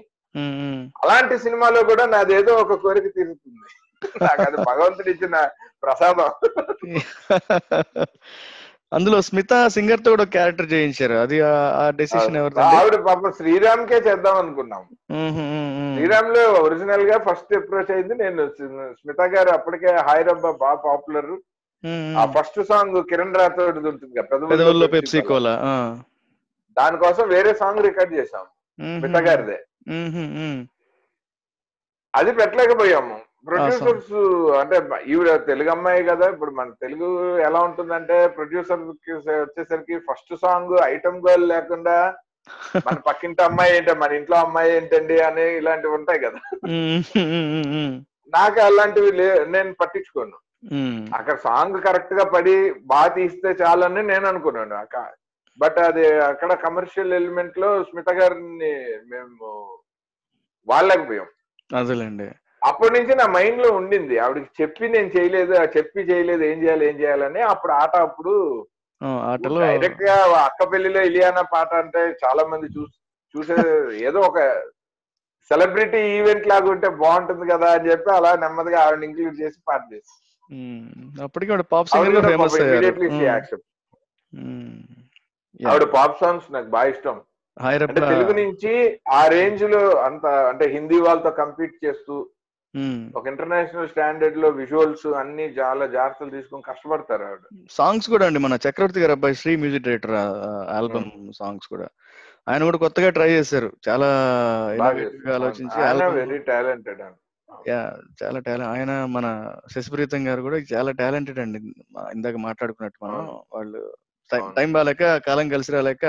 [SPEAKER 2] అలాంటి సినిమాలో కూడా నాదేదో ఒక కోరిక తీరుతుంది. నాకు అది భగవంతుడు ఇచ్చిన ప్రసాదం.
[SPEAKER 1] అందులో స్మిత సింగర్తో కూడా క్యారెక్టర్ చేయించారు. అది ఆ డెసిషన్ ఎవరిది
[SPEAKER 2] ఆవిడ పాప శ్రీరామ్ కే చేద్దాం అనుకున్నాం. శ్రీరామ్లో ఒరిజినల్గా ఫస్ట్ అప్రోచ్ అయింది. నేను స్మిత గారు అప్పటికే హాయ్ రబ్బా బాగా పాపులర్ ఆ ఫస్ట్ సాంగ్ కిరణ్ రాథోడ్ ఉంటుంది
[SPEAKER 1] పెప్సీ కోలా
[SPEAKER 2] దానికోసం వేరే సాంగ్ రికార్డ్ చేసాం స్మిత గారిదే. అది పెట్టలేకపోయాము. ప్రొడ్యూసర్స్ అంటే ఈవిడ తెలుగు అమ్మాయి కదా ఇప్పుడు మన తెలుగు ఎలా ఉంటుందంటే ప్రొడ్యూసర్ వచ్చేసరికి ఫస్ట్ సాంగ్ ఐటమ్ గర్ల్ లేకుండా మన [LAUGHS] పక్కింటి అమ్మాయి ఏంటి మన ఇంట్లో అమ్మాయి ఏంటండి అని ఇలాంటివి ఉంటాయి కదా. నాకు అలాంటివి నేను పట్టించుకోను. అక్కడ సాంగ్ కరెక్ట్గా పడి బాగా తీస్తే చాలని నేను అనుకున్నాను. బట్ అది అక్కడ కమర్షియల్ ఎలిమెంట్లో స్మిత గారిని మేము వాళ్ళకపోయాం
[SPEAKER 1] అదేలేండి.
[SPEAKER 2] అప్పటి నుంచి నా మైండ్లో ఉండింది. ఆవిడకి చెప్పి నేను చేయలేదు చెప్పి చేయలేదు ఏం చేయాలి ఏం చేయాలని అప్పుడు ఆట అప్పుడు
[SPEAKER 1] ఆటలో
[SPEAKER 2] డైరెక్ట్గా అక్క పెళ్ళిలో ఇలియానా పాట అంటే చాలా మంది చూసి చూసే ఏదో ఒక సెలబ్రిటీ ఈవెంట్ లాగా ఉంటే బాగుంటుంది కదా అని చెప్పి అలా నెమ్మదిగా ఆవిడ ఇంక్లూడ్ చేసి పాట చేసి.
[SPEAKER 1] అప్పటికి పాప్ సింగర్ ఫేమస్
[SPEAKER 2] ఆవిడ పాప్ సాంగ్స్ నాకు బాగా ఇష్టం. తెలుగు నుంచి ఆ రేంజ్లో అంత అంటే హిందీ వాళ్ళతో కంపీట్ చేస్తూ ఒక ఇంటర్నేషనల్ స్టాండర్డ్లో విజువల్స్ అన్ని చాలా జాగ్రత్తలు తీసుకొని కష్టపడతారు ఆవిడ.
[SPEAKER 1] సాంగ్స్ కూడా అండి మన చక్రవర్తి గారు అబ్బాయి Sri music director album songs కూడా. ఆయన కూడా కొత్తగా ట్రై చేశారు. చాలా ఆలోచించి
[SPEAKER 2] వెరీ టాలెంటెడ్
[SPEAKER 1] యా చాలా టాలెంట్ ఆయన మన శశిప్రీతం గారు కూడా చాలా టాలెంటెడ్ అండి. ఇందాక మాట్లాడుకున్నట్టు మనం. వాళ్ళు టైం బాగాలేక కాలం కలిసి రాలేక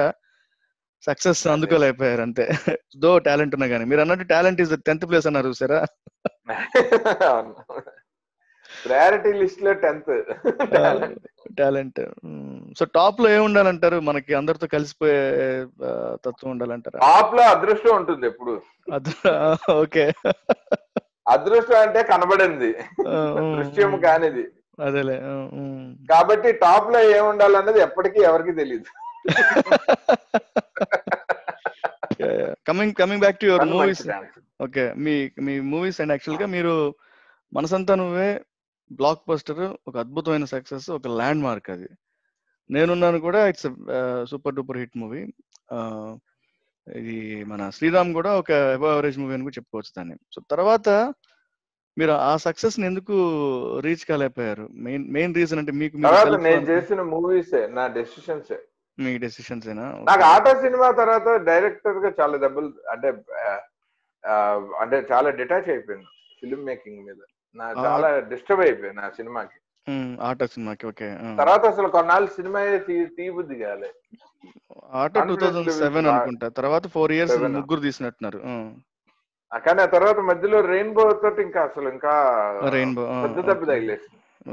[SPEAKER 1] సక్సెస్
[SPEAKER 2] అదే.
[SPEAKER 1] అందుకోలేకపోయారు అంతే. [LAUGHS] దో టాలెంట్ ఉన్నా కానీ మీరు అన్నట్టు టాలెంట్ ఇస్ టెన్త్ ప్లేస్ అన్నారు చూసారా?
[SPEAKER 2] ప్రయారిటీ లిస్ట్లో టెన్త్
[SPEAKER 1] టాలెంట్ సో టాప్లో ఏమి ఉండాలంటారు? మనకి అందరితో కలిసిపోయే తత్వం ఉండాలంటారా?
[SPEAKER 2] టాప్లో అదృష్టం ఉంటుంది ఎప్పుడు.
[SPEAKER 1] ఓకే.
[SPEAKER 2] అదృష్టం అంటే కనబడింది. దృశ్యం కానిది.
[SPEAKER 1] అదేలే.
[SPEAKER 2] కాబట్టి టాప్లో ఏముండాలన్నది ఎప్పటికీ ఎవరికి తెలియదు
[SPEAKER 1] coming coming back to your movies okay. మీ మీ మూవీస్ అండ్ యాక్చువల్గా మీరు మనసంతా నువ్వే బ్లాక్ బస్టర్ ఒక అద్భుతమైన సక్సెస్ ఒక ల్యాండ్ మార్క్ అది. నేనున్నాను కూడా it's super duper hit movie. ఇది మన శ్రీరామ్ కూడా ఒక అవరేజ్ మూవీ అని కూడా చెప్పుకోవచ్చు దాన్ని. సో తర్వాత మీరు ఆ సక్సెస్ని ఎందుకు రీచ్ కాలేకపోయారు? మెయిన్ మెయిన్ రీజన్ అంటే మీకు
[SPEAKER 2] నేను చేసిన మూవీస్ నా డెసిషన్స్.
[SPEAKER 1] మీ డెసిషన్స్ ఏనా
[SPEAKER 2] నాకు ఆటో సినిమా తర్వాత డైరెక్టర్గా చాలా దెబ్బలు అంటే అంటే చాలా డిటాచ్ అయిపోయింది ఫిల్మ్ మేకింగ్ మీద. నా. చాలా డిస్టర్బ్ అయిపోయింది ఆ సినిమాకి
[SPEAKER 1] ఆటో సినిమాకి ఓకే
[SPEAKER 2] తర్వాత అసలు కొన్నాళ్ళు సినిమా తీ తీబుద్ది కాలే.
[SPEAKER 1] ఆటో టూ
[SPEAKER 2] levels
[SPEAKER 1] సెవెన్ అనుకుంటా. తర్వాత ఫోర్ ఇయర్స్? ముగ్గురు తీసినట్టున్నారు
[SPEAKER 2] కానీ ఆ తర్వాత మధ్యలో రెయిన్బో తోటి ఇంకా అసలు ఇంకా
[SPEAKER 1] రెయిన్బో
[SPEAKER 2] పెద్ద దెబ్బ తగిలేసి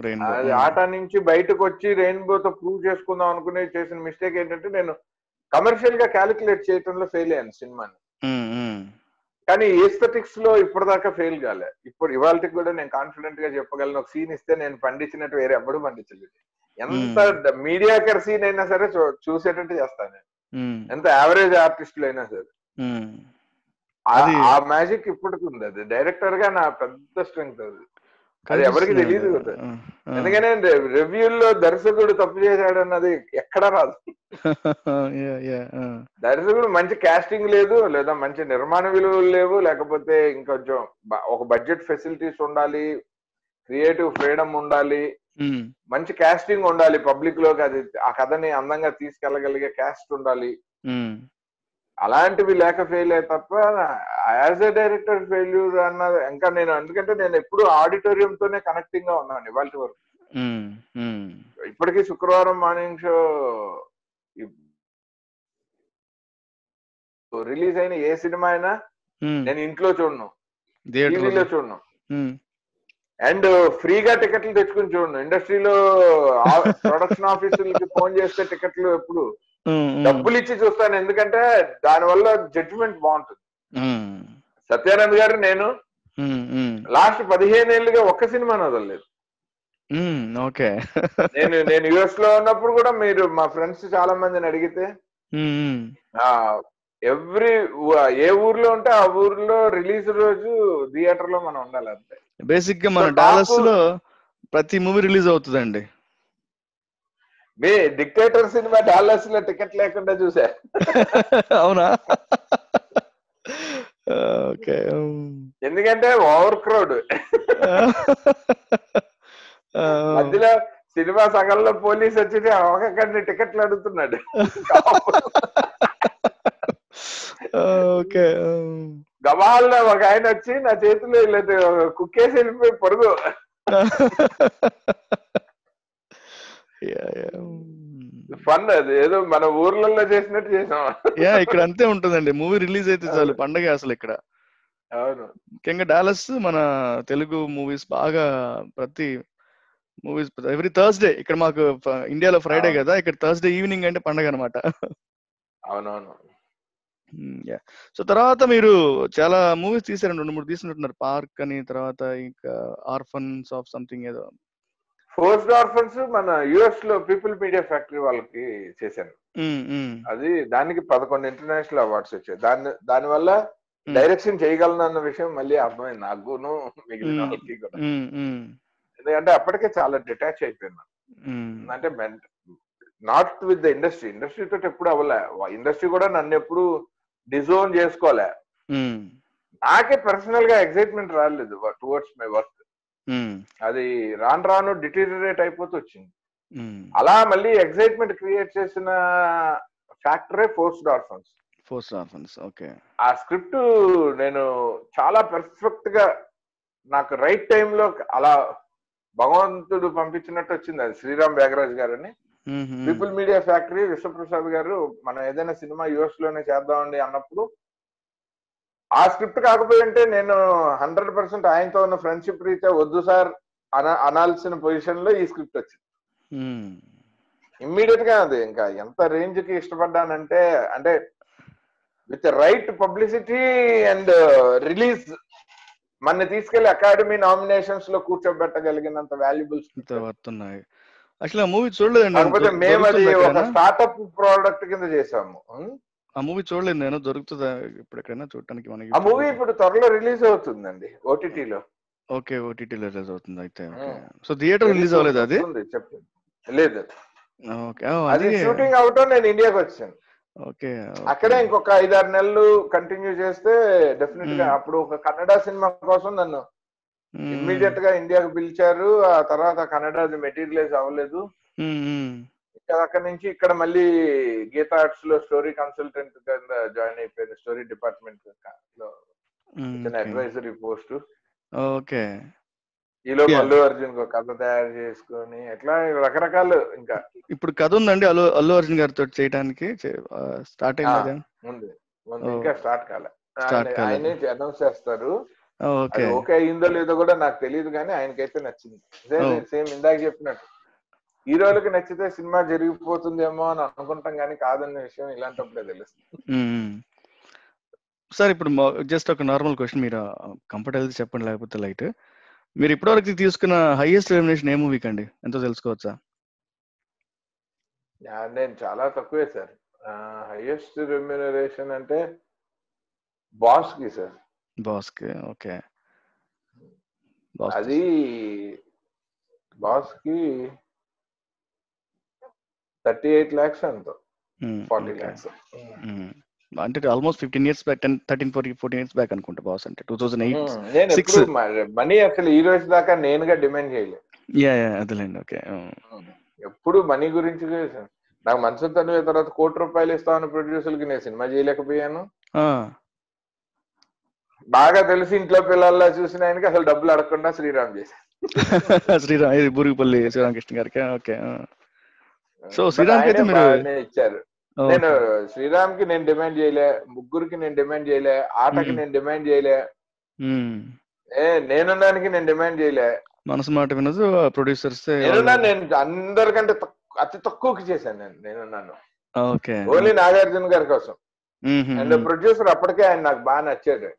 [SPEAKER 1] రెయిన్బో
[SPEAKER 2] అది ఆట నుంచి బయటకు వచ్చి రెయిన్బో తో ప్రూవ్ చేసుకుందాం అనుకునే చేసిన మిస్టేక్ ఏంటంటే నేను కమర్షియల్గా క్యాలిక్యులేట్ చేయడంలో ఫెయిల్ అయ్యాను సినిమాని కానీ ఏస్థెటిక్స్లో ఇప్పటిదాకా ఫెయిల్ కాలే. ఇప్పుడు ఇవాళకి కూడా నేను కాన్ఫిడెంట్గా చెప్పగలను. ఒక సీన్ ఇస్తే నేను పండించినట్టు వేరే ఎప్పుడు పండించలేదు. ఎంత మీడియాకర్ సీన్ అయినా సరే చూసేటట్టు చేస్తాను నేను. ఎంత యావరేజ్ ఆర్టిస్టులు అయినా సరే.
[SPEAKER 1] అది-
[SPEAKER 2] ఆ మ్యాజిక్ ఇప్పటికి ఉంది. అది డైరెక్టర్గా నా పెద్ద స్ట్రెంగ్త్ అది. అది ఎవరికి తెలియదు కదా. ఎందుకనే రివ్యూల్లో దర్శకుడు తప్పు చేశాడు అన్నది ఎక్కడా రాదు. [LAUGHS] దర్శకుడు మంచి కాస్టింగ్ లేదు లేదా మంచి నిర్మాణ విలువలు లేవు లేకపోతే ఇంకొంచెం ఒక బడ్జెట్ ఫెసిలిటీస్ ఉండాలి క్రియేటివ్ ఫ్రీడమ్ ఉండాలి మంచి కాస్టింగ్ ఉండాలి పబ్లిక్లోకి అది ఆ కథని అందంగా తీసుకెళ్ళగలిగే కాస్ట్ ఉండాలి. అలాంటివి లేక ఫెయిల్ అయ్యి తప్ప యాజ్ ఎ డైరెక్టర్ ఫెయిల్యూర్ అన్నది ఇంకా నేను ఎందుకంటే నేను ఎప్పుడు ఆడిటోరియం తోనే కనెక్టింగ్గా ఉన్నాను ఇవాళ వరకు. ఇప్పటికీ శుక్రవారం మార్నింగ్ షో రిలీజ్ అయిన ఏ సినిమా అయినా నేను ఇంట్లో చూడను. టీవీలో చూడను. అండ్ ఫ్రీగా టికెట్లు తెచ్చుకుని చూడను. ఇండస్ట్రీలో ప్రొడక్షన్ ఆఫీసులకి ఫోన్ చేస్తే టికెట్లు ఎప్పుడు డబ్బులు ఇచ్చి చూస్తాను ఎందుకంటే దానివల్ల జడ్జిమెంట్ బాగుంటుంది. సత్యానంద్ గారు నేను లాస్ట్ పదిహేను ఏళ్ళుగా ఒక్క సినిమా వదలలేదు
[SPEAKER 1] ఓకే.
[SPEAKER 2] నేను నేను యుఎస్లో ఉన్నప్పుడు కూడా మీరు మా ఫ్రెండ్స్ చాలా మందిని అడిగితే ఎవ్రీ ఏ ఊర్లో ఉంటే ఆ ఊర్లో రిలీజ్ రోజు థియేటర్లో మనం ఉండాలి అంతే
[SPEAKER 1] బేసిక్గా మన డాలస్లో ప్రతి మూవీ రిలీజ్ అవుతుందండి.
[SPEAKER 2] మీ డిక్టేటర్ సినిమా డాలర్స్లో టికెట్ లేకుండా చూసా.
[SPEAKER 1] అవునా? ఓకే
[SPEAKER 2] ఎందుకంటే ఓవర్ క్రౌడ్ మధ్యలో సినిమా సగంలో పోలీస్ వచ్చి ఒక్కొక్కడిని టికెట్లు అడుగుతున్నాడు.
[SPEAKER 1] ఓకే
[SPEAKER 2] గబాల్లో ఒక ఆయన వచ్చి నా చేతిలో ఇలా కుక్కేసి వెళ్ళిపోయి పొరుగు. [LAUGHS] ఫన్ అది. ఏదో మన ఊర్లలో చేసినట్టు చేసాం.
[SPEAKER 1] యా ఇక్కడ అంతే ఉంటుందండి. మూవీ రిలీజ్ అయితే చాలు. పండగ అసలు ఇక్కడ.
[SPEAKER 2] అవును.
[SPEAKER 1] ముఖ్యంగా డాలస్ మన తెలుగు మూవీస్ బాగా ప్రతి మూవీస్ ఎవ్రీ థర్స్డే ఇక్కడ మాకు ఇండియాలో ఫ్రైడే. కదా. ఇక్కడ థర్స్డే ఈవినింగ్ అంటే పండగ అనమాట
[SPEAKER 2] అవునవును.
[SPEAKER 1] సో తర్వాత మీరు చాలా మూవీస్ తీసారు రెండు మూడు తీసినట్టున్నారు. పార్క్ అని తర్వాత ఇంకా ఆర్ఫన్స్ ఆఫ్ సంథింగ్ ఏదో.
[SPEAKER 2] ఫోర్స్ ఆర్ఫన్స్ మన యుఎస్లో పీపుల్ మీడియా ఫ్యాక్టరీ వాళ్ళకి చేశాను అది దానికి పదకొండు ఇంటర్నేషనల్ అవార్డ్స్ వచ్చాయి. దాని దాని వల్ల. డైరెక్షన్ చేయగలను అన్న విషయం మళ్ళీ అర్థమైంది. నాకును మిగిలిన ఎందుకంటే అప్పటికే చాలా డిటాచ్ అయిపోయినా.
[SPEAKER 1] ఉమ్,
[SPEAKER 2] అంటే not with the industry industry తోటి ఎప్పుడు అవ్వలే. ఇండస్ట్రీ కూడా నన్ను ఎప్పుడు డిజోన్ చేసుకోలే. నాకే పర్సనల్గా ఎక్సైట్మెంట్ రాలేదు. టువర్డ్స్ మై వర్క్ అది రాను రాను డిటీరియరేట్ అయిపోతూ వచ్చింది. అలా మళ్ళీ ఎక్సైట్మెంట్ క్రియేట్ చేసిన ఫ్యాక్టరే forced orphans
[SPEAKER 1] force orphans okay.
[SPEAKER 2] ఆ స్క్రిప్ట్ నేను చాలా పర్ఫెక్ట్గా నాకు రైట్ టైంలో అలా భగవంతుడు పంపించినట్టు వచ్చింది. అది శ్రీరామ్ బేగరాజ్ గారని. పీపుల్ మీడియా ఫ్యాక్టరీ విశ్వప్రసాద్ గారు మనం ఏదైనా సినిమా యుఎస్లోనే చేద్దామండి అన్నప్పుడు ఆ స్క్రిప్ట్ కాకపోయింటే నేను హండ్రెడ్ పర్సెంట్ ఆయనతో ఉన్న ఫ్రెండ్షిప్ రీత్యా వద్దు సార్ అన అనాల్సిన పొజిషన్లో ఈ స్క్రిప్ట్ వచ్చింది
[SPEAKER 1] మ్మ్.
[SPEAKER 2] ఇమ్మీడియట్గా అది ఇంకా ఎంత రేంజ్కి ఇష్టపడ్డానంటే అంటే with right publicity and release మన తీసుకెళ్ళి అకాడమీ నామినేషన్స్లో కూర్చోబెట్టగలిగినంత వాల్యుబుల్
[SPEAKER 1] వస్తున్నాయి అసలు మూవీ చూడలేదండి
[SPEAKER 2] కాకపోతే మేము అది ఒక? స్టార్ట్అప్ ప్రోడక్ట్ కింద చేసాము?
[SPEAKER 1] ఆ మూవీ చూడలేదు నేను దొరుకుతుందా ఇప్పుడు ఎక్కడైనా చూడటానికి మనకి
[SPEAKER 2] ఆ మూవీ ఇప్పుడు త్వరలో రిలీజ్ అవుతుందండి ఓటీటీలో
[SPEAKER 1] ఓకే ఓటీటీలో రిలీజ్ అవుతుంది అయితే సో థియేటర్ రిలీజ్ అవ్వలేదు అది?
[SPEAKER 2] లేదు.
[SPEAKER 1] ఓకే
[SPEAKER 2] అది షూటింగ్ అవటం నేను ఇండియాకి వచ్చాను.
[SPEAKER 1] ఓకే
[SPEAKER 2] అక్కడే ఇంకొక ఐదారు నెలలు కంటిన్యూ చేస్తే
[SPEAKER 1] డెఫినెట్గా.
[SPEAKER 2] అప్పుడు ఒక కన్నడ సినిమా కోసం నన్ను ఇమ్మీడియట్గా ఇండియాకి పిలిచారు. ఆ తర్వాత కన్నడ మెటీరియలైజ్ అవ్వలేదు. అక్కడ నుంచి ఇక్కడ మళ్ళీ గీతా ఆర్ట్స్లో స్టోరీ కన్సల్టెంట్ కింద జాయిన్ అయిపోయాను స్టోరీ డిపార్ట్మెంట్లో అడ్వైజరీ పోస్ట్.
[SPEAKER 1] ఓకే.
[SPEAKER 2] ఈలో. అల్లు అర్జున్ కథ తయారు చేసుకొని ఎట్లా రకరకాలు ఇంకా.
[SPEAKER 1] ఇప్పుడు కథ ఉందండి అల్లు అల్లు అర్జున్ గారితో చేయడానికి స్టార్ట్ అయింది
[SPEAKER 2] ఉంది. ఇంకా స్టార్ట్ కాలే. ఆయన-
[SPEAKER 1] కాలేదు.
[SPEAKER 2] ఆయనే అనౌన్స్ చేస్తారు.
[SPEAKER 1] ఓకే.
[SPEAKER 2] అయిందో లేదో కూడా నాకు తెలియదు కానీ ఆయనకైతే నచ్చింది. సేమ్ ఇందాక చెప్పినట్టు. హీరోలకు నచ్చితే సినిమా జరిగిపోతుందేమో అని అనుకుంటాం కానీ కాదన్న విషయం ఇలాంటప్పుడే తెలుస్తుంది.
[SPEAKER 1] సార్ ఇప్పుడు జస్ట్ ఒక నార్మల్ క్వశ్చన్ మీరు కంఫర్టబుల్ చెప్పండి లేకపోతే లైట్ మీరు ఇప్పటివరకు తీసుకున్న హైయెస్ట్ రెమ్యునేషన్ ఏ మూవీకి అండి ఎంతో తెలుసుకోవచ్చా?
[SPEAKER 2] నేను చాలా తక్కువే సార్. హైయెస్ట్ రెమ్యునరేషన్ అంటే బాస్కి సార్.
[SPEAKER 1] బాస్కి ఓకే.
[SPEAKER 2] అది బాస్కి థర్టీ ఎయిట్ ల్యాక్స్ అంత ఫార్టీ ల్యాక్స్
[SPEAKER 1] అంటే almost fifteen years back ten thirteen forty fourteen years back అనుకుంటా బాస్ అంటే టూ థౌసండ్ ఎయిట్.
[SPEAKER 2] ఎప్పుడు మనీ అసలు ఈ రోజు దాకా నేనుగా డిమాండ్ చేయలేదు.
[SPEAKER 1] యా యా అదేలేండి ఓకే
[SPEAKER 2] ఎప్పుడు మనీ గురించి. నాకు మనసు తను తర్వాత కోటి రూపాయలు ఇస్తామని ప్రొడ్యూసర్కి నేను సినిమా చేయలేకపోయాను. బాగా తెలిసి ఇంట్లో పిల్లల్లా చూసిన ఆయనకి అసలు డబ్బులు అడగకుండా శ్రీరామ్ చేశాను [LAUGHS]
[SPEAKER 1] శ్రీరామ్ బూరుగుపల్లి శ్రీరామకృష్ణ గారికి ఓకే
[SPEAKER 2] But
[SPEAKER 1] శ్రీరామ్కి అయితే మీరు-
[SPEAKER 2] ఇచ్చారు. నేను శ్రీరామ్కి నేను డిమాండ్ చేయలే ముగ్గురికి నేను డిమాండ్ చేయలే ఆటకి. నేను డిమాండ్ చేయలే. ఏ నేనున్నానికి నేను డిమాండ్ చేయలే.
[SPEAKER 1] మనసు మాట వినదు ప్రొడ్యూసర్స్
[SPEAKER 2] నేను అందరికంటే అతి తక్కువకి చేశాను నేను నేనున్నాను.
[SPEAKER 1] ఓకే.
[SPEAKER 2] ఓన్లీ నాగార్జున గారి కోసం. అండ్ ప్రొడ్యూసర్ అప్పటికే ఆయన నాకు బాగా నచ్చాడు.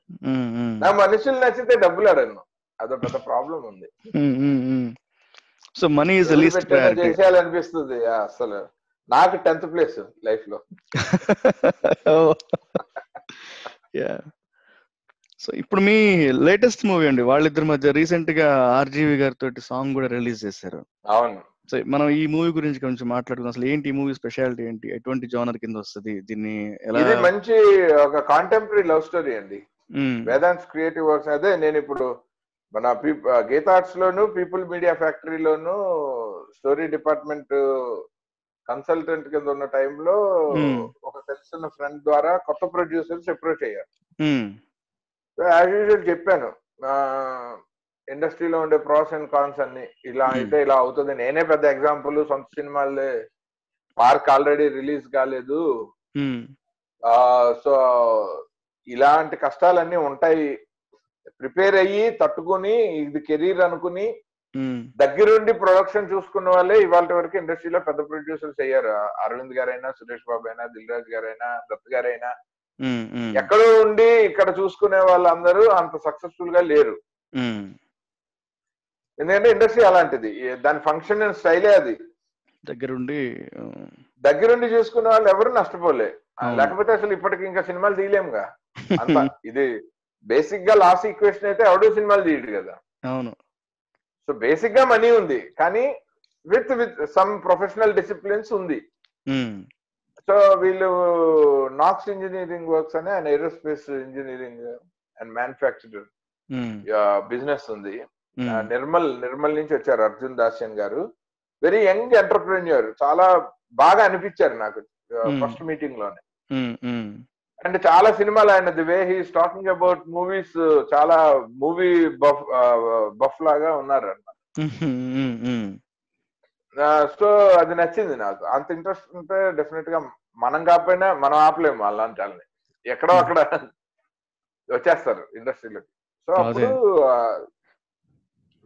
[SPEAKER 2] నా మనుషులు నచ్చితే డబ్బులు అడగను. అదో పెద్ద ప్రాబ్లం ఉంది.
[SPEAKER 1] సో మనీ
[SPEAKER 2] ఎవరు
[SPEAKER 1] లీస్ట్
[SPEAKER 2] చేసేయాలనిపిస్తుంది అసలు. నాకు టెన్త్ ప్లేస్ లైఫ్లో
[SPEAKER 1] యా [LAUGHS] సో ఇప్పుడు మీ లేటెస్ట్ మూవీ అండి వాళ్ళిద్దరి మధ్య రీసెంట్గా ఆర్జీవి గారితో సాంగ్ కూడా రిలీజ్ చేశారు.
[SPEAKER 2] అవును.
[SPEAKER 1] సో మనం ఈ మూవీ గురించి కొంచెం మాట్లాడుకుందాం. అసలు ఏంటి ఈ మూవీ స్పెషాలిటీ ఏంటి? ఎటువంటి జోనర్ కింద వస్తుంది? దీన్ని ఎలా
[SPEAKER 2] ఇది మంచి ఒక కాంటెంపరీ లవ్ స్టోరీ అండి. వేదాంత్ క్రియేటివ్ వర్క్స్ అదే నేను ఇప్పుడు మన గీతా ఆర్ట్స్ లోను పీపుల్ మీడియా ఫ్యాక్టరీలోను స్టోరీ డిపార్ట్మెంట్ కన్సల్టెంట్ కింద ఉన్న టైంలో. ఒక తెలిసిన ఫ్రెండ్ ద్వారా కొత్త ప్రొడ్యూసర్స్ అప్రోచ్ అయ్యారు
[SPEAKER 1] మ్మ్.
[SPEAKER 2] యాజ్ యూజువల్ చెప్పాను ఇండస్ట్రీలో ఉండే ప్రాస్ అండ్ కాన్స్ అన్ని ఇలా. అయితే ఇలా అవుతుంది నేనే పెద్ద ఎగ్జాంపుల్ సొంత సినిమాలే పార్క్ ఆల్రెడీ రిలీజ్ కాలేదు. సో ఇలాంటి కష్టాలన్నీ ఉంటాయి ప్రిపేర్ అయ్యి తట్టుకుని ఇది కెరీర్ అనుకుని. దగ్గరుండి ప్రొడక్షన్ చూసుకున్న వాళ్ళే ఇవాళ వరకు ఇండస్ట్రీలో పెద్ద ప్రొడ్యూసర్స్ అయ్యారు అరవింద్ గారైనా సురేష్ బాబు అయినా దిల్ రాజు గారైనా దత్ గారైనా. ఎక్కడో ఉండి ఇక్కడ చూసుకునే వాళ్ళందరూ అంత సక్సెస్ఫుల్గా లేరు. ఎందుకంటే ఇండస్ట్రీ అలాంటిది దాని ఫంక్షన్ స్టైలే అది
[SPEAKER 1] దగ్గరుండి
[SPEAKER 2] దగ్గరుండి చూసుకునే వాళ్ళు ఎవరు నష్టపోలే. లేకపోతే అసలు ఇప్పటికి ఇంకా సినిమాలు తీయలేముగా అంత [LAUGHS] ఇది బేసిక్గా లాస్ట్ ఈక్వేషన్ అయితే ఎవడో సినిమాలు తీయడు కదా.
[SPEAKER 1] అవును.
[SPEAKER 2] సో బేసిక్గా మనీ ఉంది కానీ with with some professional disciplines ఉంది. సో వీళ్ళు నాక్స్ ఇంజనీరింగ్ వర్క్స్ అనే ఆయన aerospace engineering and manufacture
[SPEAKER 1] hmm.
[SPEAKER 2] Business ఉంది. నిర్మల్ నిర్మల్ నుంచి వచ్చారు అర్జున్ దాస్యన్ గారు. వెరీ యంగ్ ఎంటర్ప్రెన్యూర్ చాలా బాగా అనిపించారు నాకు. ఫస్ట్
[SPEAKER 1] మీటింగ్లోనే
[SPEAKER 2] అంటే చాలా సినిమాలు ఆయన the way he's talking about movies చాలా మూవీ బఫ్ బఫ్ లాగా ఉన్నారు సో అది నచ్చింది నాకు. అంత ఇంట్రెస్ట్ ఉంటే డెఫినెట్గా మనం కాకపోయినా మనం ఆపలేము అలాంటి వాళ్ళని ఎక్కడో అక్కడ వచ్చేస్తారు ఇండస్ట్రీలోకి. సో. అప్పుడు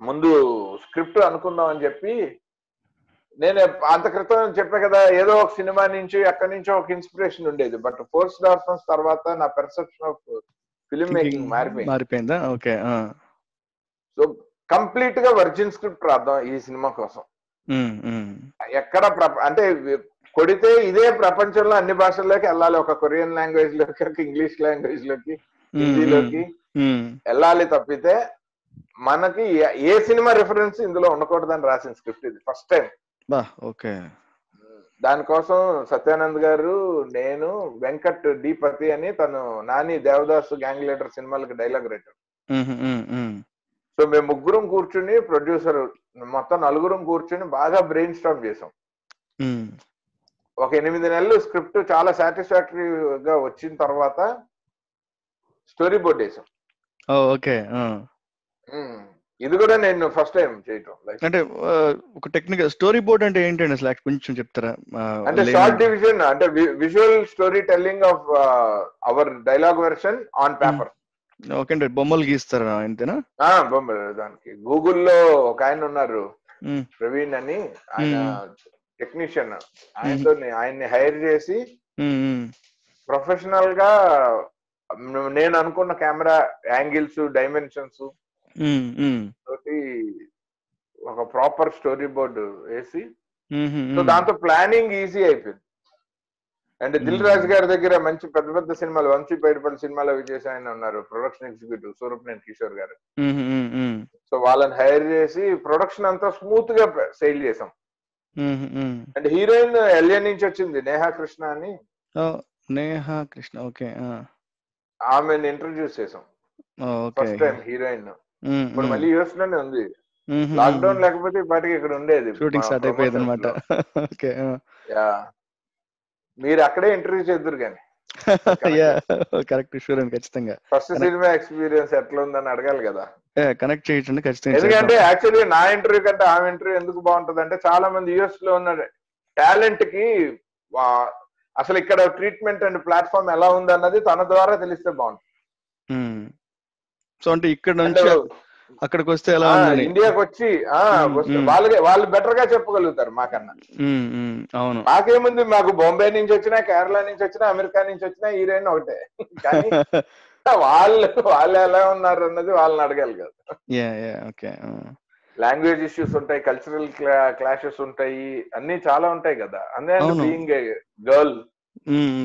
[SPEAKER 2] ముందు స్క్రిప్ట్ అనుకుందాం అని చెప్పి నేను అంత క్రితం చెప్పా కదా ఏదో ఒక సినిమా నుంచి ఎక్కడి నుంచో ఒక ఇన్స్పిరేషన్ ఉండేది. బట్ ఫోర్స్ డార్ఫన్స్ తర్వాత నా పెర్సెప్షన్ ఆఫ్ ఫిల్మ్ మేకింగ్ మారిపోయింది.
[SPEAKER 1] మారిపోయిందా? ఓకే
[SPEAKER 2] సో కంప్లీట్గా వర్జిన్ స్క్రిప్ట్ రాద్దాం ఈ సినిమా కోసం. ఎక్కడ అంటే కొడితే ఇదే ప్రపంచంలో అన్ని భాషల్లోకి వెళ్ళాలి. ఒక కొరియన్ లాంగ్వేజ్లోకి ఒక ఇంగ్లీష్ లాంగ్వేజ్లోకి హిందీలోకి వెళ్ళాలి తప్పితే మనకి ఏ సినిమా రిఫరెన్స్ ఇందులో ఉండకూడదని రాసిన స్క్రిప్ట్ ఇది. ఫస్ట్ టైం
[SPEAKER 1] బా ఓకే.
[SPEAKER 2] దానికోసం సత్యానంద్ గారు నేను వెంకట్ డిపతి అని తను నాని దేవదాస్ గ్యాంగ్ లీడర్ సినిమాలకి డైలాగ్ రైటర్ సో మేము ముగ్గురం కూర్చుని ప్రొడ్యూసర్ మొత్తం నలుగురం కూర్చుని బాగా బ్రెయిన్ స్టామ్ చేసాం ఒక ఎనిమిది నెలలు స్క్రిప్ట్ చాలా సాటిస్ఫాక్టరీగా వచ్చిన తర్వాత స్టోరీ బోర్డ్ వేసాం
[SPEAKER 1] ఓకే.
[SPEAKER 2] ఇది కూడా నేను ఫస్ట్ టైం చేయటం
[SPEAKER 1] అంటే ఒక టెక్నికల్ స్టోరీ బోర్డ్ అంటే ఏంటండి అసలు? కొంచెం చెప్తారా?
[SPEAKER 2] అంటే షార్ట్ డివిజన్ అంటే visual story telling of our dialogue version on paper
[SPEAKER 1] okay అండి బొమ్మలు గీస్తారా అంతేనా?
[SPEAKER 2] బొమ్మ దానికి గూగుల్లో ఒక ఆయన ఉన్నారు
[SPEAKER 1] ఉమ్,
[SPEAKER 2] ప్రవీణ్ అని ఆయన
[SPEAKER 1] Hmm.
[SPEAKER 2] టెక్నీషియన్ ఆయనతో ఆయన్ని హైర్ చేసి ప్రొఫెషనల్గా నేను అనుకున్న కెమెరా యాంగిల్స్ డైమెన్షన్స్ తోటి ఒక ప్రాపర్ స్టోరీ బోర్డు వేసి సో దాంతో ప్లానింగ్ ఈజీ అయిపోయింది. అండ్ దిల్. రాజు గారి దగ్గర మంచి పెద్ద పెద్ద సినిమాలు వంశీ బయటపల్లి సినిమాలు అవి చేసి ఆయన ఉన్నారు ప్రొడక్షన్ ఎగ్జిక్యూటివ్ సూరప్నేని కిషోర్ గారు. సో వాళ్ళని హైర్ చేసి ప్రొడక్షన్ అంతా స్మూత్గా సేల్ చేసాం. అండ్ హీరోయిన్ ఎల్ఏ నుంచి వచ్చింది నేహా కృష్ణ అని.
[SPEAKER 1] నేహా కృష్ణ ఓకే ఆ,
[SPEAKER 2] ఆమెను ఇంట్రడ్యూస్ చేసాం. ఫస్ట్ టైం హీరోయిన్ ఇప్పుడు మళ్ళీ యూఎస్లోనే ఉంది.
[SPEAKER 1] ఉమ్,
[SPEAKER 2] లాక్డౌన్ లేకపోతే ఇప్పటికి ఇక్కడ ఉండేది
[SPEAKER 1] షూటింగ్ స్టార్ట్ అయిపోయింది అనమాట ఓకే.
[SPEAKER 2] యా. మీరు అక్కడే ఇంటర్వ్యూ చేద్దరు కానీ. [LAUGHS]
[SPEAKER 1] యా కరెక్ట్ షూర్ అండి ఖచ్చితంగా.
[SPEAKER 2] ఫస్ట్ సినిమా ఎక్స్పీరియన్స్ ఎట్లా ఉందని అడగాలి కదా.
[SPEAKER 1] కనెక్ట్ చేయొచ్చండి ఖచ్చితంగా
[SPEAKER 2] ఎందుకంటే. యాక్చువల్లీ నా ఇంటర్వ్యూ కంటే ఆమె ఇంటర్వ్యూ ఎందుకు బాగుంటది అంటే చాలా మంది యుఎస్లో ఉన్న టాలెంట్కి అసలు ఇక్కడ ట్రీట్మెంట్ అండ్ ప్లాట్ఫామ్ ఎలా ఉంది అన్నది తన ద్వారా తెలిస్తే బాగుంటుంది.
[SPEAKER 1] సో అంటే ఇక్కడ నుంచి అక్కడికి వస్తే ఎలా
[SPEAKER 2] ఆ,
[SPEAKER 1] ఉందని.
[SPEAKER 2] ఇండియాకి వచ్చి. వాళ్ళకి వాళ్ళు బెటర్గా చెప్పగలుగుతారు మాకన్నా
[SPEAKER 1] అవును.
[SPEAKER 2] మాకేముంది మాకు బాంబే నుంచి వచ్చినా కేరళ నుంచి వచ్చినా అమెరికా నుంచి వచ్చినా హీరోయిన్ ఒకటే. [LAUGHS] కానీ వాళ్ళు వాళ్ళు ఎలా ఉన్నారు అన్నది వాళ్ళని అడగాలి కదా.
[SPEAKER 1] ఓకే
[SPEAKER 2] లాంగ్వేజ్ ఇష్యూస్ ఉంటాయి కల్చరల్ క్లాషెస్ ఉంటాయి అన్ని చాలా ఉంటాయి కదా. అదే. Being girl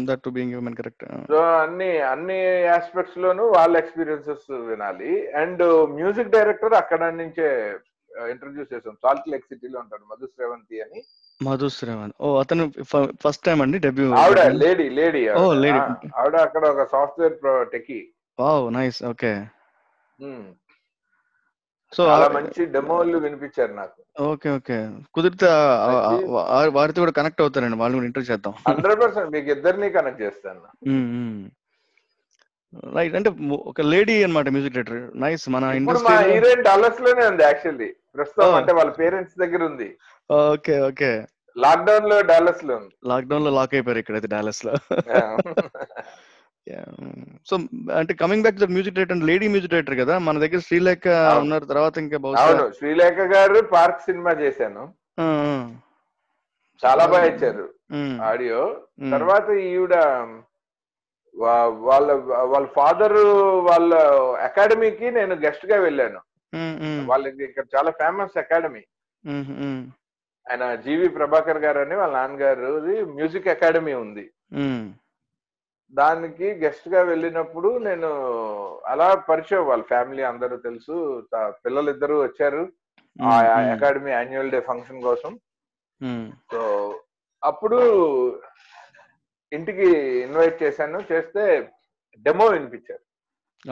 [SPEAKER 1] that to being human correct
[SPEAKER 2] so అన్ని అన్ని ఆస్పెక్ట్స్ లోనూ వాళ్ళ ఎక్స్పీరియన్సెస్ వినాలి. అండ్ మ్యూజిక్ డైరెక్టర్ అక్కడ నుంచే ఇంట్రడ్యూస్ చేసాం సాల్ట్ లేక్ సిటీలో ఉంటాడు మధు శ్రవంతి అని.
[SPEAKER 1] మధు ఓ అతను ఫస్ట్ టైం అండి డెబ్యూ.
[SPEAKER 2] ఆవిడ లేడీ లేడీ
[SPEAKER 1] Oh, lady.
[SPEAKER 2] ఆవిడ అక్కడ ఒక software techie.
[SPEAKER 1] Wow nice okay. So
[SPEAKER 2] చాలా మంచి డెమోలు వినిపించారు నాకు.
[SPEAKER 1] Okay okay. కుదిరితే వారితో కూడా కనెక్ట్ అవుతారండి వాళ్ళు కూడా ఇంటర్వ్యూ చేద్దాం.
[SPEAKER 2] హండ్రెడ్ పర్సెంట్ మీకు ఇద్దరిని కనెక్ట్ చేస్తాను
[SPEAKER 1] రైట్ అంటే ఒక లేడీ అన్నమాట మ్యూజిక్ డైరెక్టర్ నైస్ మన ఇండస్ట్రీ
[SPEAKER 2] హీరోయిన్ డాలర్స్లోనే ఉంది యాక్చువల్లీ ప్రస్తుతం
[SPEAKER 1] Oh.
[SPEAKER 2] అంటే వాళ్ళ పేరెంట్స్ దగ్గర ఉంది.
[SPEAKER 1] Okay okay.
[SPEAKER 2] లాక్డౌన్లో డాలర్స్లో ఉంది.
[SPEAKER 1] లాక్డౌన్లో లాక్ అయిపోయారు ఇక్కడైతే డాలస్లో. [LAUGHS] సో అంటే coming back the music director lady music director కదా మన దగ్గర శ్రీలేఖ. ఉన్నారు తర్వాత ఇంకా
[SPEAKER 2] అవును శ్రీలేఖ గారు పార్క్ సినిమా చేశాను. చాలా బాగా ఇచ్చారు
[SPEAKER 1] ఉమ్,
[SPEAKER 2] ఆడియో.
[SPEAKER 1] ఉమ్.
[SPEAKER 2] తర్వాత ఈవిడ వాళ్ళ వాళ్ళ ఫాదర్ వాళ్ళ అకాడమీకి నేను గెస్ట్గా వెళ్ళాను వాళ్ళకి ఇక్కడ చాలా ఫేమస్ అకాడమీ. ఆయన జీవి ప్రభాకర్ గారు అని వాళ్ళ నాన్నగారు మ్యూజిక్ అకాడమీ ఉంది. దానికి గెస్ట్గా వెళ్ళినప్పుడు నేను అలా పరిచయం వాళ్ళ ఫ్యామిలీ అందరూ తెలుసు. పిల్లలు ఇద్దరు వచ్చారు. అకాడమీ యాన్యువల్ డే ఫంక్షన్ కోసం. సో అప్పుడు ఇంటికి ఇన్వైట్ చేశాను. చేస్తే డెమో వినిపించారు.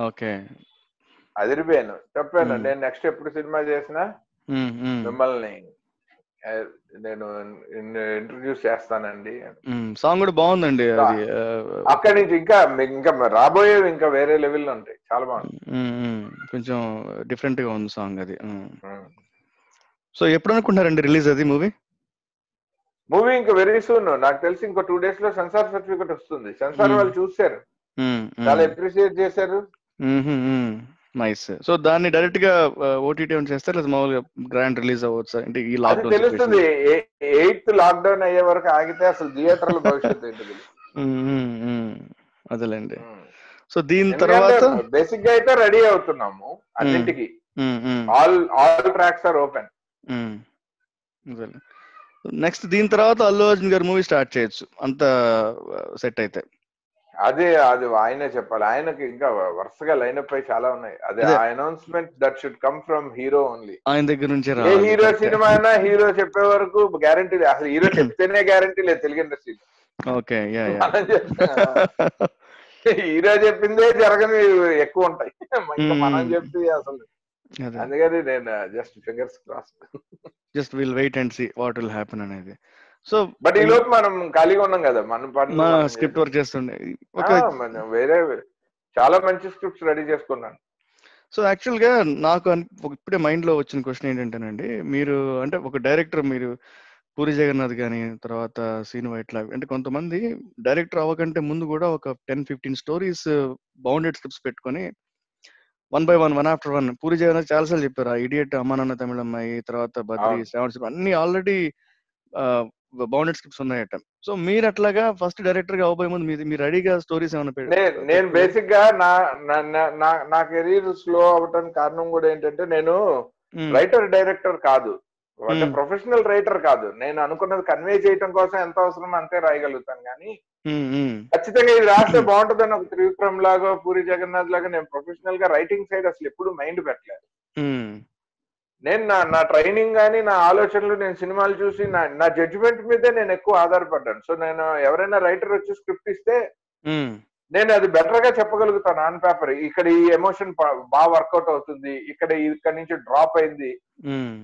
[SPEAKER 1] ఓకే.
[SPEAKER 2] అదిరిపోయాను. చెప్పాను. నేను నెక్స్ట్ ఎప్పుడు సినిమా చేసినా మిమ్మల్ని నేను ఇంట్రడ్యూస్ చేస్తానండి.
[SPEAKER 1] సాంగ్ కూడా బాగుందండి అది
[SPEAKER 2] అక్కడి నుంచి ఇంకా ఇంకా రాబోయేవి ఇంకా వేరే లెవెల్ ఉంటాయి. చాలా బాగుంది.
[SPEAKER 1] కొంచెం డిఫరెంట్గా ఉంది సాంగ్ అది. సో ఎప్పుడు అనుకుంటున్నారండి రిలీజ్ అది మూవీ?
[SPEAKER 2] మూవీ ఇంకా వెరీ సూన్ నాకు తెలిసి ఇంకో టూ డేస్లో సెన్సార్ సర్టిఫికెట్ వస్తుంది. సెన్సార్. వాళ్ళు చూశారు. చాలా అప్రిషియేట్ చేశారు.
[SPEAKER 1] నైస్ సో దాన్ని డైరెక్ట్గా ఓటీటీ చేస్తారు లేదా మామూలుగా గ్రాండ్ రిలీజ్ అవ్వచ్చు? అంటే ఈ లాక్డౌన్
[SPEAKER 2] తెలుస్తుంది. ఎయిత్ లాక్డౌన్ అయ్యే వరకు ఆగితే అసలు థియేటర్ల భవిష్యత్తు.
[SPEAKER 1] అదేలేండి. సో దీని తర్వాత
[SPEAKER 2] బేసిక్గా అయితే రెడీ అవుతున్నాము అన్నింటికి. All all tracks are open.
[SPEAKER 1] Next దీని తర్వాత అల్లు అర్జున్ గారి మూవీ స్టార్ట్ చేయొచ్చు. అంత సెట్ అయితే.
[SPEAKER 2] అదే అది ఆయనే చెప్పాలి. ఆయనకి ఇంకా వరుసగా లైనప్ అయి చాలా ఉన్నాయి. అదే. ఆ announcement that should come from hero only
[SPEAKER 1] ఆయన దగ్గర నుంచే
[SPEAKER 2] ఏ హీరో. సినిమా అయినా హీరో చెప్పే వరకు గ్యారంటీ అసలు హీరో [CLEARS THROAT] చెప్తేనే గ్యారంటీ లేదు. తెలుగు ఇండస్ట్రీ
[SPEAKER 1] ఓకే
[SPEAKER 2] హీరో [LAUGHS] చెప్పిందే జరగని ఎక్కువ ఉంటాయి. మనం. చెప్తే అసలు.
[SPEAKER 1] అదే.
[SPEAKER 2] అందుకని నేను just fingers cross
[SPEAKER 1] just will wait and see what will happen అనేది. సో
[SPEAKER 2] బట్ ఈ లోపు మనం ఖాళీగా ఉన్నాం కదా మన
[SPEAKER 1] స్క్రిప్ట్ వర్క్ చేస్తుండే
[SPEAKER 2] వేరే చాలా మంచి స్క్రిప్ట్స్ రెడీ చేసుకున్నాను
[SPEAKER 1] సో యాక్చువల్గా నాకు ఇప్పుడే మైండ్లో వచ్చిన క్వశ్చన్ ఏంటంటేనండి మీరు అంటే ఒక డైరెక్టర్ మీరు పూరి జగన్నాథ్ కానీ తర్వాత సీన్ వైట్లా అంటే కొంతమంది డైరెక్టర్ అవ్వకంటే ముందు కూడా ఒక ten fifteen stories bounded scripts పెట్టుకొని one by one one after one Puri Jagannadh చాలాసార్లు చెప్పారు ఆ ఇడియట్ అమ్మానాన్న తమిళమ్మాయి తర్వాత బద్రి. సెవెన్ అన్ని ఆల్రెడీ బౌండెడ్ స్క్రిప్ట్స్ ఉన్నాయట సో మీరు అట్లాగా ఫస్ట్ డైరెక్టర్గా అవ్వబోయే ముందు మీరు- రెడీగా స్టోరీస్ ఏమైనా
[SPEAKER 2] నేను బేసిక్గా నా నా- కెరీర్ స్లో అవడానికి కారణం కూడా ఏంటంటే నేను. రైటర్ డైరెక్టర్ కాదు అంటే. ప్రొఫెషనల్ రైటర్ కాదు నేను అనుకున్నది కన్వే చేయడం కోసం ఎంత అవసరమో అంతే రాయగలుగుతాను కానీ. ఖచ్చితంగా ఇది రాస్తే బాగుంటుందని ఒక త్రివిక్రమ్ లాగా పూరి జగన్నాథ్ లాగా నేను ప్రొఫెషనల్గా రైటింగ్ సైడ్ అసలు ఎప్పుడు మైండ్ పెట్టలేదు. నేను నా నా ట్రైనింగ్ కానీ నా ఆలోచనలు నేను సినిమాలు చూసి నా నా జడ్జిమెంట్ మీదే నేను ఎక్కువ ఆధారపడ్డాను. సో నేను ఎవరైనా రైటర్ వచ్చి స్క్రిప్ట్ ఇస్తే. నేను అది బెటర్గా చెప్పగలుగుతాను ఆన్ పేపర్ ఇక్కడ ఈ ఎమోషన్ బాగా వర్కౌట్ అవుతుంది. ఇక్కడ ఇక్కడ నుంచి డ్రాప్ అయింది.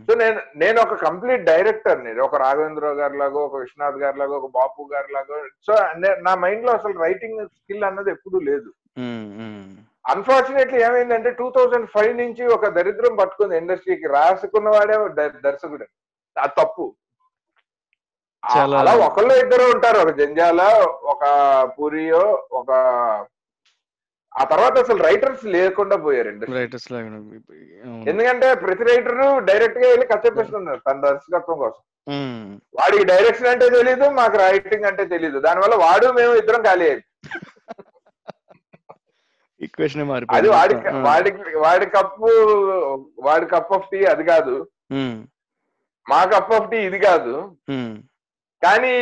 [SPEAKER 2] సో నేను నేను ఒక కంప్లీట్ డైరెక్టర్ నేను ఒక రాఘవేంద్రరావు గారి లాగా ఒక విశ్వనాథ్ గారి లాగా ఒక బాపు గారి లాగా. సో నే- మైండ్లో అసలు రైటింగ్ స్కిల్ అన్నది ఎప్పుడూ లేదు. అన్ఫార్చునేట్లీ ఏమైందంటే టూ థౌజండ్ ఫైవ్ నుంచి ఒక దరిద్రం పట్టుకుంది ఇండస్ట్రీకి. రాసుకున్నవాడే ద- దర్శకుడు. అది తప్పు. అలా ఒకళ్ళు ఇద్దరు ఉంటారు. ఒక జంజాల ఒక పూరియో ఒక ఆ తర్వాత అసలు రైటర్స్ లేకుండా పోయారు ఇండస్ట్రీ.
[SPEAKER 1] రైటర్స్.
[SPEAKER 2] ఎందుకంటే ప్రతి రైటర్ డైరెక్ట్గా వెళ్ళి కష్టపేస్తున్నారు తన దర్శకత్వం కోసం. వాడికి డైరెక్షన్ అంటే తెలీదు మాకు రైటింగ్ అంటే తెలీదు. దానివల్ల వాడు మేము ఇద్దరం ఖాళీ అయ్యింది [LAUGHS]
[SPEAKER 1] ఈక్వేషన్
[SPEAKER 2] అది వాడి. వాడికి వాడి కప్పు వాడి కప్ ఆఫ్ టీ అది కాదు. మా కప్ ఆఫ్ టీ ఇది కాదు. కానీ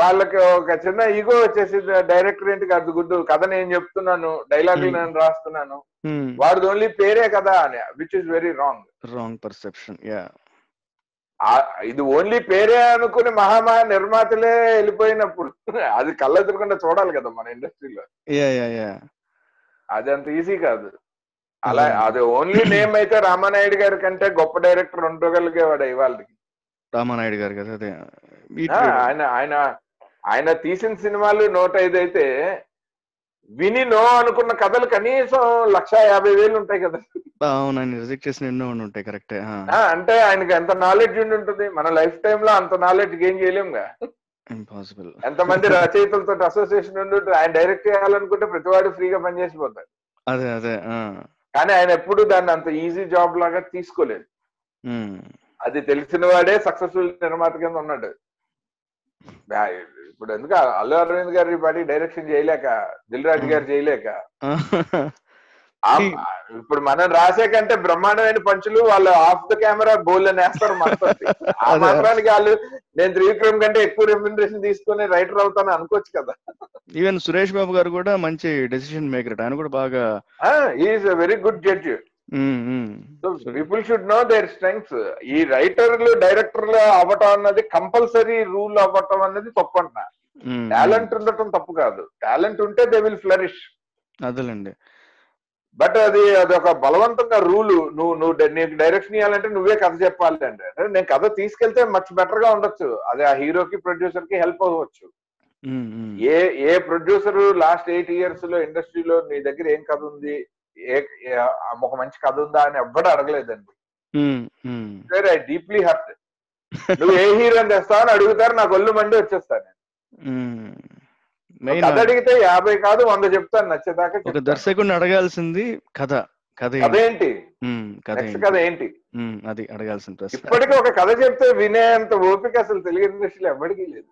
[SPEAKER 2] వాళ్ళకి ఒక చిన్న ఈగో వచ్చేసి డైరెక్టర్ ఏంటి కాదు గుడ్డు కథ నేను చెప్తున్నాను
[SPEAKER 1] Hmm.
[SPEAKER 2] నేను రాస్తున్నాను. వాడిది ఓన్లీ పేరే కదా అని which is very wrong
[SPEAKER 1] wrong perception yeah
[SPEAKER 2] ఇది ఓన్లీ పేరే అనుకుని మహామహా నిర్మాతలే వెళ్ళిపోయినప్పుడు అది కళ్ళెదురకుండా చూడాలి కదా మన ఇండస్ట్రీలో
[SPEAKER 1] యా యా యా
[SPEAKER 2] అది అంత ఈజీ కాదు. అలా. అది ఓన్లీ నేమ్ అయితే రామానాయుడు గారి కంటే గొప్ప డైరెక్టర్ ఉండగలిగేవాడు ఇవాళకి.
[SPEAKER 1] రామానాయుడు గారు కదా అదే
[SPEAKER 2] ఆయన ఆయన ఆయన తీసిన సినిమాలు నూట ఐదు అయితే విని నో అనుకున్న కథలు కనీసం లక్ష యాభై వేలు ఉంటాయి కదా.
[SPEAKER 1] అవునండి రిజెక్ట్ చేసిన ఎన్నో ఉంటాయి కరెక్టే
[SPEAKER 2] అంటే ఆయనకి ఎంత నాలెడ్జ్ ఉండి ఉంటుంది మన లైఫ్ టైమ్లో అంత నాలెడ్జ్ గెయిన్ చేయలేముగా.
[SPEAKER 1] ఇంపాసిబుల్
[SPEAKER 2] ఎంతమంది [LAUGHS] రచయితలతో అసోసియేషన్ ఉండి. ఆయన డైరెక్ట్ చేయాలనుకుంటే ప్రతివాడు ఫ్రీగా పనిచేసిపోతాడు
[SPEAKER 1] అదే అదే.
[SPEAKER 2] కానీ ఆయన ఎప్పుడు దాన్ని అంత ఈజీ జాబ్ లాగా తీసుకోలేదు. అది తెలిసిన వాడే సక్సెస్ఫుల్ నిర్మాత కింద ఉన్నాడు. ఇప్పుడు ఎందుకు అల్లు అరవింద్ గారి పాటి డైరెక్షన్ చేయలేక దిల్ రాజు గారు చేయలేక? [LAUGHS] ఇప్పుడు మనం రాసే కంటే బ్రహ్మాండమైన పంచులు వాళ్ళు ఆఫ్ ద కెమెరా గోల్ అని వేస్తారు [LAUGHS] ఆ. మాత్రానికి వాళ్ళు నేను త్రివిక్రమ్ కంటే ఎక్కువ రెమ్యూనరేషన్ తీసుకుని రైటర్ అవుతాను అనుకోవచ్చు కదా.
[SPEAKER 1] ఈవెన్ సురేష్ బాబు గారు కూడా మంచి డెసిషన్ మేకర్ ఆయన కూడా బాగా
[SPEAKER 2] is a very good judge people should know their strengths ఈ రైటర్లు డైరెక్టర్లు అవ్వటం అన్నది కంపల్సరీ రూల్ అవ్వటం అన్నది తప్పు అంటున్నా టాలెంట్ ఉండటం తప్పు కాదు. టాలెంట్ ఉంటే దే విల్ ఫ్లరిష్
[SPEAKER 1] అదేలేండి.
[SPEAKER 2] బట్ అది అది ఒక బలవంతంగా రూల్. నువ్వు నువ్వు నీకు డైరెక్షన్ ఇవ్వాలంటే నువ్వే కథ చెప్పాలి అంటే. నేను కథ తీసుకెళ్తే మచ్ బెటర్గా ఉండొచ్చు. అది ఆ హీరోకి ప్రొడ్యూసర్కి హెల్ప్ అవ్వచ్చు. ఏ ఏ ప్రొడ్యూసర్ లాస్ట్ ఎయిట్ ఇయర్స్లో ఇండస్ట్రీలో నీ దగ్గర ఏం కథ ఉంది? ఏ ఒక మంచి కథ ఉందా అని ఎవ్వడు అడగలేదండి.
[SPEAKER 1] ఉమ్.
[SPEAKER 2] ఐ డీప్లీ హర్ట్ నువ్వు ఏ హీరో తెస్తావు అని అడుగుతారు నాకు ఒళ్ళు మండి వచ్చేస్తాను కథ అడిగితే యాభై కాదు వంద చెప్తాను నచ్చేదాకా
[SPEAKER 1] ఒక. దర్శకుడిని అడగాల్సింది కథ కథ ఏంటి?
[SPEAKER 2] అదేంటి
[SPEAKER 1] కథ ఏంటి?
[SPEAKER 2] కథ ఏంటి?
[SPEAKER 1] ఉమ్, అది అడగాల్సిన ప్రశ్న.
[SPEAKER 2] ఇప్పటికీ ఒక కథ చెప్తే వినేంత ఓపిక అసలు తెలుగు ఇండస్ట్రీలో ఎవరికి లేదు.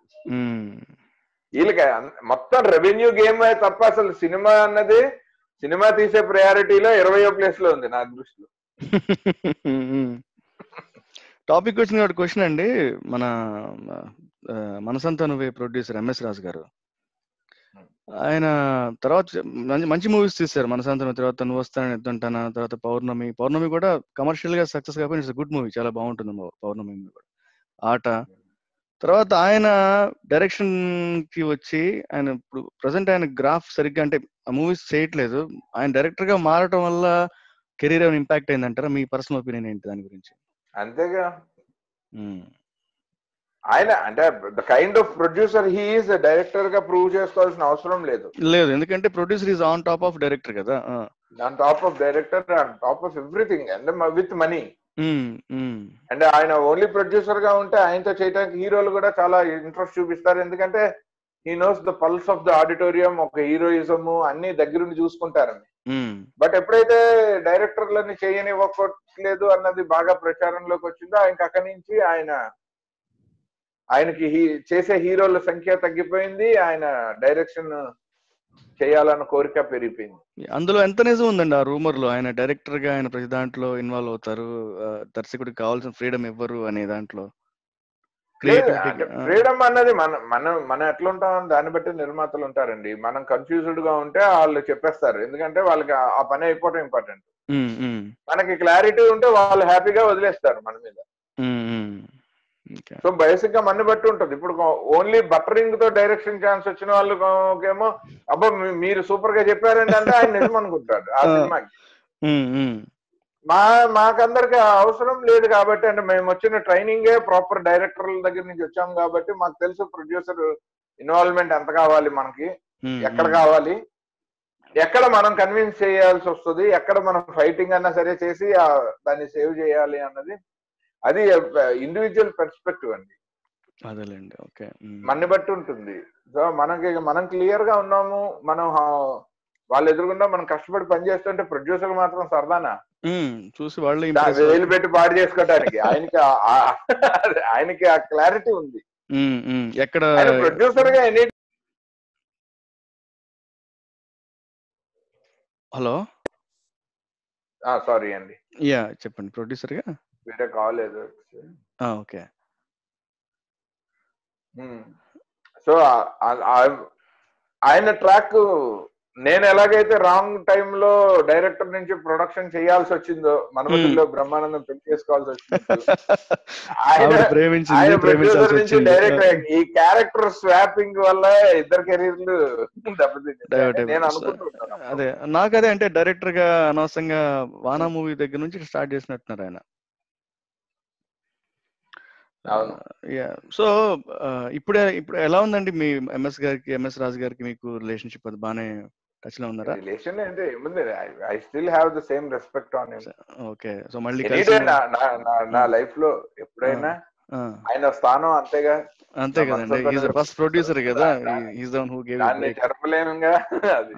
[SPEAKER 2] వీళ్ళకి మొత్తం రెవెన్యూ గేమ్ తప్ప అసలు సినిమా అన్నది సినిమా తీసే ప్రయారిటీలో ఇరవయో ప్లేస్లో ఉంది నా దృష్టిలో.
[SPEAKER 1] టాపిక్ వచ్చిన క్వశ్చన్ అండి. మన మనసంతా నువ్వే ప్రొడ్యూసర్ ఎంఎస్ రాజు గారు ఆయన తర్వాత మంచి మంచి మూవీస్ తీశారు. మనసంతా నువ్వు తర్వాత నువ్వు వస్తానని ఎద్దుంటానా తర్వాత పౌర్ణమి. పౌర్ణమి కూడా కమర్షియల్గా సక్సెస్ కాకపోయినా ఇట్స్ గుడ్ మూవీ చాలా బాగుంటుంది పౌర్ణమి కూడా. ఆట. తర్వాత ఆయన డైరెక్షన్కి వచ్చి ఆయన ఇప్పుడు ప్రజెంట్ ఆయన గ్రాఫ్ సరిగ్గా అంటే ఆ మూవీస్ చేయట్లేదు. ఆయన డైరెక్టర్గా మారటం వల్ల కెరీర్ ఏమైనా ఇంపాక్ట్ అయిందంటారా? మీ పర్సనల్ ఒపీనియన్ ఏంటి దాని గురించి?
[SPEAKER 2] అంతేగా. ఆయన అంటే the kind of producer he's డైరెక్టర్గా ప్రూవ్ చేసుకోవాల్సిన అవసరం లేదు.
[SPEAKER 1] లేదు ఎందుకంటే producer is on top of director కదా
[SPEAKER 2] on top of director on top of everything and with money అంటే ఆయన ఓన్లీ ప్రొడ్యూసర్గా ఉంటే ఆయనతో చేయడానికి హీరోలు కూడా చాలా ఇంట్రెస్ట్ చూపిస్తారు. ఎందుకంటే he knows the pulse of the auditorium ఒక హీరోయిజం అన్ని దగ్గరుండి చూసుకుంటారని బట్ ఎప్పుడైతే డైరెక్టర్లని చేయనివ్వట్లేదు అన్నది బాగా ప్రచారంలోకి వచ్చిందో ఆయనకి అక్కడి నుంచి ఆయన ఆయనకి హీ- చేసే హీరోల సంఖ్య తగ్గిపోయింది ఆయన డైరెక్షన్ చేయాలన్న కోరిక పెరిగిపోయింది.
[SPEAKER 1] అందులో ఎంత నిజం ఉందండి ఆ రూమర్లో ఆయన డైరెక్టర్గా ఆయన ప్రతి దాంట్లో ఇన్వాల్వ్ అవుతారు దర్శకుడికి కావాల్సిన ఫ్రీడమ్ ఇవ్వరు అనే దాంట్లో?
[SPEAKER 2] ఫ్రీడమ్ అన్నది మన మనం మనం ఎట్లా ఉంటాం దాన్ని బట్టి నిర్మాతలు ఉంటారండి. మనం కన్ఫ్యూజ్డ్గా ఉంటే వాళ్ళు చెప్పేస్తారు. ఎందుకంటే వాళ్ళకి ఆ- ఆ పని అయిపోవటం ఇంపార్టెంట్. మనకి క్లారిటీ ఉంటే వాళ్ళు హ్యాపీగా వదిలేస్తారు మన మీద. సో బేసిక్గా మన బట్టి ఉంటుంది. ఇప్పుడు ఓన్లీ బట్టరింగ్తో డైరెక్షన్ ఛాన్స్ వచ్చిన వాళ్ళకేమో అబ్బా మీరు సూపర్గా చెప్పారండి అంటే ఆయన నిజం అనుకుంటాడు. ఆ. [LAUGHS] సినిమాకి. మా మాకందరికి అవసరం లేదు కాబట్టి అంటే మేము వచ్చిన ట్రైనింగే ప్రాపర్ డైరెక్టర్ల దగ్గర నుంచి వచ్చాం కాబట్టి మాకు తెలుసు ప్రొడ్యూసర్ ఇన్వాల్వ్మెంట్ ఎంత కావాలి మనకి ఎక్కడ కావాలి ఎక్కడ మనం కన్విన్స్ చేయాల్సి వస్తుంది ఎక్కడ మనం ఫైటింగ్ అన్నా సరే చేసి దాన్ని సేవ్ చేయాలి అన్నది అది ఇండివిజువల్ పర్స్పెక్టివ్ అండి.
[SPEAKER 1] అదేలేండి ఓకే
[SPEAKER 2] మన్ని బట్టి ఉంటుంది. సో మనకి మనం క్లియర్గా ఉన్నాము మనం వాళ్ళు ఎదురుగుండా మనం కష్టపడి పని చేస్తుంటే ప్రొడ్యూసర్ మాత్రం సరదానా?
[SPEAKER 1] చూసి వాళ్ళే
[SPEAKER 2] వేలు పెట్టి పాడు చేసుకోవడానికి ఆయనకి ఆయనకి ఆ క్లారిటీ ఉంది.
[SPEAKER 1] ఎక్కడ
[SPEAKER 2] ప్రొడ్యూసర్గా ఎనీ
[SPEAKER 1] హలో?
[SPEAKER 2] సారీ అండి.
[SPEAKER 1] యా చెప్పండి ప్రొడ్యూసర్గా?
[SPEAKER 2] వేరే కాలేదు
[SPEAKER 1] ఓకే.
[SPEAKER 2] సో ఆయన ట్రాక్ నేను ఎలాగైతే రాంగ్ టైంలో డైరెక్టర్ నుంచి ప్రొడక్షన్ చేయాల్సి వచ్చిందో మనమతిలో బ్రహ్మానందం పెళ్ళి చేసుకోవాల్సి వచ్చింది. [LAUGHS] ఆయన
[SPEAKER 1] ఆవిడ ప్రేమించింది
[SPEAKER 2] ఆయన
[SPEAKER 1] ప్రేమించాల్సి
[SPEAKER 2] ప్రొడ్యూసర్ నుంచి
[SPEAKER 1] వచ్చింది.
[SPEAKER 2] డైరెక్ట్ ఈ క్యారెక్టర్ స్వాపింగ్ వల్ల ఇద్దరు కెరీర్లు [LAUGHS] నేను. అనుకుంటున్నాను
[SPEAKER 1] అదే నాకు అదే అంటే డైరెక్టర్గా అనవసరంగా వానా మూవీ దగ్గర నుంచి స్టార్ట్ చేసినట్టున్నారు ఆయన. సో ఇప్పుడే ఇప్పుడు ఎలా ఉందండి మీ ఎంఎస్ గారికి ఎంఎస్ రాజు గారికి మీకు రిలేషన్షిప్ అది బానే టచ్లో ఉన్నారా?
[SPEAKER 2] రిలేషన్ అంటే ఏముంది? I still have the same respect on him
[SPEAKER 1] okay so మళ్ళీ
[SPEAKER 2] నా లైఫ్లో ఎప్పుడైనా ఆయన స్థానం అంతేగా.
[SPEAKER 1] అంతే కదండి. ఈజ్ ఫస్ట్ ప్రొడ్యూసర్ కదా. ఈజ్ దన్ హూ గేవ్
[SPEAKER 2] దాన్ని జరపలేనుగా అది.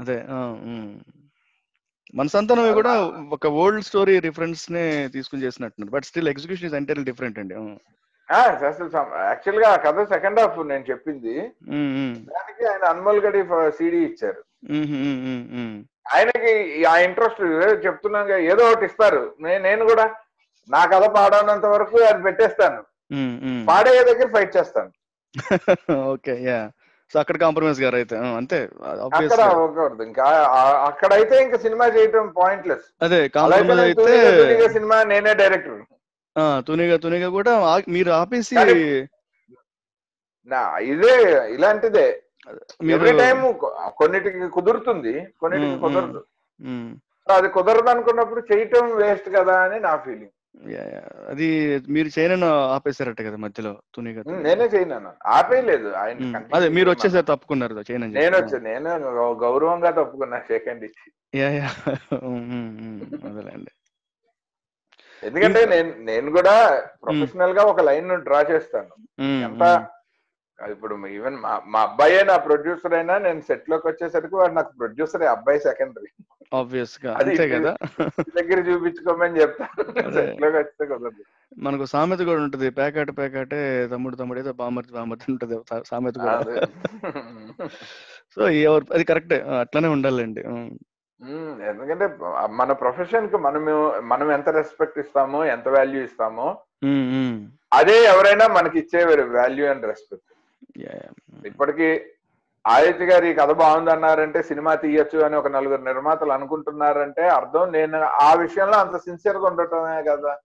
[SPEAKER 1] మన సంతానమే కూడా ఒక ఓల్డ్ స్టోరీ రిఫరెన్స్ నే తీసుకుని చేసినట్టున్నారు. But still execution is entirely different అండి.
[SPEAKER 2] అసలు యాక్చువల్గా ఆ కథ సెకండ్ హాఫ్ నేను చెప్పింది. దానికి ఆయన అన్మల్ గడి సిడి ఇచ్చారు. ఆయనకి ఆ ఇంట్రెస్ట్ చెప్తున్నాగా ఏదో ఒకటి ఇస్తారు. నేను కూడా నా కథ పాడనంత వరకు అది పెట్టేస్తాను. పాడే దగ్గర ఫైట్ చేస్తాను.
[SPEAKER 1] Okay yeah. సో అక్కడ కాంప్రమైజ్ గారు అయితే అంతే.
[SPEAKER 2] అక్కడ ఇంకా అక్కడైతే ఇంకా సినిమా చేయటం పాయింట్లెస్
[SPEAKER 1] అదే కాంప్రమైజ్ అయితే
[SPEAKER 2] సినిమా నేనే డైరెక్టర్
[SPEAKER 1] తునిగా తునిగా కూడా మీరు ఆపేసి
[SPEAKER 2] నా ఇదే ఇలాంటిదే.
[SPEAKER 1] మీరు
[SPEAKER 2] ఎవ్రీ టైం కొన్నిటికి కుదురుతుంది. కొన్నిటికి కుదరదు. అది కుదరదు అనుకున్నప్పుడు చేయటం వేస్ట్ కదా అని నా ఫీలింగ్.
[SPEAKER 1] అది మీరు చేయనని ఆపేశారట కదా మధ్యలో తుని గారు
[SPEAKER 2] నేనే చేయను ఆపేయలేదు. ఆయన
[SPEAKER 1] అదే మీరు. వచ్చేసారి తప్పుకున్నారు చేయనని
[SPEAKER 2] నేను. వచ్చాను నేను గౌరవంగా తప్పుకున్నా సెకండ్ ఇచ్చి. [LAUGHS]
[SPEAKER 1] అదేలేండి.
[SPEAKER 2] ఎందుకంటే నేను నేను కూడా ప్రొఫెషనల్గా ఒక లైన్ డ్రా చేస్తాను. ఎంత ఇప్పుడు ఈవెన్ మా మా అబ్బాయే నా ప్రొడ్యూసర్ అయినా నేను సెట్లోకి వచ్చేసరికి వాడు నాకు ప్రొడ్యూసర్ అబ్బాయి సెకండరీ
[SPEAKER 1] ఆబ్వియస్గా.
[SPEAKER 2] అది
[SPEAKER 1] అంతే కదా?
[SPEAKER 2] దగ్గర చూపించుకోమని చెప్తాను. సెట్ [LAUGHS] లోకి వస్తే కుదరదు.
[SPEAKER 1] మనకు సామెత కూడా ఉంటది. పేకాట పేకాటే తమ్ముడు తమ్ముడు ఏదో బామర్తి బామర్తి ఉంటది. సామెత కూడా. [LAUGHS] సో ఎవరు అది కరెక్టే అట్లానే ఉండాలండి.
[SPEAKER 2] ఎందుకంటే మన ప్రొఫెషన్కి మనము మనం ఎంత రెస్పెక్ట్ ఇస్తామో ఎంత వాల్యూ ఇస్తామో. అదే ఎవరైనా మనకి ఇచ్చే వాల్యూ అండ్ రెస్పెక్ట్. ఇప్పటికీ ఆదిత్య గారు ఈ కథ బాగుంది అన్నారంటే సినిమా తీయొచ్చు అని ఒక నలుగురు నిర్మాతలు అనుకుంటున్నారంటే అర్థం నేను ఆ విషయంలో అంత సిన్సియర్గా ఉండటమే కదా.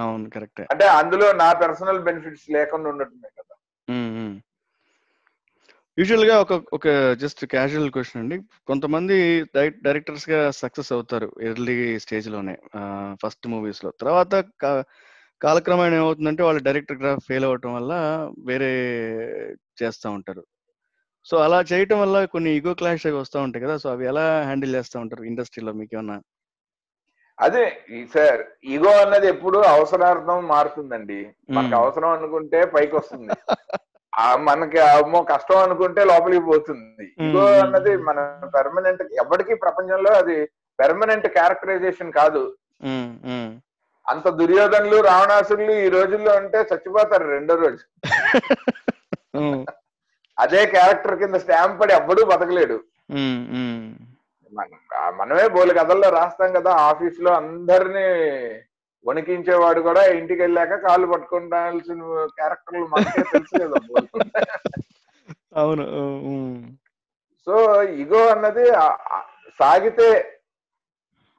[SPEAKER 1] అవును కరెక్టే.
[SPEAKER 2] అంటే అందులో నా పర్సనల్ బెనిఫిట్స్ లేకుండా ఉండటమే కదా.
[SPEAKER 1] యూజువల్గా ఒక ఒక జస్ట్ క్యాజువల్ క్వశ్చన్ అండి. కొంతమంది డైరెక్టర్స్గా సక్సెస్ అవుతారు ఎర్లీ స్టేజ్లోనే ఫస్ట్ మూవీస్లో. తర్వాత కాలక్రమేణా ఏమవుతుందంటే వాళ్ళు డైరెక్టర్గా ఫెయిల్ అవటం వల్ల వేరే చేస్తూ ఉంటారు. సో అలా చేయటం వల్ల కొన్ని ఈగో క్లాష్ అవి వస్తూ ఉంటాయి కదా. సో అవి ఎలా హ్యాండిల్ చేస్తూ ఉంటారు ఇండస్ట్రీలో మీకు ఏమన్నా
[SPEAKER 2] అదే ఈ సార్ ఈగో అన్నది ఎప్పుడు అవసరార్థం మారుతుందండి. మనకు. అవసరం అనుకుంటే పైకి వస్తుంది [LAUGHS] మనకి అమ్మో కష్టం అనుకుంటే లోపలికి పోతుంది.
[SPEAKER 1] మ్మ్.
[SPEAKER 2] అన్నది మన పెర్మనెంట్ ఎవరికి ప్రపంచంలో అది పెర్మనెంట్ క్యారెక్టరైజేషన్ కాదు. అంత దుర్యోధనులు రావణాసురులు ఈ రోజుల్లో ఉంటే చచ్చిపోతారు రెండో రోజు. అదే క్యారెక్టర్ కింద స్టాంప్ పడి ఎవ్వడూ బతకలేడు. మనమే బోలు కథల్లో రాస్తాం కదా ఆఫీస్లో అందరినీ వణికించేవాడు కూడా ఇంటికి వెళ్ళాక కాళ్ళు పట్టుకుంటాల్సిన క్యారెక్టర్లు మనకే తెలుసు కదా.
[SPEAKER 1] అవును
[SPEAKER 2] సో ఇగో అన్నది సాగితే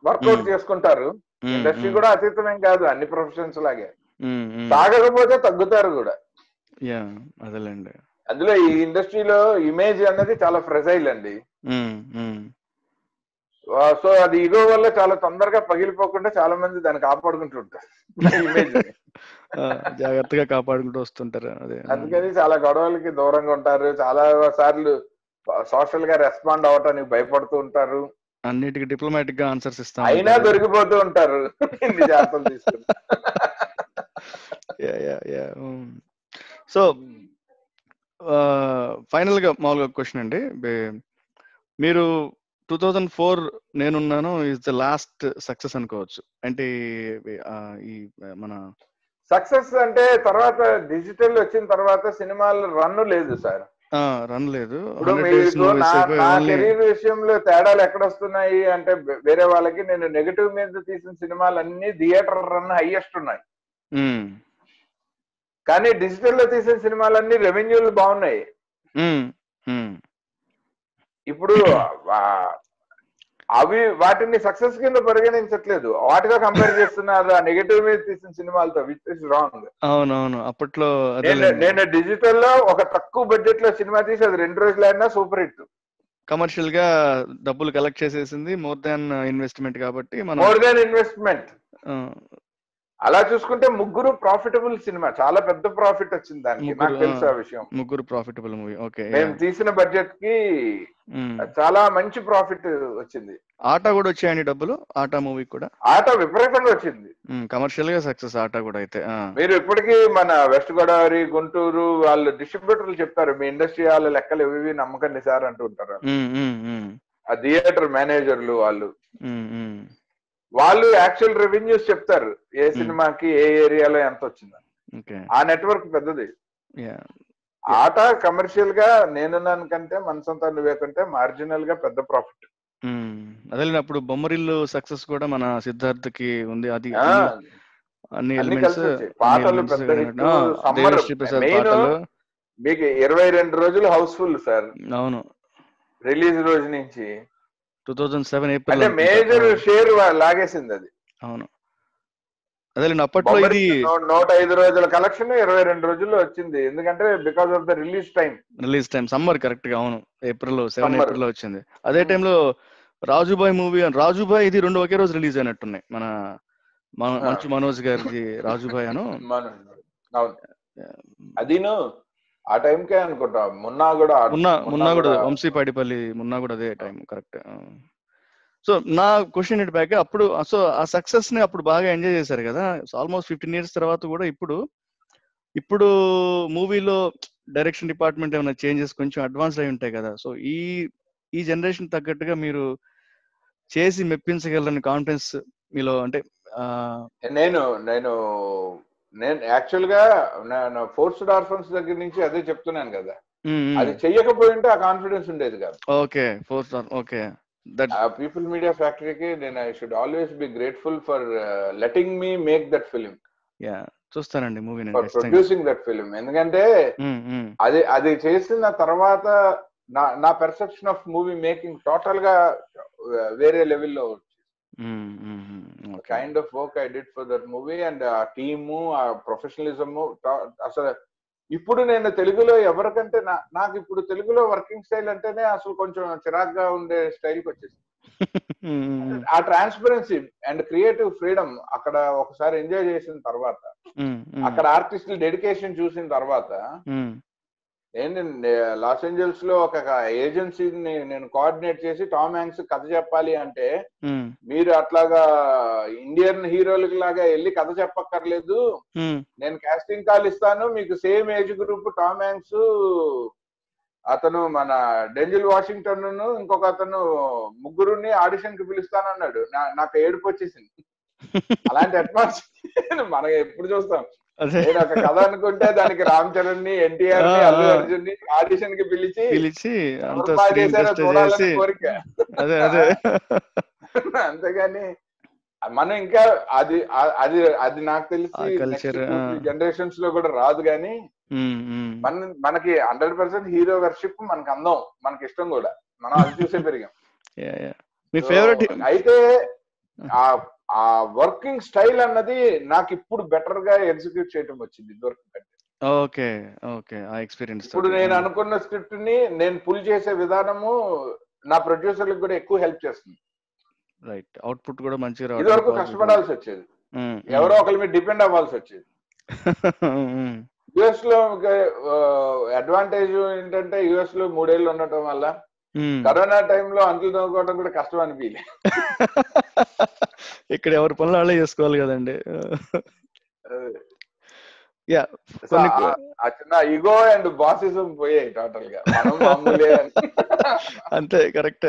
[SPEAKER 2] వర్కౌట్. చేసుకుంటారు. ఇండస్ట్రీ కూడా అతీతమేం కాదు అన్ని ప్రొఫెషన్స్ లాగే. సాగకపోతే తగ్గుతారు కూడా.
[SPEAKER 1] అదేలేండి.
[SPEAKER 2] అందులో ఈ ఇండస్ట్రీలో ఇమేజ్ అన్నది చాలా ఫ్రెజైల్ అండి. సో అది ఈగో వల్ల చాలా తొందరగా పగిలిపోకుండా చాలా మంది దాన్ని కాపాడుకుంటుంటారు. ఇమేజ్ [LAUGHS]
[SPEAKER 1] ఆ, జాగ్రత్తగా కాపాడుకుంటూ వస్తుంటారు అదే.
[SPEAKER 2] అందుకని చాలా గొడవలకి దూరంగా ఉంటారు. చాలా సార్లు సోషల్గా రెస్పాండ్ అవటానికి భయపడుతూ ఉంటారు.
[SPEAKER 1] అన్నిటికీ డిప్లొమాటిక్గా ఆన్సర్స్ ఇస్తాం
[SPEAKER 2] అయినా దొరికిపోతూ ఉంటారు. జాగ్రత్తలు
[SPEAKER 1] సో ఫైనల్గా మామూలుగా క్వశ్చన్ అండి. మీరు two thousand four Nenunnanu is the last success అనుకోవచ్చు. అంటే ఈ- మన
[SPEAKER 2] సక్సెస్ అంటే తర్వాత డిజిటల్ వచ్చిన తర్వాత సినిమాలు రన్ లేదు సార్.
[SPEAKER 1] రన్ లేదు.
[SPEAKER 2] ఇప్పుడు
[SPEAKER 1] 100 days
[SPEAKER 2] మీకు
[SPEAKER 1] movies
[SPEAKER 2] నా
[SPEAKER 1] అయిపోయి
[SPEAKER 2] నా
[SPEAKER 1] only-
[SPEAKER 2] కెరీర్ విషయంలో తేడాలు ఎక్కడ వస్తున్నాయి అంటే వేరే వాళ్ళకి నేను నెగటివ్ మీద తీసిన సినిమాలు అన్ని థియేటర్ రన్ హైయెస్ట్ ఉన్నాయి కానీ డిజిటల్లో తీసిన సినిమాలన్నీ రెవెన్యూలు బాగున్నాయి. ఇప్పుడు అవి వాటిని సక్సెస్ కింద పరిగణించట్లేదు. వాటితో కంపేర్ చేస్తున్నారు ఆ నెగటివ్ మీద తీసిన సినిమాలతో విచ్ ఇస్ రాంగ్
[SPEAKER 1] అవునవును అప్పట్లో
[SPEAKER 2] నేను డిజిటల్లో ఒక తక్కువ బడ్జెట్లో సినిమా తీసి అది రెండు రోజులు అయినా సూపర్ హిట్
[SPEAKER 1] కమర్షియల్గా డబ్బులు కలెక్ట్ చేసేసింది మోర్ దాన్ ఇన్వెస్ట్మెంట్ కాబట్టి మనం
[SPEAKER 2] మోర్ దాన్ ఇన్వెస్ట్మెంట్ అలా చూసుకుంటే ముగ్గురు ప్రాఫిటబుల్ సినిమా చాలా పెద్ద ప్రాఫిట్ వచ్చింది దానికి. నాకు తెలుసు ఆ. విషయం.
[SPEAKER 1] ముగ్గురు ప్రాఫిటబుల్ మూవీ ఓకే
[SPEAKER 2] మేము తీసిన బడ్జెట్కి చాలా మంచి ప్రాఫిట్ వచ్చింది.
[SPEAKER 1] ఆటా కూడా వచ్చాయండి డబ్బులు? ఆటా మూవీ కూడా?
[SPEAKER 2] ఆట విపరీతంగా వచ్చింది.
[SPEAKER 1] కమర్షియల్గా సక్సెస్ ఆటా కూడా అయితే.
[SPEAKER 2] మీరు ఇప్పటికీ మన వెస్ట్ గోదావరి గుంటూరు వాళ్ళు డిస్ట్రిబ్యూటర్లు చెప్తారు. మీ ఇండస్ట్రీ వాళ్ళ లెక్కలు ఇవి నమ్మకండి సార్ అంటూ ఉంటారు
[SPEAKER 1] ఉమ్,
[SPEAKER 2] ఆ థియేటర్ మేనేజర్లు వాళ్ళు. వాళ్ళు యాక్చువల్ రెవెన్యూస్ చెప్తారు. ఏ సినిమాకి ఏ ఏరియాలో ఎంత వచ్చిందని ఆ నెట్వర్క్ పెద్దది. ఆట కమర్షియల్గా నేనున్నాను కంటే మనసంతా నువ్వే కంటే మార్జినల్గా పెద్ద ప్రాఫిట్
[SPEAKER 1] అదే అప్పుడు బొమ్మరిల్లు సక్సెస్ కూడా మన సిద్ధార్థ్కి ఉంది. అది అన్ని- ఎలిమెంట్స్
[SPEAKER 2] పాటలు. మీకు ఇరవై రెండు రోజులు హౌస్ఫుల్ సార్.
[SPEAKER 1] అవును.
[SPEAKER 2] రిలీజ్ రోజు నుంచి
[SPEAKER 1] టూ థౌజండ్ సెవెన్ ఏప్రిల్
[SPEAKER 2] అంటే మేజర్ షేర్ లాగేసింది అది.
[SPEAKER 1] అవును. అదే అప్పట్లో ఇది
[SPEAKER 2] నూట ఐదు రోజుల కలెక్షన్ ఇరవై రెండు రోజుల్లో వచ్చింది. ఎందుకంటే because of the release time
[SPEAKER 1] release time summer కరెక్ట్గా అవును. April seven. ఏప్రిల్లో వచ్చింది. అదే
[SPEAKER 2] Hmm.
[SPEAKER 1] టైంలో రాజుబాయ్ మూవీ రాజుబాయ్ ఇది రెండు ఒకే రోజు రిలీజ్ అయినట్టున్నాయి. మన. మంచు మనోజ్ గారిది రాజుబాయ్ అను. [LAUGHS]
[SPEAKER 2] అదిను ఆ టైంకే అనుకుంటా మున్నా కూడా
[SPEAKER 1] మున్నా మున్నా కూడా వంశీ పాడిపల్లి మున్నా కూడా అదే టైం కరెక్ట్ సో నా క్వశ్చన్ ఏంటి బ్యాక్ అప్పుడు సో ఆ సక్సెస్ని అప్పుడు బాగా ఎంజాయ్ చేశారు కదా. ఆల్మోస్ట్ ఫిఫ్టీన్ ఇయర్స్ తర్వాత కూడా ఇప్పుడు ఇప్పుడు మూవీలో డైరెక్షన్ డిపార్ట్మెంట్ ఏమైనా చేంజెస్ కొంచెం అడ్వాన్స్ అయి ఉంటాయి కదా. సో ఈ ఈ జనరేషన్ తగ్గట్టుగా మీరు చేసి మెప్పించగలని కాన్ఫిడెన్స్ మీలో అంటే
[SPEAKER 2] నేను నేను నేను యాక్చువల్గా నేను ఫోర్స్డ్ ఆర్ఫన్స్ దగ్గర నుంచి అదే చెప్తున్నాను కదా. అది చెయ్యకపోయింటే ఆ కాన్ఫిడెన్స్ ఉండేది కాదు
[SPEAKER 1] okay four star okay
[SPEAKER 2] people media ఫ్యాక్టరీకి నేను I should always be grateful for letting me make that film
[SPEAKER 1] yeah చూస్తానండి మూవీ
[SPEAKER 2] ప్రొడ్యూసింగ్ దట్ ఫిలిం ఎందుకంటే. అది అది చేసిన తర్వాత నా నా పెర్సెప్షన్ ఆఫ్ మూవీ మేకింగ్ టోటల్గా uh, వేరే లెవెల్లో.
[SPEAKER 1] Okay.
[SPEAKER 2] Kind of work I did for that movie and ఆ టీము ఆ ప్రొఫెషనలిజము అసలు ఇప్పుడు నేను తెలుగులో ఎవరికంటే నాకు ఇప్పుడు తెలుగులో వర్కింగ్ స్టైల్ అంటేనే అసలు కొంచెం చిరాగ్గా ఉండే స్టైల్కి వచ్చేసి. ఆ ట్రాన్స్పరెన్సీ అండ్ క్రియేటివ్ ఫ్రీడమ్ అక్కడ ఒకసారి ఎంజాయ్ చేసిన తర్వాత అక్కడ ఆర్టిస్టుల డెడికేషన్ చూసిన తర్వాత నేను లాస్ ఏంజల్స్లో ఒక ఏజెన్సీని నేను కోఆర్డినేట్ చేసి టామ్ హ్యాంక్స్ కథ చెప్పాలి అంటే మీరు అట్లాగా ఇండియన్ హీరోలకి లాగా వెళ్ళి కథ చెప్పక్కర్లేదు. నేను కాస్టింగ్ కాల్ ఇస్తాను. మీకు same age group Tom Hanks అతను మన డెంజిల్ వాషింగ్టన్ ఇంకొక అతను ముగ్గురుని ఆడిషన్కి పిలుస్తాను అన్నాడు నా- నాకు ఏడుపు వచ్చేసింది. [LAUGHS] అలాంటి అడ్వాన్స్ [LAUGHS] మనం ఎప్పుడు చూస్తాం. నేను ఒక కథ అనుకుంటే దానికి రామ్ చరణ్ని
[SPEAKER 1] ఎన్టీఆర్ని
[SPEAKER 2] అల్లు. అర్జున్ని ఆడిషన్కి పిలిచి
[SPEAKER 1] పిలిచి చేసి అదే అదే [LAUGHS]
[SPEAKER 2] అంతేగాని మనం ఇంకా అది అది అది నాకు తెలిసి. జనరేషన్స్లో కూడా రాదు కానీ. మన మనకి హండ్రెడ్ పర్సెంట్ హీరో వర్షిప్ మనకి అందం మనకి ఇష్టం కూడా మనం అది చూసే పెరిగాం. [LAUGHS]
[SPEAKER 1] మీ ఫేవరెట్
[SPEAKER 2] అయితే ఆ ఆ వర్కింగ్ స్టైల్ అన్నది నాకు ఇప్పుడు బెటర్గా ఎగ్జిక్యూట్ చేయటం వచ్చింది ఇదివరకు కంటే
[SPEAKER 1] ఓకే ఓకే ఆ ఎక్స్పీరియన్స్
[SPEAKER 2] ఇప్పుడు నేను అనుకున్న స్క్రిప్ట్ని నేను పుల్ చేసే విధానము నా ప్రొడ్యూసర్లకు కూడా ఎక్కువ హెల్ప్ చేస్తుంది.
[SPEAKER 1] రైట్ అవుట్పుట్ కూడా మంచిగా
[SPEAKER 2] ఇది వరకు కష్టపడాల్సి వచ్చేది. ఎవరో ఒకరి మీద డిపెండ్ అవ్వాల్సి వచ్చేది. యుఎస్లో అడ్వాంటేజ్ ఏంటంటే యుఎస్లో మూడేళ్ళు ఉండటం వల్ల కరోనా టైంలో అంట్లు తోముకోవడం కూడా కష్టం అనిపించలే [LAUGHS]
[SPEAKER 1] ఇక్కడ ఎవరి పనులు వాళ్ళే చేసుకోవాలి కదండి. యా
[SPEAKER 2] చిన్న ఇగో అండ్ బాసిజం పోయాయి టోటల్గా. [LAUGHS]
[SPEAKER 1] అంతే కరెక్ట్.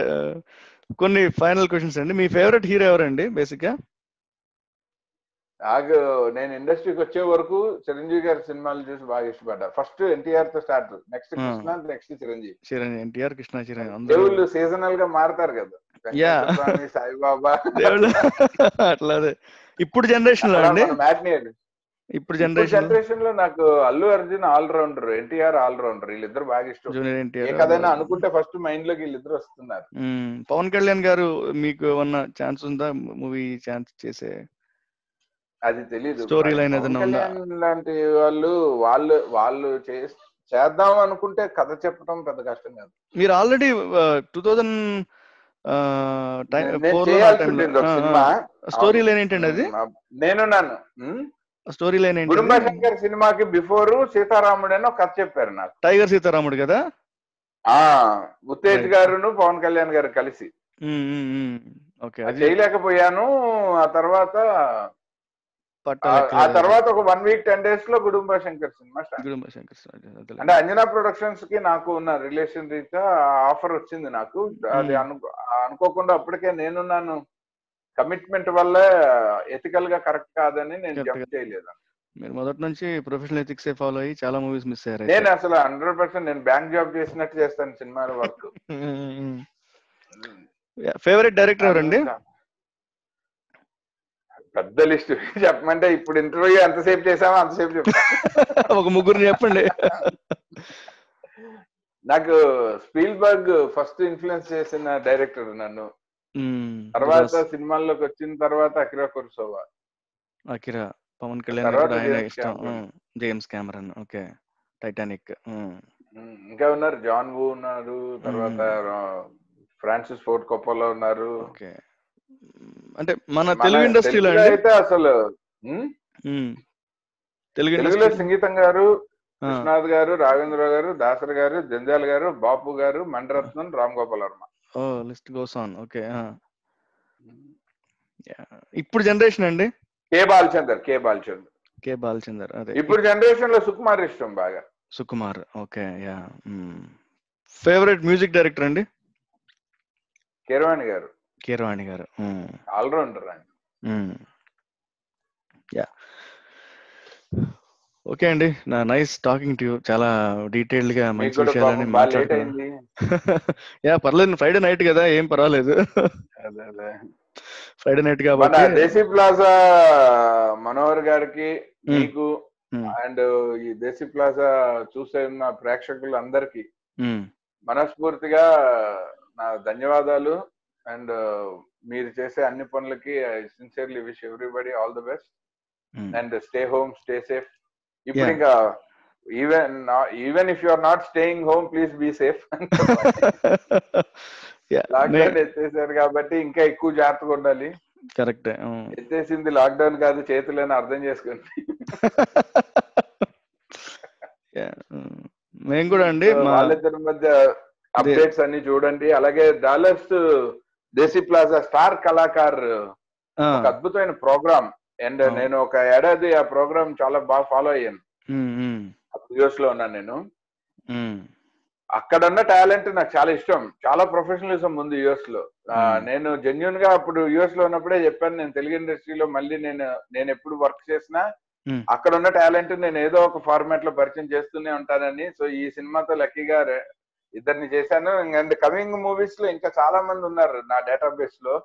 [SPEAKER 1] కొన్ని ఫైనల్ క్వశ్చన్స్ అండి. మీ ఫేవరెట్ హీరో ఎవరండి బేసిక్గా
[SPEAKER 2] నాకు నేను ఇండస్ట్రీకి వచ్చే వరకు చిరంజీవి గారి సినిమాలు చూసి బాగా ఇష్టపడ్డా. First ఎన్టీఆర్తో start next
[SPEAKER 1] Hmm.
[SPEAKER 2] Krishna next Chiranjeevi.
[SPEAKER 1] Chiranjeevi NTR Krishna Chiranjeevi
[SPEAKER 2] దేవుళ్ళు సీజనల్గా మారుతారు కదా. సాయిబాబా.
[SPEAKER 1] దేవుళ్ళు. అట్లా అదే ఇప్పుడు జనరేషన్లో అండి? ఇప్పుడు జనరేషన్
[SPEAKER 2] జనరేషన్లో? నాకు Allu Arjun all rounder NTR all rounder వీళ్ళిద్దరు బాగా ఇష్టం.
[SPEAKER 1] జూనియర్
[SPEAKER 2] ఏ
[SPEAKER 1] ఎన్టీఆర్
[SPEAKER 2] కథైనా అనుకుంటే ఫస్ట్ మైండ్లోకి వీళ్ళిద్దరు వస్తున్నారు.
[SPEAKER 1] పవన్ కళ్యాణ్ గారు మీకు ఏమన్నా ఛాన్స్ ఉందా? మూవీ ఛాన్స్ చేసే
[SPEAKER 2] అది
[SPEAKER 1] ఏదైనా ఉందా?
[SPEAKER 2] కళ్యాణ్ లాంటి వాళ్ళు వాళ్ళు వాళ్ళు చేద్దాం అనుకుంటే కథ చెప్పడం పెద్ద కష్టం కాదు.
[SPEAKER 1] మీరు ఆల్రెడీ టూ థౌజండ్
[SPEAKER 2] నేను- నేను
[SPEAKER 1] స్టోరీ లైన్ ఏంటండి అది?
[SPEAKER 2] నేనున్నాను. ఉమ్?
[SPEAKER 1] స్టోరీ లైన్ ఏంటి
[SPEAKER 2] శంకర్ సినిమాకి బిఫోర్ సీతారాముడు అని ఒక కథ చెప్పారు నాకు.
[SPEAKER 1] టైగర్ సీతారాముడు కదా?
[SPEAKER 2] ఆ ఉత్తేజ్. గారును పవన్ కళ్యాణ్ గారు కలిసి. చేయలేకపోయాను. ఆ తర్వాత ఆ- తర్వాత ఒక వన్ వీక్ టెన్ డేస్లో గుడుంబ శంకర్ సినిమా
[SPEAKER 1] గుడుంబ శంకర్.
[SPEAKER 2] అంటే అంజనా ప్రొడక్షన్స్కి నాకు ఉన్న రిలేషన్ రీత్యా ఆఫర్ వచ్చింది నాకు. అది
[SPEAKER 1] Hmm.
[SPEAKER 2] అనుకో అనుకోకుండా అప్పటికే నేనున్నాను. కమిట్మెంట్ వల్ల ఎథికల్గా కరెక్ట్ కాదని నేను జంప్. చేయలేదు.
[SPEAKER 1] మీరు మొదటి నుంచి ప్రొఫెషనల్ ఎథిక్స్ ఫాలో అయ్యి చాలా మూవీస్ మిస్ అయ్యారు
[SPEAKER 2] నేను అసలు హండ్రెడ్ పర్సెంట్ నేను బ్యాంక్ జాబ్ చేసినట్టు చేస్తాను సినిమాల వర్క్.
[SPEAKER 1] ఫేవరెట్ డైరెక్టర్ ఎవరండి?
[SPEAKER 2] పెద్ద లిస్ట్ [LAUGHS] చెప్పమంటే ఇప్పుడు ఇంటర్వ్యూ ఎంతసేపు చేసామో అంతసేపు చెప్తా [LAUGHS]
[SPEAKER 1] ఒక ముగ్గురిని చెప్పండి.
[SPEAKER 2] నాకు స్పీల్ బర్గ్ ఫస్ట్ ఇన్ఫ్లుయెన్స్ చేసిన డైరెక్టర్ నన్ను. తర్వాత సినిమాల్లోకి వచ్చిన తర్వాత అకిరా కుర్సోవా.
[SPEAKER 1] అకిరా పవన్ కళ్యాణ్
[SPEAKER 2] తర్వాత
[SPEAKER 1] కూడా ఆయన
[SPEAKER 2] జేమ్స్
[SPEAKER 1] ఇష్టం.
[SPEAKER 2] కెమెరన్.
[SPEAKER 1] మ్మ్. James Cameron okay. టైటానిక్
[SPEAKER 2] ఇంకా ఉన్నారు జాన్ వూ ఉన్నారు తర్వాత ఫ్రాన్సిస్ ఫోర్ట్ కొప్పలో ఉన్నారు.
[SPEAKER 1] ఓకే. అంటే మన తెలుగు ఇండస్ట్రీలో
[SPEAKER 2] అయితే అసలు.
[SPEAKER 1] తెలుగు
[SPEAKER 2] తెలుగులో సంగీతం గారు కృష్ణాథ్ గారు రాఘవేంద్ర గారు దాసరి గారు జంజాల్ గారు బాపు గారు మండరత్నం రామ్ గోపాల్ వర్మ.
[SPEAKER 1] ఓ లిస్ట్ గోస్ ఆన్. ఓకే. ఇప్పుడు జనరేషన్ అండి?
[SPEAKER 2] కే బాలచందర్ కే బాలచందర్.
[SPEAKER 1] కే బాలచందర్ అదే.
[SPEAKER 2] ఇప్పుడు జనరేషన్లో సుకుమార్ ఇష్టం బాగా.
[SPEAKER 1] Sukumar okay yeah. Favourite music director అండి?
[SPEAKER 2] కీరవాణి గారు.
[SPEAKER 1] కీరవాణి గారు.
[SPEAKER 2] ఆల్రౌండర్ ఆయన
[SPEAKER 1] యా. ఓకే అండి. నా నైస్ టాకింగ్ టు యూ. చాలా
[SPEAKER 2] డీటెయిల్డ్గా
[SPEAKER 1] మంచి విషయాలని
[SPEAKER 2] అయింది. [LAUGHS]
[SPEAKER 1] యా పర్లేదు. ఫ్రైడే నైట్ కదా ఏం పర్వాలేదు. ఫ్రైడే నైట్ కాబట్టి
[SPEAKER 2] దేశీ ప్లాజా మనోహర్ గారికి. మీకు. అండ్ ఈ దేశీ ప్లాజా చూసే ఉన్న ప్రేక్షకులందరికీ. మనస్ఫూర్తిగా నా ధన్యవాదాలు. అండ్ మీరు చేసే అన్ని పనులకి I sincerely wish everybody all the best.
[SPEAKER 1] Hmm.
[SPEAKER 2] And stay home stay safe. ఇప్పుడు. ఇంకా even even if you are not staying home please be safe. [LAUGHS] Lockdown ఎత్తేసారు కాబట్టి ఇంకా ఎక్కువ జాగ్రత్తగా ఉండాలి.
[SPEAKER 1] కరెక్ట్
[SPEAKER 2] ఎత్తేసింది లాక్డౌన్ కాదు చేతులని అర్థం చేసుకోండి. [LAUGHS]
[SPEAKER 1] మేము కూడా అండి
[SPEAKER 2] వాళ్ళిద్దరి మధ్య అప్డేట్స్ అన్ని చూడండి. అలాగే dollars Desi Plaza Star Kalakar ఒక అద్భుతమైన ప్రోగ్రామ్ అండ్. నేను ఒక ఏడాది ఆ ప్రోగ్రామ్ చాలా బాగా ఫాలో అయ్యాను యుఎస్లో ఉన్నాను నేను
[SPEAKER 1] మ్మ్.
[SPEAKER 2] అక్కడ ఉన్న టాలెంట్ నాకు చాలా ఇష్టం చాలా ప్రొఫెషనలిజం ఉంది
[SPEAKER 1] యుఎస్లో.
[SPEAKER 2] నేను జెన్యున్గా అప్పుడు యుఎస్లో ఉన్నప్పుడే చెప్పాను నేను తెలుగు ఇండస్ట్రీలో మళ్ళీ నేను నేను ఎప్పుడు వర్క్ చేసినా. అక్కడ ఉన్న టాలెంట్ నేను ఏదో ఒక ఫార్మాట్లో పరిచయం చేస్తూనే ఉంటానని సో ఈ సినిమాతో లక్కీగా ఇద్దరిని చేశాను అండ్ కమింగ్ మూవీస్లో ఇంకా చాలా మంది ఉన్నారు నా
[SPEAKER 1] డేటాబేస్లో.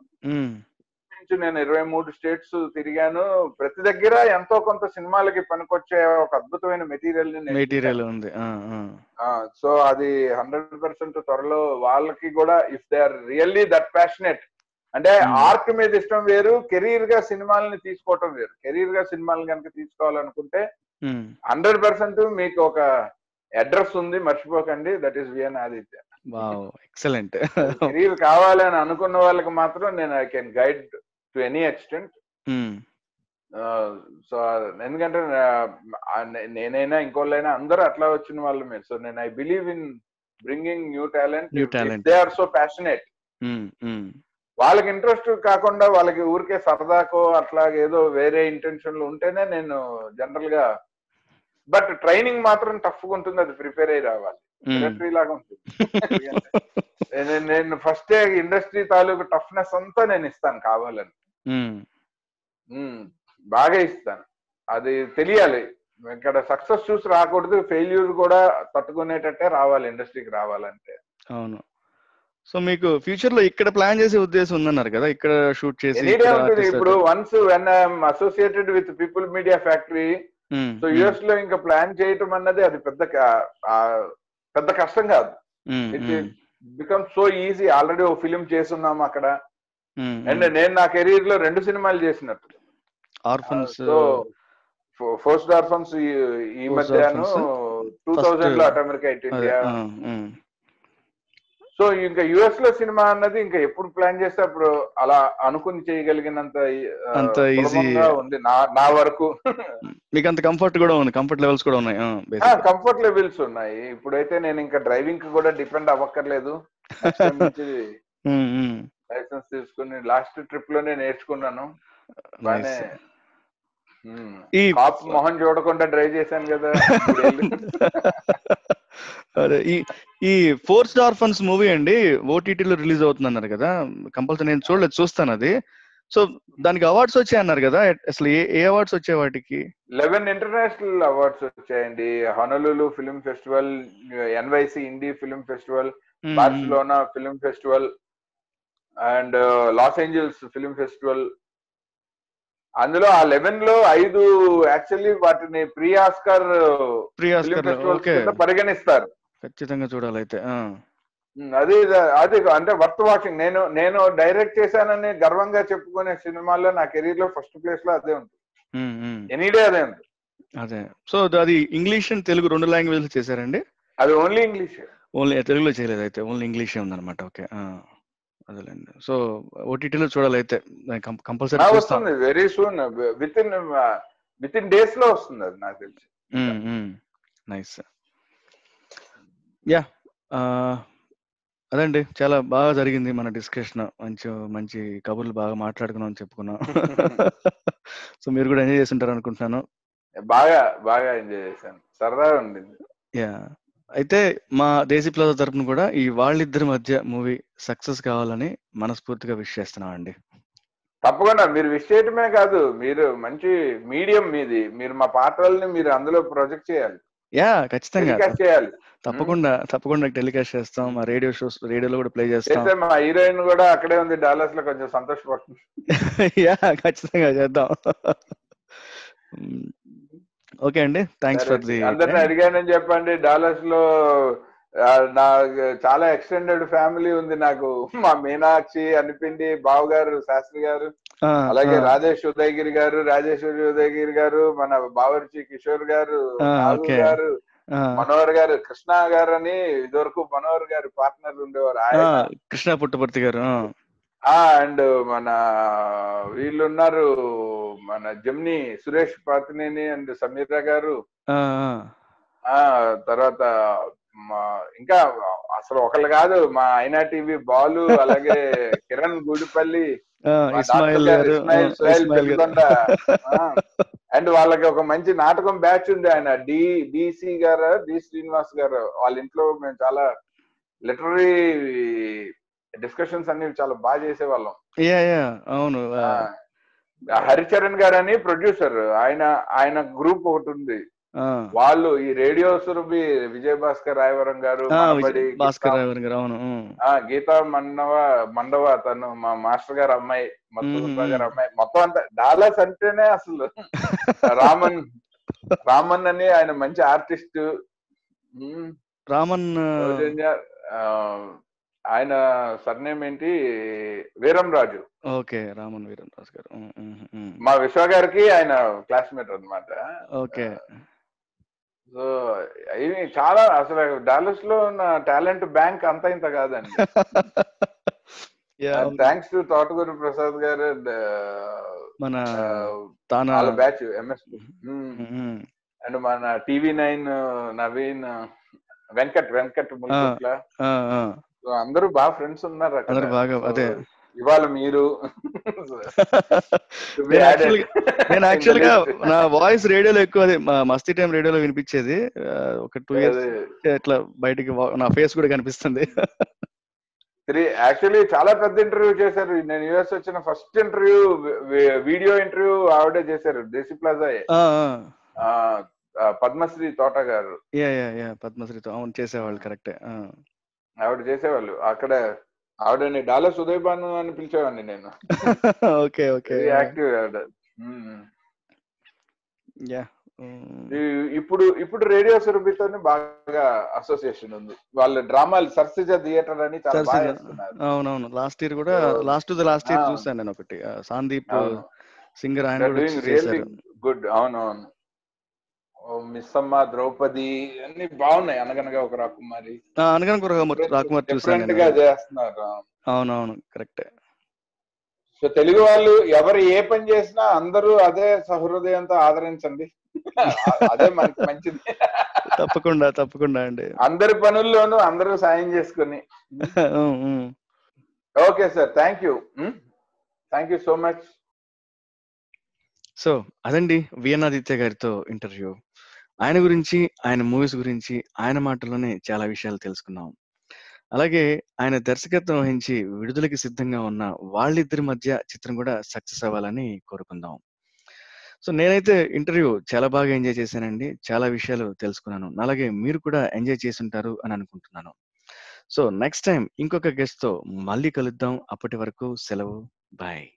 [SPEAKER 2] నుంచి నేను ఇరవై మూడు స్టేట్స్ తిరిగాను ప్రతి దగ్గర ఎంతో కొంత సినిమాలకి పనికొచ్చే ఒక అద్భుతమైన మెటీరియల్
[SPEAKER 1] మెటీరియల్ ఉంది.
[SPEAKER 2] సో అది హండ్రెడ్ పర్సెంట్ త్వరలో వాళ్ళకి కూడా if they are really that passionate అంటే. ఆర్ట్ మీద ఇష్టం వేరు కెరీర్గా సినిమాలని తీసుకోవటం వేరు కెరీర్గా సినిమాలు కనుక తీసుకోవాలనుకుంటే. హండ్రెడ్ పర్సెంట్ మీకు ఒక అడ్రస్ ఉంది మర్చిపోకండి. That is VN Aditya
[SPEAKER 1] excellent.
[SPEAKER 2] Career కావాలి అని అనుకున్న వాళ్ళకి మాత్రం నేను I can guide to any extent so ఎందుకంటే నేనైనా ఇంకోళ్ళైనా అందరూ అట్లా వచ్చిన వాళ్ళమే. సో నేను I believe in bringing new talent
[SPEAKER 1] New talent.
[SPEAKER 2] They are so passionate వాళ్ళకి ఇంట్రెస్ట్ కాకుండా వాళ్ళకి ఊరికే సరదాకో అట్లా ఏదో వేరే ఇంటెన్షన్లు ఉంటేనే నేను జనరల్గా బట్ ట్రైనింగ్ మాత్రం టఫ్గా ఉంటుంది అది ప్రిపేర్ అయ్యి రావాలి. మిలిటరీ లాగా ఉంటుంది. [LAUGHS] నేను- ఫస్ట్ ఇండస్ట్రీ తాలూకు టఫ్నెస్ అంతా నేను ఇస్తాను కావాలని. బాగా ఇస్తాను. అది తెలియాలి. ఇక్కడ సక్సెస్ చూసి రాకూడదు ఫెయిల్యూర్ కూడా తట్టుకునేటట్టే రావాలి ఇండస్ట్రీకి రావాలంటే.
[SPEAKER 1] అవును. సో మీకు ఫ్యూచర్లో ఇక్కడ ప్లాన్ చేసే ఉద్దేశం ఉందన్నారు కదా ఇక్కడ షూట్ చేసి
[SPEAKER 2] ఇప్పుడు once when I'm associated with People Media Factory so యుఎస్లో ఇంకా ప్లాన్ చేయటం అన్నది అది పెద్ద పెద్ద కష్టం కాదు. It become so easy already oh film చేస్తున్నాము అక్కడ. అండ్ నేను నా కెరీర్లో రెండు సినిమాలు చేసినట్టు.
[SPEAKER 1] ఆర్ఫన్స్
[SPEAKER 2] ఫస్ట్ ఆర్ఫన్స్ ఈ మధ్యను
[SPEAKER 1] Orphans,
[SPEAKER 2] టూ థౌజండ్లో అటు అమెరికా ఇటు ఇండియా. సో ఇంకా యుఎస్లో సినిమా అన్నది ఇంకా ఎప్పుడు ప్లాన్ చేస్తే అప్పుడు అలా అనుకుని చేయగలిగినంత
[SPEAKER 1] అంత.
[SPEAKER 2] సులభంగా ఉంది. నా నా వరకు.
[SPEAKER 1] మీకు అంత కంఫర్ట్ కూడా ఉంది. కంఫర్ట్ లెవెల్స్ కూడా ఉన్నాయి.
[SPEAKER 2] కంఫర్ట్ లెవెల్స్ ఉన్నాయి. ఇప్పుడైతే నేను ఇంకా డ్రైవింగ్కి కూడా డిపెండ్ అవ్వక్కర్లేదు. లైసెన్స్ [LAUGHS] తీసుకుని లాస్ట్ ట్రిప్లోనే నేర్చుకున్నాను. బానే.
[SPEAKER 1] ఈ
[SPEAKER 2] మొహం చూడకుండా డ్రైవ్ చేశాను కదా. [LAUGHS] [LAUGHS]
[SPEAKER 1] అదే ఈ ఈ ఫోర్ స్టార్ ఫన్స్ మూవీ అండి ఓటీటీలో రిలీజ్ అవుతుంది అన్నారు కదా కంపల్సరీ నేను చూడలేదు చూస్తాను అది. సో దానికి అవార్డ్స్ వచ్చాయి అన్నారు కదా అసలు ఏ ఏ అవార్డ్స్ వచ్చాయి వాటికి?
[SPEAKER 2] లెవెన్ ఇంటర్నేషనల్ అవార్డ్స్ వచ్చాయండి. Honolulu film festival NYC indie film festival Barcelona film festival and Los Angeles film festival. అందులో ఆ లెవెన్లో ఐదు యాక్చువల్లీ వాటిని pre Oscar
[SPEAKER 1] pre
[SPEAKER 2] film
[SPEAKER 1] Oscar
[SPEAKER 2] festivals
[SPEAKER 1] okay.
[SPEAKER 2] కింద పరిగణిస్తారు.
[SPEAKER 1] ఖచ్చితంగా ఆ.
[SPEAKER 2] ఉమ్, అది అది అంటే వర్త్ వాచింగ్ నేను నేను డైరెక్ట్ చేశానని గర్వంగా చెప్పుకునే సినిమాల్లో నా కెరీర్లో ఫస్ట్ ప్లేస్లో అదే ఉంది. ఎనీడే అదే ఉంది
[SPEAKER 1] అదే సో అది ఇంగ్లీష్ అండ్ తెలుగు రెండు లాంగ్వేజ్ చేశారండి
[SPEAKER 2] అది ఓన్లీ ఇంగ్లీష్
[SPEAKER 1] ఓన్లీ తెలుగులో చేయలేదు అయితే ఓన్లీ ఇంగ్లీషే ఉందన్నమాట ఓకే అదేలేండి. సో ఓటీటీలో చూడాలైతే. కం
[SPEAKER 2] ఆ!
[SPEAKER 1] కంపల్సరీ.
[SPEAKER 2] వస్తుంది. Very soon. With in within డేస్‌లో వస్తుంది అది నాకు తెలిసి.
[SPEAKER 1] నైస్. యాహ్! ఆహ్, అదండి. చాలా బాగా జరిగింది మన డిస్కషన్. మంచి మంచి కబుర్లు బాగా మాట్లాడుకున్నాం, చెప్పుకున్నాం. [LAUGHS] సో మీరు కూడా ఎంజాయ్ చేసుంటారనుకుంటున్నాను.
[SPEAKER 2] బాగా, బాగా ఎంజాయ్ చేశాను. సరదాగా ఉండింది.
[SPEAKER 1] యాహ్! అయితే మా దేశీ ప్లాజా తరపున కూడా ఈ వాళ్ళిద్దరి మధ్య మూవీ సక్సెస్ కావాలని మనస్ఫూర్తిగా విష్ చేస్తున్నామండి.
[SPEAKER 2] తప్పకుండా మీరు విష్ చేయటమే కాదు. మీరు మంచి మీడియం మీది. మీరు మా పాటలని మీరు అందులో ప్రొజెక్ట్ చేయాలి.
[SPEAKER 1] యాహ్! ఖచ్చితంగా.
[SPEAKER 2] టెలికాస్ట్
[SPEAKER 1] తప్
[SPEAKER 2] చేయాలి.
[SPEAKER 1] తప్పకుండా, తప్పకుండా టెలికాస్ట్ చేస్తాం. మా రేడియో షోస్ రేడియోలో కూడా ప్లే చేస్తాం.
[SPEAKER 2] మా హీరోయిన్ కూడా అక్కడే ఉంది డాలస్‌లో కొంచెం సంతోషపడుతుంది.
[SPEAKER 1] యాహ్! [LAUGHS] ఖచ్చితంగా చేద్దాం. ఓకే అండి.
[SPEAKER 2] సరే.
[SPEAKER 1] ఫర్ ది
[SPEAKER 2] అందరిని. అడిగానని చెప్పండి. డాలస్‌లో ఆహ్, నాకు చాలా ఎక్స్‌టెండెడ్ ఫ్యామిలీ ఉంది నాకు. మా మీనాక్షి, అనిపిండి, బావగారు, శాస్త్రి గారు! అలాగే! రాజేష్ ఉదయగిరి గారు, రాజేశ్వరి ఉదయగిరి గారు, మన బావర్చి కిషోర్ గారు. గారు! మనోహర్ గారు, కృష్ణ గారని ఇదివరకు మనోహర్ గారి పార్ట్నర్ ఉండేవారు.
[SPEAKER 1] కృష్ణ పుట్టపర్తి గారు.
[SPEAKER 2] అండ్ మన వీళ్ళున్నారు. మన జెమినీ సురేష్ పాతినేని అండ్ సమీర గారు. తర్వాత ఇంకా అసలు ఒకళ్ళు కాదు. మా ఐనా టీవీ బాలు, అలాగే కిరణ్ గూడిపల్లి, గారు
[SPEAKER 1] గారు. గారు.
[SPEAKER 2] అండ్ [LAUGHS] వాళ్ళకి ఒక మంచి నాటకం బ్యాచ్ ఉంది. ఆయన డి డిసి గారు, డి శ్రీనివాస్ గారు. వాళ్ళ ఇంట్లో మేము చాలా లిటరరీ డిస్కషన్స్ అన్ని చాలా బాగా చేసేవాళ్ళం.
[SPEAKER 1] అవును.
[SPEAKER 2] హరిచరణ్ గారని ప్రొడ్యూసర్. ఆయన ఆయన గ్రూప్ ఒకటుంది.
[SPEAKER 1] ఆ!
[SPEAKER 2] వాళ్ళు ఈ రేడియో సురభి విజయభాస్కర్ రాయవరం గారు!
[SPEAKER 1] విజయ్ భాస్కర్ రావు గారు. అవును.
[SPEAKER 2] గీతా మన్నవ మండవ తను మా మాస్టర్ గారి అమ్మాయి. గారి. అమ్మాయి. మొత్తం అంతా డాలస్ అంటేనే అసలు రామన్ రామన్ అని ఆయన మంచి ఆర్టిస్ట్.
[SPEAKER 1] రామన్
[SPEAKER 2] ఆయన సర్‌నేమ్ ఏంటి? వీరంరాజు.
[SPEAKER 1] ఓకే. రామన్ వీరంరాజు గారు. హ్మ్. హుహు. హ్మ్.
[SPEAKER 2] మా విశ్వ గారికి ఆయన క్లాస్‌మేట్ అన్నమాట.
[SPEAKER 1] ఓకే.
[SPEAKER 2] సో ఇవి చాలా అసలు డాలస్‌లో ఉన్న టాలెంట్ బ్యాంక్ అంతా ఇంత కాదండి. [LAUGHS] థాంక్స్ టు తోటకూరి ప్రసాద్ గారు
[SPEAKER 1] మన తాన
[SPEAKER 2] బ్యాచ్ ఎంఎస్. అండ్ మన TV nine Naveen, Venkat Venkat! So అందరూ బాగా ఫ్రెండ్స్ ఉన్నారు అక్కడ.
[SPEAKER 1] బాగా అదే.
[SPEAKER 2] ఇవాళ మీరు [LAUGHS] టు
[SPEAKER 1] నేను యాక్చువల్‌గా [LAUGHS]
[SPEAKER 2] లిస్ట్.
[SPEAKER 1] నా వాయిస్ రేడియోలో ఎక్కువ మస్తీ టైమ్ రేడియోలో వినిపించేది. ఒక 2 ఇయర్స్. ఇట్లా బయటికి నా ఫేస్ కూడా కనిపిస్తుంది.
[SPEAKER 2] యాక్చువల్లీ చాలా పెద్ద ఇంటర్వ్యూ చేశారు. నేను యూఎస్ వచ్చిన ఫస్ట్ ఇంటర్వ్యూ వీడియో ఇంటర్వ్యూ ఆవిడే చేశారు. దేశీ ఆహ్, పద్మశ్రీ తోట గారు.
[SPEAKER 1] పద్మశ్రీతో అవును చేసేవాళ్ళు కరెక్టే.
[SPEAKER 2] ఆవిడ చేసేవాళ్ళు. అక్కడ ఆవిడని డాలస్ ఉదయభాను అని పిలిచేవాడిని నేను.
[SPEAKER 1] ఓకే. ఓకే.
[SPEAKER 2] యాక్టివ్ ఆవిడ.
[SPEAKER 1] యాహ్! హ్మ్.
[SPEAKER 2] ఈ ఇప్పుడు ఇప్పుడు రేడియో సురభితోని బాగా అసోసియేషన్ ఉంది. వాళ్ళు డ్రామాలు సర్సిజ థియేటర్ అని.
[SPEAKER 1] అవునవును. లాస్ట్ ఇయర్ కూడా లాస్ట్ ద లాస్ట్! ఇయర్ చూసాను నేనొకటి. ఆహ్, సందీప్. సింగర్ ఆయన.
[SPEAKER 2] గుడ్. అవునవును. మిస్సమ్మ, ద్రౌపది అన్నీ బాగున్నాయి. అనగనగా ఒక రాకుమారి.
[SPEAKER 1] అనగనగా ఒక రాకుమారి చూసాను.
[SPEAKER 2] చేస్తున్నారు.
[SPEAKER 1] అవునవును. కరెక్టే.
[SPEAKER 2] సో తెలుగు వాళ్ళు ఎవరు ఏ పని చేసినా అందరూ అదే సహృదయంతో ఆదరించండి. [LAUGHS] అదే మనకి మంచిది.
[SPEAKER 1] తప్పకుండా. తప్పకుండా అండి.
[SPEAKER 2] అందరి పనుల్లోనూ అందరూ సాయం చేసుకొని. Okay sir. Thank you. Thank you so much.
[SPEAKER 1] So, అదండి విఎన్నాదిత్య గారితో ఇంటర్వ్యూ. ఆయన గురించి, ఆయన మూవీస్ గురించి, ఆయన మాటల్లోనే చాలా విషయాలు తెలుసుకున్నాం. అలాగే ఆయన దర్శకత్వం వహించి విడుదలకి సిద్ధంగా ఉన్న వాళ్ళిద్దరి మధ్య చిత్రం కూడా సక్సెస్ అవ్వాలని కోరుకుందాం. సో, నేనైతే ఇంటర్వ్యూ చాలా బాగా ఎంజాయ్ చేశానండి. చాలా విషయాలు తెలుసుకున్నాను. అలాగే మీరు కూడా ఎంజాయ్ చేసుంటారు అని అనుకుంటున్నాను. సో, నెక్స్ట్ టైం ఇంకొక గెస్ట్‌తో మళ్ళీ కలుద్దాం. అప్పటి వరకు సెలవు. బాయ్.